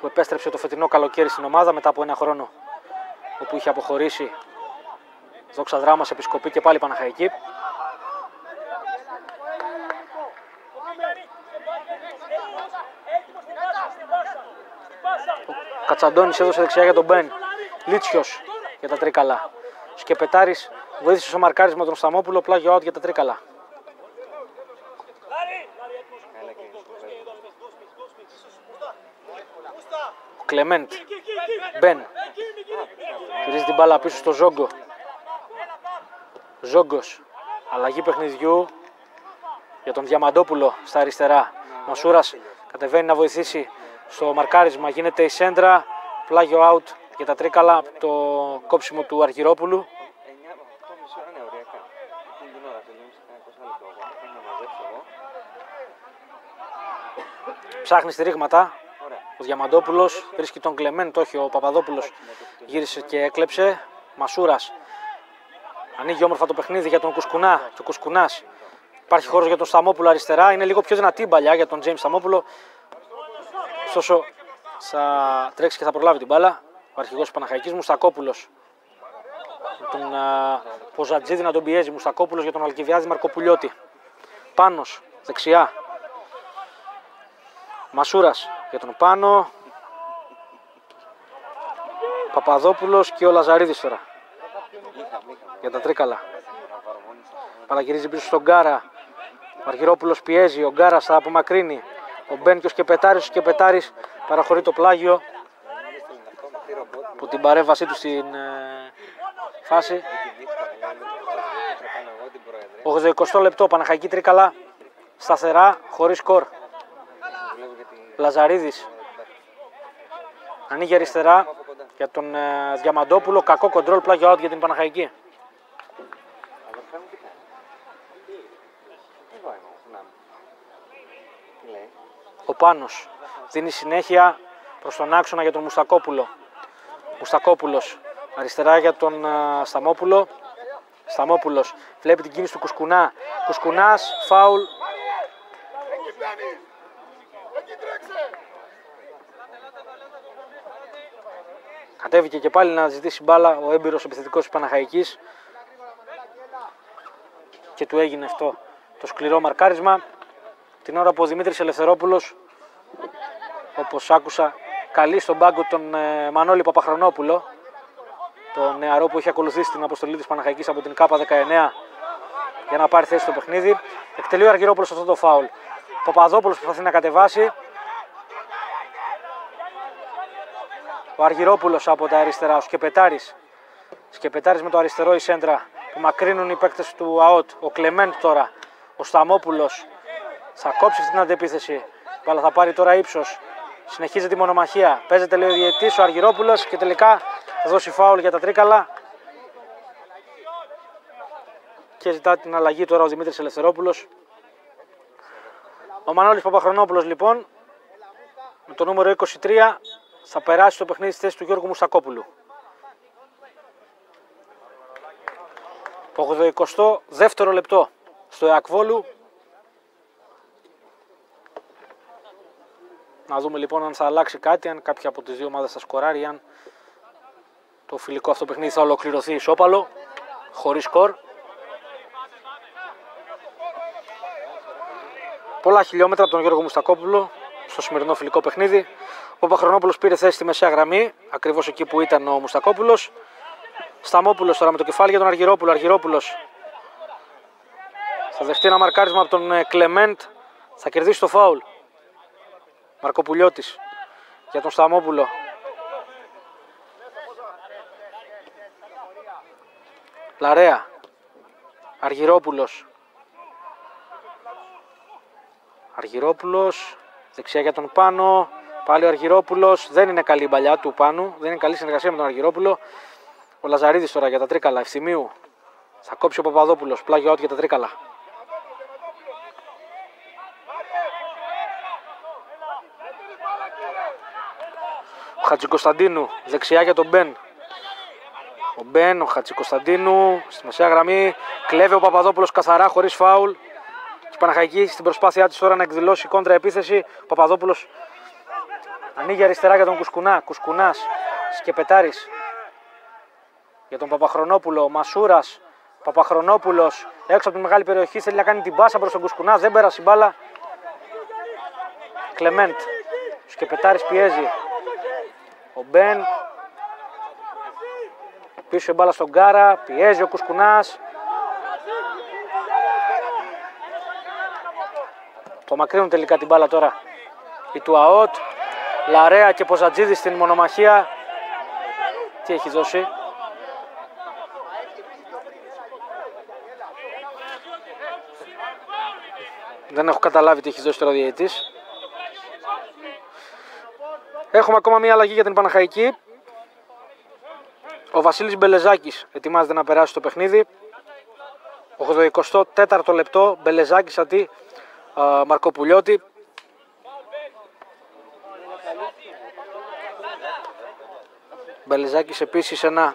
που επέστρεψε το φετινό καλοκαίρι στην ομάδα μετά από ένα χρόνο όπου είχε αποχωρήσει δόξα δράμας επισκοπή και πάλι Παναχαϊκή. Ο Κατσαντώνης έδωσε δεξιά για τον Μπεν. Λίτσιος για τα τρίκαλα. Σκεπετάρης βοήθησε στο μαρκάρισμα τον Σταμόπουλο, πλάγιο out για τα τρίκαλα. Ο Κλεμέντ. Μπεν. Γυρίζει την μπάλα πίσω στο Ζόγκο. Ζόγκος. Αλλαγή παιχνιδιού για τον Διαμαντόπουλο στα αριστερά. Μασούρας κατεβαίνει να βοηθήσει στο μαρκάρισμα. Γίνεται η σέντρα. Πλάγιο out για τα τρίκαλα το κόψιμο του Αργυρόπουλου. Ψάχνεις στηρίγματα. Ο Διαμαντόπουλος βρίσκει τον Κλεμέντ, όχι ο Παπαδόπουλος γύρισε και έκλεψε. Μασούρας ανοίγει όμορφα το παιχνίδι για τον Κουσκουνά και ο Κουσκουνάς. Υπάρχει χώρος για τον Σταμόπουλο αριστερά. Είναι λίγο πιο δυνατή μπαλιά για τον Τζέιμς Σταμόπουλο. Ωστόσο θα τρέξει και θα προλάβει την μπάλα. Ο αρχηγός Παναχαϊκής Μουστακόπουλος. Τον Ποζατζίδη να τον πιέζει. Μουστακόπουλος για τον Αλκιβιάδη Μαρκοπουλιώτη. Πάνω δεξιά. Μασούρας για τον Πάνο. Παπαδόπουλος και ο Λαζαρίδης τώρα. για τα τρίκαλα. Παραγυρίζει πίσω στον Γκάρα. Ο Αργυρόπουλος πιέζει, ο Γκάρας θα απομακρύνει. Ο Μπέν και ο Σκεπετάρης, ο Σκεπετάρης παραχωρεί το πλάγιο που την παρέμβασή τους στην ε, φάση. 80 λεπτό, Παναχαϊκή Τρίκαλα, σταθερά, χωρίς σκορ. Λαζαρίδης ανοίγει αριστερά για τον ε, Διαμαντόπουλο, κακό κοντρόλ πλάγιο out για την Παναχαϊκή. Ο Πάνος δίνει συνέχεια προς τον άξονα για τον Μουστακόπουλο. Μουστακόπουλος αριστερά για τον uh, Σταμόπουλο. Σταμόπουλος βλέπει την κίνηση του Κουσκουνά. Κουσκουνάς, φάουλ. Κατέβηκε και πάλι να ζητήσει μπάλα ο έμπειρος επιθετικός της Παναχαϊκής και του έγινε αυτό το σκληρό μαρκάρισμα την ώρα που ο Δημήτρης Ελευθερόπουλος όπως άκουσα καλεί στον πάγκο τον ε, Μανώλη Παπαχρονόπουλο το νεαρό που έχει ακολουθήσει την αποστολή της Παναχαϊκής από την ΚΑΠΑ 19 για να πάρει θέση στο παιχνίδι. Εκτελεί ο Αργυρόπουλος αυτό το φάουλ. Ο Παπαδόπουλος προσπαθεί να κατεβάσει. Ο Αργυρόπουλος από τα αριστερά, ο Σκεπετάρης. Σκεπετάρης με το αριστερό η σέντρα που μακρύνουν οι παίκτες του ΑΟΤ. Ο Κλεμέντ τώρα, ο Σταμόπουλος θα κόψει αυτή την αντεπίθεση. Αλλά θα πάρει τώρα ύψος. Συνεχίζεται η μονομαχία. Παίζεται λέει ο διαιτή, ο Αργυρόπουλος και τελικά θα δώσει φάουλ για τα τρίκαλα. Και ζητά την αλλαγή τώρα ο Δημήτρης Ελευθερόπουλος. Ο Μανώλης Παπαχρονόπουλος λοιπόν με το νούμερο 23 θα περάσει το παιχνίδι στη θέση του Γιώργου Μουστακόπουλου. Το 82ο λεπτό στο Εακβόλου Να δούμε λοιπόν αν θα αλλάξει κάτι, αν κάποια από τις δύο ομάδες θα σκοράρει, αν το φιλικό αυτό παιχνίδι θα ολοκληρωθεί ισόπαλο, χωρίς σκορ. Πολλά χιλιόμετρα από τον Γιώργο Μουστακόπουλο στο σημερινό φιλικό παιχνίδι. Ο Παχρονόπουλος πήρε θέση στη μεσαία γραμμή, ακριβώς εκεί που ήταν ο Μουστακόπουλος. Σταμόπουλος τώρα με το κεφάλι για τον Αργυρόπουλο. Αργυρόπουλος θα δεχτεί ένα μαρκάρισμα από τον ε, Κλεμέντ. Θα κερδίσει το φάουλ. Μαρκοπουλιώτης για τον Σταμόπουλο. Λαρέα. Αργυρόπουλος. Αργυρόπουλος. Δεξιά για τον Πάνο. Πάλι ο Αργυρόπουλος. Δεν είναι καλή η παλιά του Πάνου. Δεν είναι καλή συνεργασία με τον Αργυρόπουλο. Ο Λαζαρίδης τώρα για τα τρίκαλα. Ευθυμίου. Θα κόψει ο Παπαδόπουλος. Πλάγιο out για τα τρίκαλα. Χατζικοσταντίνου δεξιά για τον Μπεν. Ο Μπεν, ο Χατζικοσταντίνου στη μεσαία γραμμή. Κλέβει ο Παπαδόπουλος καθαρά χωρίς φάουλ. Και Παναχαϊκή στην προσπάθειά της τώρα να εκδηλώσει κόντρα επίθεση. Ο Παπαδόπουλος ανοίγει αριστερά για τον Κουσκουνά. Κουσκουνάς Σκεπετάρη για τον Παπαχρονόπουλο. Μασούρας. Παπαχρονόπουλος έξω από την μεγάλη περιοχή θέλει να κάνει την μπάσα προς τον Κουσκουνά. Δεν πέρασε η μπάλα. Κλεμέντ. Σκεπετάρη πιέζει. Ο Μπεν. Πίσω η μπάλα στον Κάρα. Πιέζει ο Κουσκουνάς. Το μακρύνουν τελικά την μπάλα τώρα η του ΑΟΤ. Λαρέα και Ποζατζίδης στην μονομαχία. Τι έχει δώσει; Δεν έχω καταλάβει τι έχει δώσει τώρα ο διαιτής. Έχουμε ακόμα μία αλλαγή για την Παναχαϊκή. Ο Βασίλης Μπελεζάκης ετοιμάζεται να περάσει το παιχνίδι. 84ο λεπτό, Μπελεζάκης αντί α, Μαρκοπουλιώτη. Μπελεζάκης επίσης ένα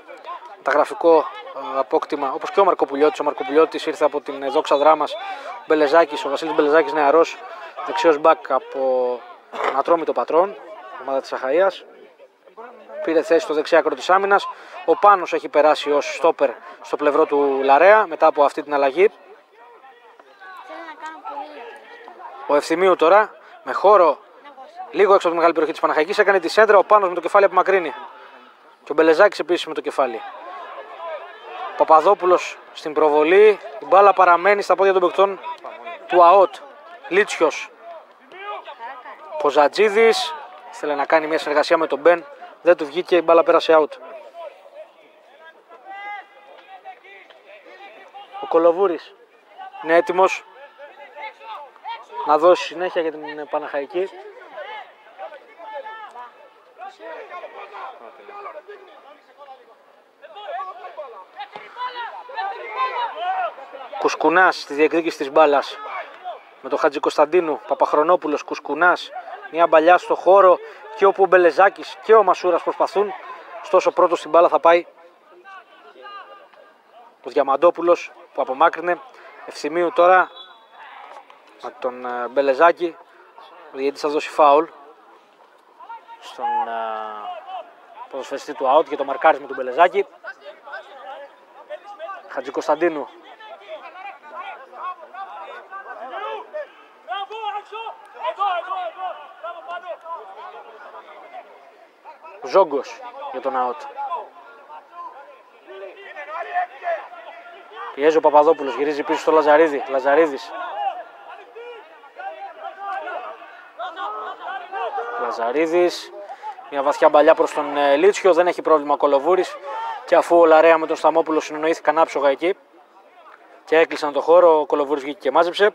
μεταγραφικό απόκτημα, όπως και ο Μαρκοπουλιώτης. Ο Μαρκοπουλιώτης ήρθε από την δόξα δράμας. Μπελεζάκης, ο Βασίλης Μπελεζάκης νεαρός, δεξιός μπακ από Ατρόμητο Πατρών ομάδα της Αχαΐας. Πήρε θέση στο δεξιά άκρο της άμυνας. Ο Πάνος έχει περάσει ως στόπερ στο πλευρό του Λαρέα μετά από αυτή την αλλαγή. Ο Ευθυμίου τώρα με χώρο λίγο έξω από τη μεγάλη περιοχή της Παναχαϊκής έκανε τη σέντρα. Ο Πάνος με το κεφάλι απομακρύνει. Και ο Μπελεζάκης επίσης με το κεφάλι. Παπαδόπουλος στην προβολή. Η μπάλα παραμένει στα πόδια των παικτών του ΑΟΤ. Λίτσιος. Ποζατζίδης. Θέλει να κάνει μια συνεργασία με τον Μπεν. Δεν του βγήκε, η μπάλα πέρασε out. Ο Κολοβούρης είναι έτοιμος να δώσει συνέχεια για την Παναχαϊκή. Κουσκουνάς στη διεκδίκηση της μπάλας. Με τον Χατζη Κωνσταντίνου, Παπαχρονόπουλος, Κουσκουνάς, μια μπαλιά στο χώρο και όπου ο Μπελεζάκης και ο Μασούρας προσπαθούν, ωστόσο πρώτος στην μπάλα θα πάει. Ο Διαμαντόπουλος που απομάκρυνε Ευθυμίου τώρα με τον ε, Μπελεζάκη ο διαιτητής θα δώσει φάουλ στον ε, ποδοσφαιριστή του ΑΟΤ για το μαρκάρισμα του Μπελεζάκη. Χατζη Κωνσταντίνου Ζόγκος για τον ΑΟΤ. Πιέζει ο Παπαδόπουλος, γυρίζει πίσω στο Λαζαρίδη. Λαζαρίδης. Λαζαρίδης. Μια βαθιά μπαλιά προς τον ε, Λίτσιο, δεν έχει πρόβλημα ο Κολοβούρης. Και αφού ο Λαρέα με τον Σταμόπουλο συνονοήθηκαν άψογα εκεί και έκλεισαν το χώρο, ο Κολοβούρης βγήκε και μάζεψε.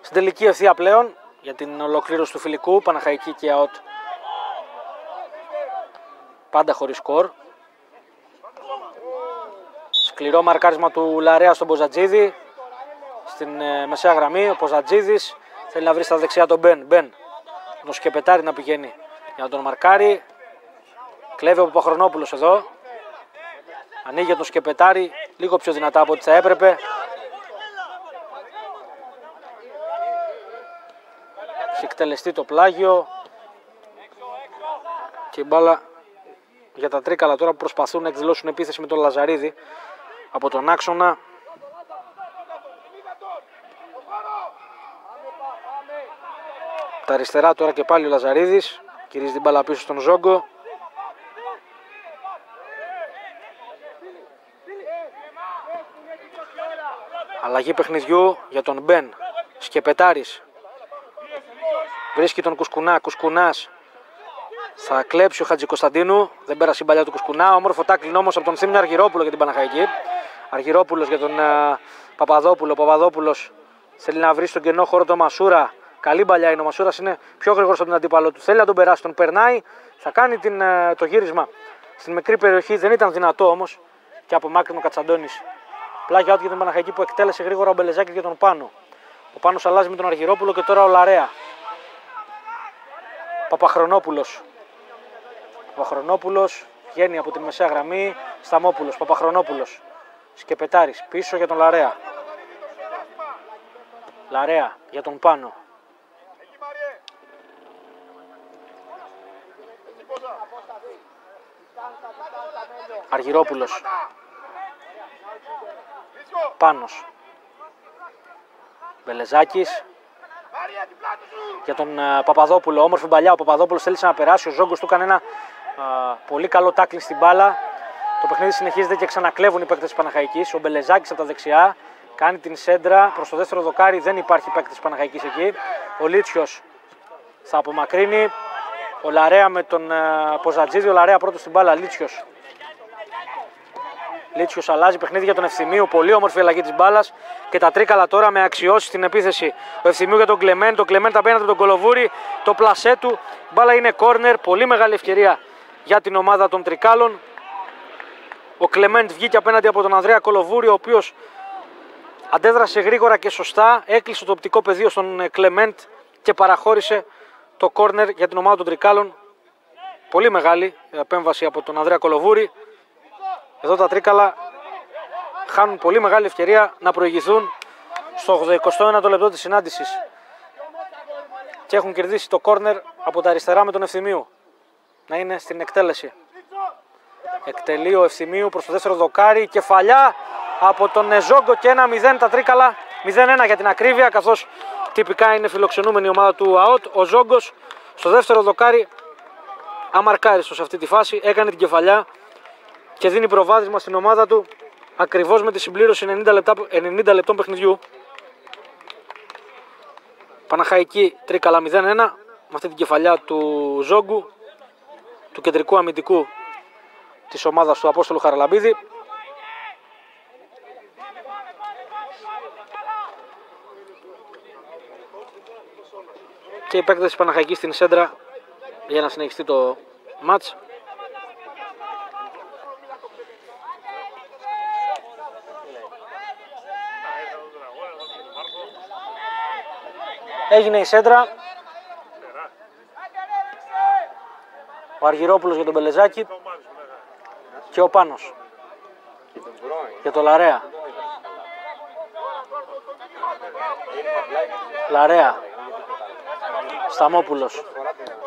Στην τελική ευθεία πλέον για την ολοκλήρωση του φιλικού, Παναχαϊκή και ΑΟΤ πάντα χωρίς σκορ. Σκληρό μαρκάρισμα του Λαρέα στον Ποζατζίδη. Στην ε, μεσαία γραμμή ο Ποζατζίδης θέλει να βρει στα δεξιά τον Μπεν. Μπεν. Τον σκεπετάρει να πηγαίνει για να τον μαρκάρει. Κλέβει ο Παπαχρονόπουλος εδώ. Ανοίγει τον σκεπετάρι λίγο πιο δυνατά από ό,τι θα έπρεπε. Έχει εκτελεστεί το πλάγιο και η μπάλα για τα τρίκαλα τώρα που προσπαθούν να εκδηλώσουν επίθεση με τον Λαζαρίδη από τον άξονα. Τα αριστερά τώρα και πάλι ο Λαζαρίδης. Κυρίζει την μπάλα πίσω στον Ζόγκο. Αλλαγή παιχνιδιού για τον Μπεν. Σκεπετάρης. Βρίσκει τον Κουσκουνά. Κουσκουνάς θα κλέψει ο Χατζη Κωνσταντίνου. Δεν πέρασε η παλιά του Κουσκουνά. Όμορφο τάκλιν όμως από τον Θήμιο Αργυρόπουλο για την Παναχαϊκή. Αργυρόπουλος για τον uh, Παπαδόπουλο. Παπαδόπουλος θέλει να βρει στον κενό χώρο τον Μασούρα. Καλή παλιά είναι. Ο Μασούρας είναι πιο γρήγορος από τον αντίπαλο του. Θέλει να τον περάσει. Τον περνάει. Θα κάνει την, uh, το γύρισμα στην μικρή περιοχή. Δεν ήταν δυνατό όμως. Και από μάκρυνο Κατσαντώνης. Πλάγια out για την Παναχαϊκή που εκτέλεσε γρήγορα ο Μπελεζάκη για τον Πάνο. Ο Πάνος αλλάζει με τον Αργυρόπουλο και τώρα ο Λαρέα. Παπαχρονόπουλος Παπαχρονόπουλος βγαίνει από τη μεσαία γραμμή. Σταμόπουλος, Παπαχρονόπουλος. Σκεπετάρης πίσω για τον Λαρέα. Λαρέα για τον Πάνο. Αργυρόπουλος. Πάνος. Μπελεζάκης. Για τον uh, Παπαδόπουλο. Όμορφη παλιά. Ο Παπαδόπουλος θέλησε να περάσει. Ο Ζόγκος του έκανε ένα πολύ καλό τάκλι στην μπάλα. Το παιχνίδι συνεχίζεται και ξανακλέβουν οι παίκτες της Παναχαϊκής. Ο Μπελεζάκης από τα δεξιά κάνει την σέντρα προς το δεύτερο δοκάρι. Δεν υπάρχει παίκτη της Παναχαϊκής εκεί. Ο Λίτσιος θα απομακρύνει. Ο Λαρέα με τον uh, Ποζατζίδη. Ο Λαρέα πρώτος στην μπάλα. Λίτσιος. Λίτσιος αλλάζει παιχνίδι για τον Ευθυμίου. Πολύ όμορφη αλλαγή της μπάλας. Και τα τρίκαλα τώρα με αξιώσεις στην επίθεση. Ο Ευθυμίου για τον Κλεμέν. Το Κλεμέν απέναντι από τον Κολοβούρη. Το πλασέ του. Μπάλα είναι κόρνερ. Πολύ μεγάλη ευκαιρία για την ομάδα των Τρικάλων. Ο Κλεμέντ βγήκε απέναντι από τον Ανδρέα Κολοβούρη, ο οποίος αντέδρασε γρήγορα και σωστά. Έκλεισε το οπτικό πεδίο στον ε, Κλεμέντ και παραχώρησε το κόρνερ για την ομάδα των Τρικάλων. Πολύ μεγάλη επέμβαση από τον Ανδρέα Κολοβούρη. Εδώ τα Τρίκαλα χάνουν πολύ μεγάλη ευκαιρία να προηγηθούν στο 81ο λεπτό της συνάντησης. Και έχουν κερδίσει το κόρνερ από τα αριστερά με τον Ευθυμίου να είναι στην εκτέλεση. Εκτελεί ο Ευθυμίου προς το δεύτερο δοκάρι. Κεφαλιά από τον Ζόγκο και ένα 0 τα τρίκαλα. 0-1 για την ακρίβεια καθώς τυπικά είναι φιλοξενούμενη η ομάδα του ΑΟΤ. Ο Ζόγκος στο δεύτερο δοκάρι αμαρκάριστο σε αυτή τη φάση. Έκανε την κεφαλιά και δίνει προβάδισμα στην ομάδα του ακριβώς με τη συμπλήρωση 90, λεπτά, 90 λεπτών παιχνιδιού. Παναχαϊκή τρίκαλα 0-1 με αυτή την κεφαλιά του Ζόγκου του κεντρικού αμυντικού της ομάδας του Απόστολου Χαραλαμπίδη. Και η παίκτες της Παναχαϊκής στην σέντρα για να συνεχιστεί το μάτς. Έγινε η σέντρα. Ο Αργυρόπουλος για τον Μπελεζάκη και ο Πάνος για το Λαρέα. Λαρέα. Σταμόπουλος.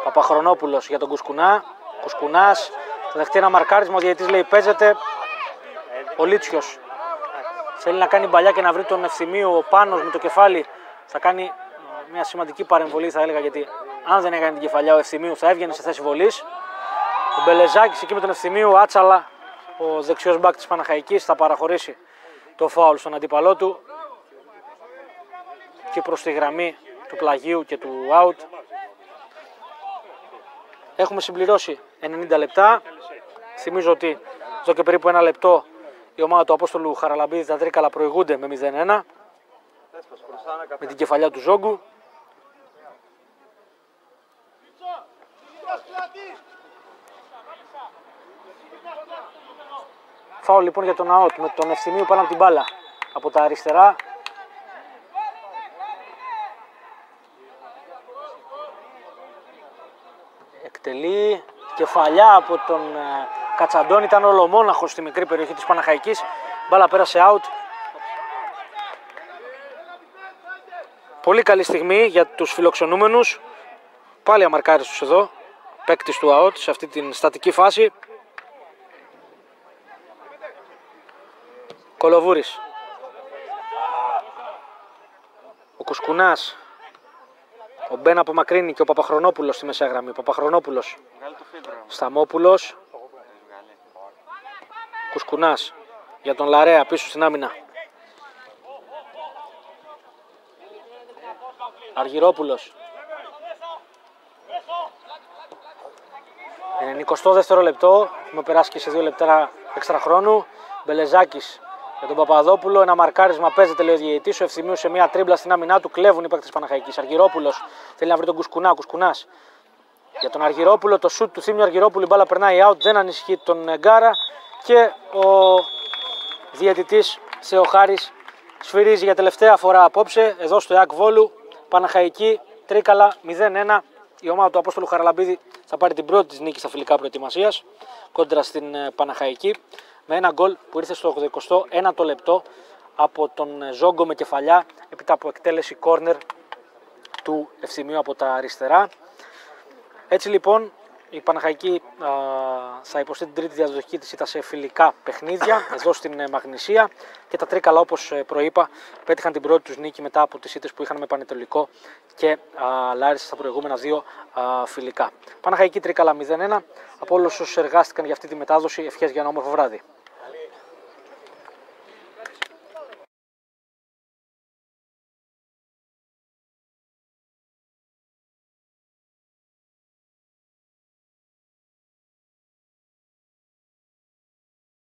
Παπαχρονόπουλος για τον Κουσκουνά. Κουσκουνάς. Θα δεχτεί ένα μαρκάρισμα. Ο διαιτής λέει παίζεται. Ο Λίτσιος. Θέλει να κάνει μπαλιά και να βρει τον ευθυμίου. Ο Πάνος με το κεφάλι θα κάνει ε, μια σημαντική παρεμβολή θα έλεγα γιατί αν δεν έκανε την κεφαλιά ο ευθυμίου θα έβγαινε σε θέση βολής. Ο Μπελεζάκης εκεί με τον ευθυμίου άτσαλα ο δεξιός μπακ της Παναχαϊκής θα παραχωρήσει το φάουλ στον αντίπαλό του και προς τη γραμμή του πλαγίου και του out. Έχουμε συμπληρώσει 90 λεπτά. Θυμίζω ότι εδώ και περίπου ένα λεπτό η ομάδα του Απόστολου Χαραλαμπίδη τα τρίκαλα προηγούνται με 0-1 με την κεφαλιά του Ζόγκου. Φάω λοιπόν για τον ΑΟΤ με τον Ευθυμίου πάνω από την μπάλα από τα αριστερά. Εκτελεί κεφαλιά από τον ε, Κατσαντών. Ήταν ολομόναχος στη μικρή περιοχή της Παναχαϊκής. Μπάλα πέρασε out. Πολύ καλή στιγμή για τους φιλοξενούμενους. Πάλι αμαρκάριστος εδώ. Παίκτης του ΑΟΤ σε αυτή την στατική φάση. Κολοβούρης. Ο Κουσκουνάς. Ο Μπέν απομακρύνει και ο Παπαχρονόπουλος στη μεσαία γραμμή. Παπαχρονόπουλος. Σταμόπουλος. Κουσκουνάς. Για τον Λαρέα πίσω στην άμυνα. Αργυρόπουλος. 92 λεπτό. Έχουμε περάσει και σε δύο λεπτά έξτρα χρόνου. Μπελεζάκης για τον Παπαδόπουλο. Ένα μαρκάρισμα παίζεται, λέει ο διαιτητής. Ο ευθυμίου σε μια τρίμπλα στην άμυνά του κλέβουν οι παίκτες Παναχαϊκής. Αργυρόπουλος θέλει να βρει τον Κουσκουνά. Κουσκουνάς. Για τον Αργυρόπουλο, το σουτ του Θήμιου Αργυρόπουλου, η μπάλα περνάει out, δεν ανησυχεί τον Γκάρα και ο διαιτητής Σεοχάρη σφυρίζει για τελευταία φορά απόψε εδώ στο ΕΑΚ Βόλου. Παναχαϊκή, Τρίκαλα 0-1. Η ομάδα του Απόστολου Χαραλαμπίδη θα πάρει την πρώτη της νίκη στα φιλικά προετοιμασίας κόντρα στην ε, Παναχαϊκή με ένα γκολ που ήρθε στο 81ο λεπτό από τον Ζόγκο με κεφαλιά έπειτα από εκτέλεση κόρνερ του Ευθυμίου από τα αριστερά. Έτσι λοιπόν η Παναχαϊκή α, θα υποστεί την τρίτη διαδοχή της ήταν σε φιλικά παιχνίδια εδώ στην ε, Μαγνησία και τα τρίκαλα όπως ε, προείπα πέτυχαν την πρώτη τους νίκη μετά από τις ήττες που είχαν με Πανετολικό και α, Λάρισα στα προηγούμενα δύο α, φιλικά. Παναχαϊκή τρίκαλα 0-1 από όλους όσους εργάστηκαν για αυτή τη μετάδοση ευχές για ένα όμορφο βράδυ.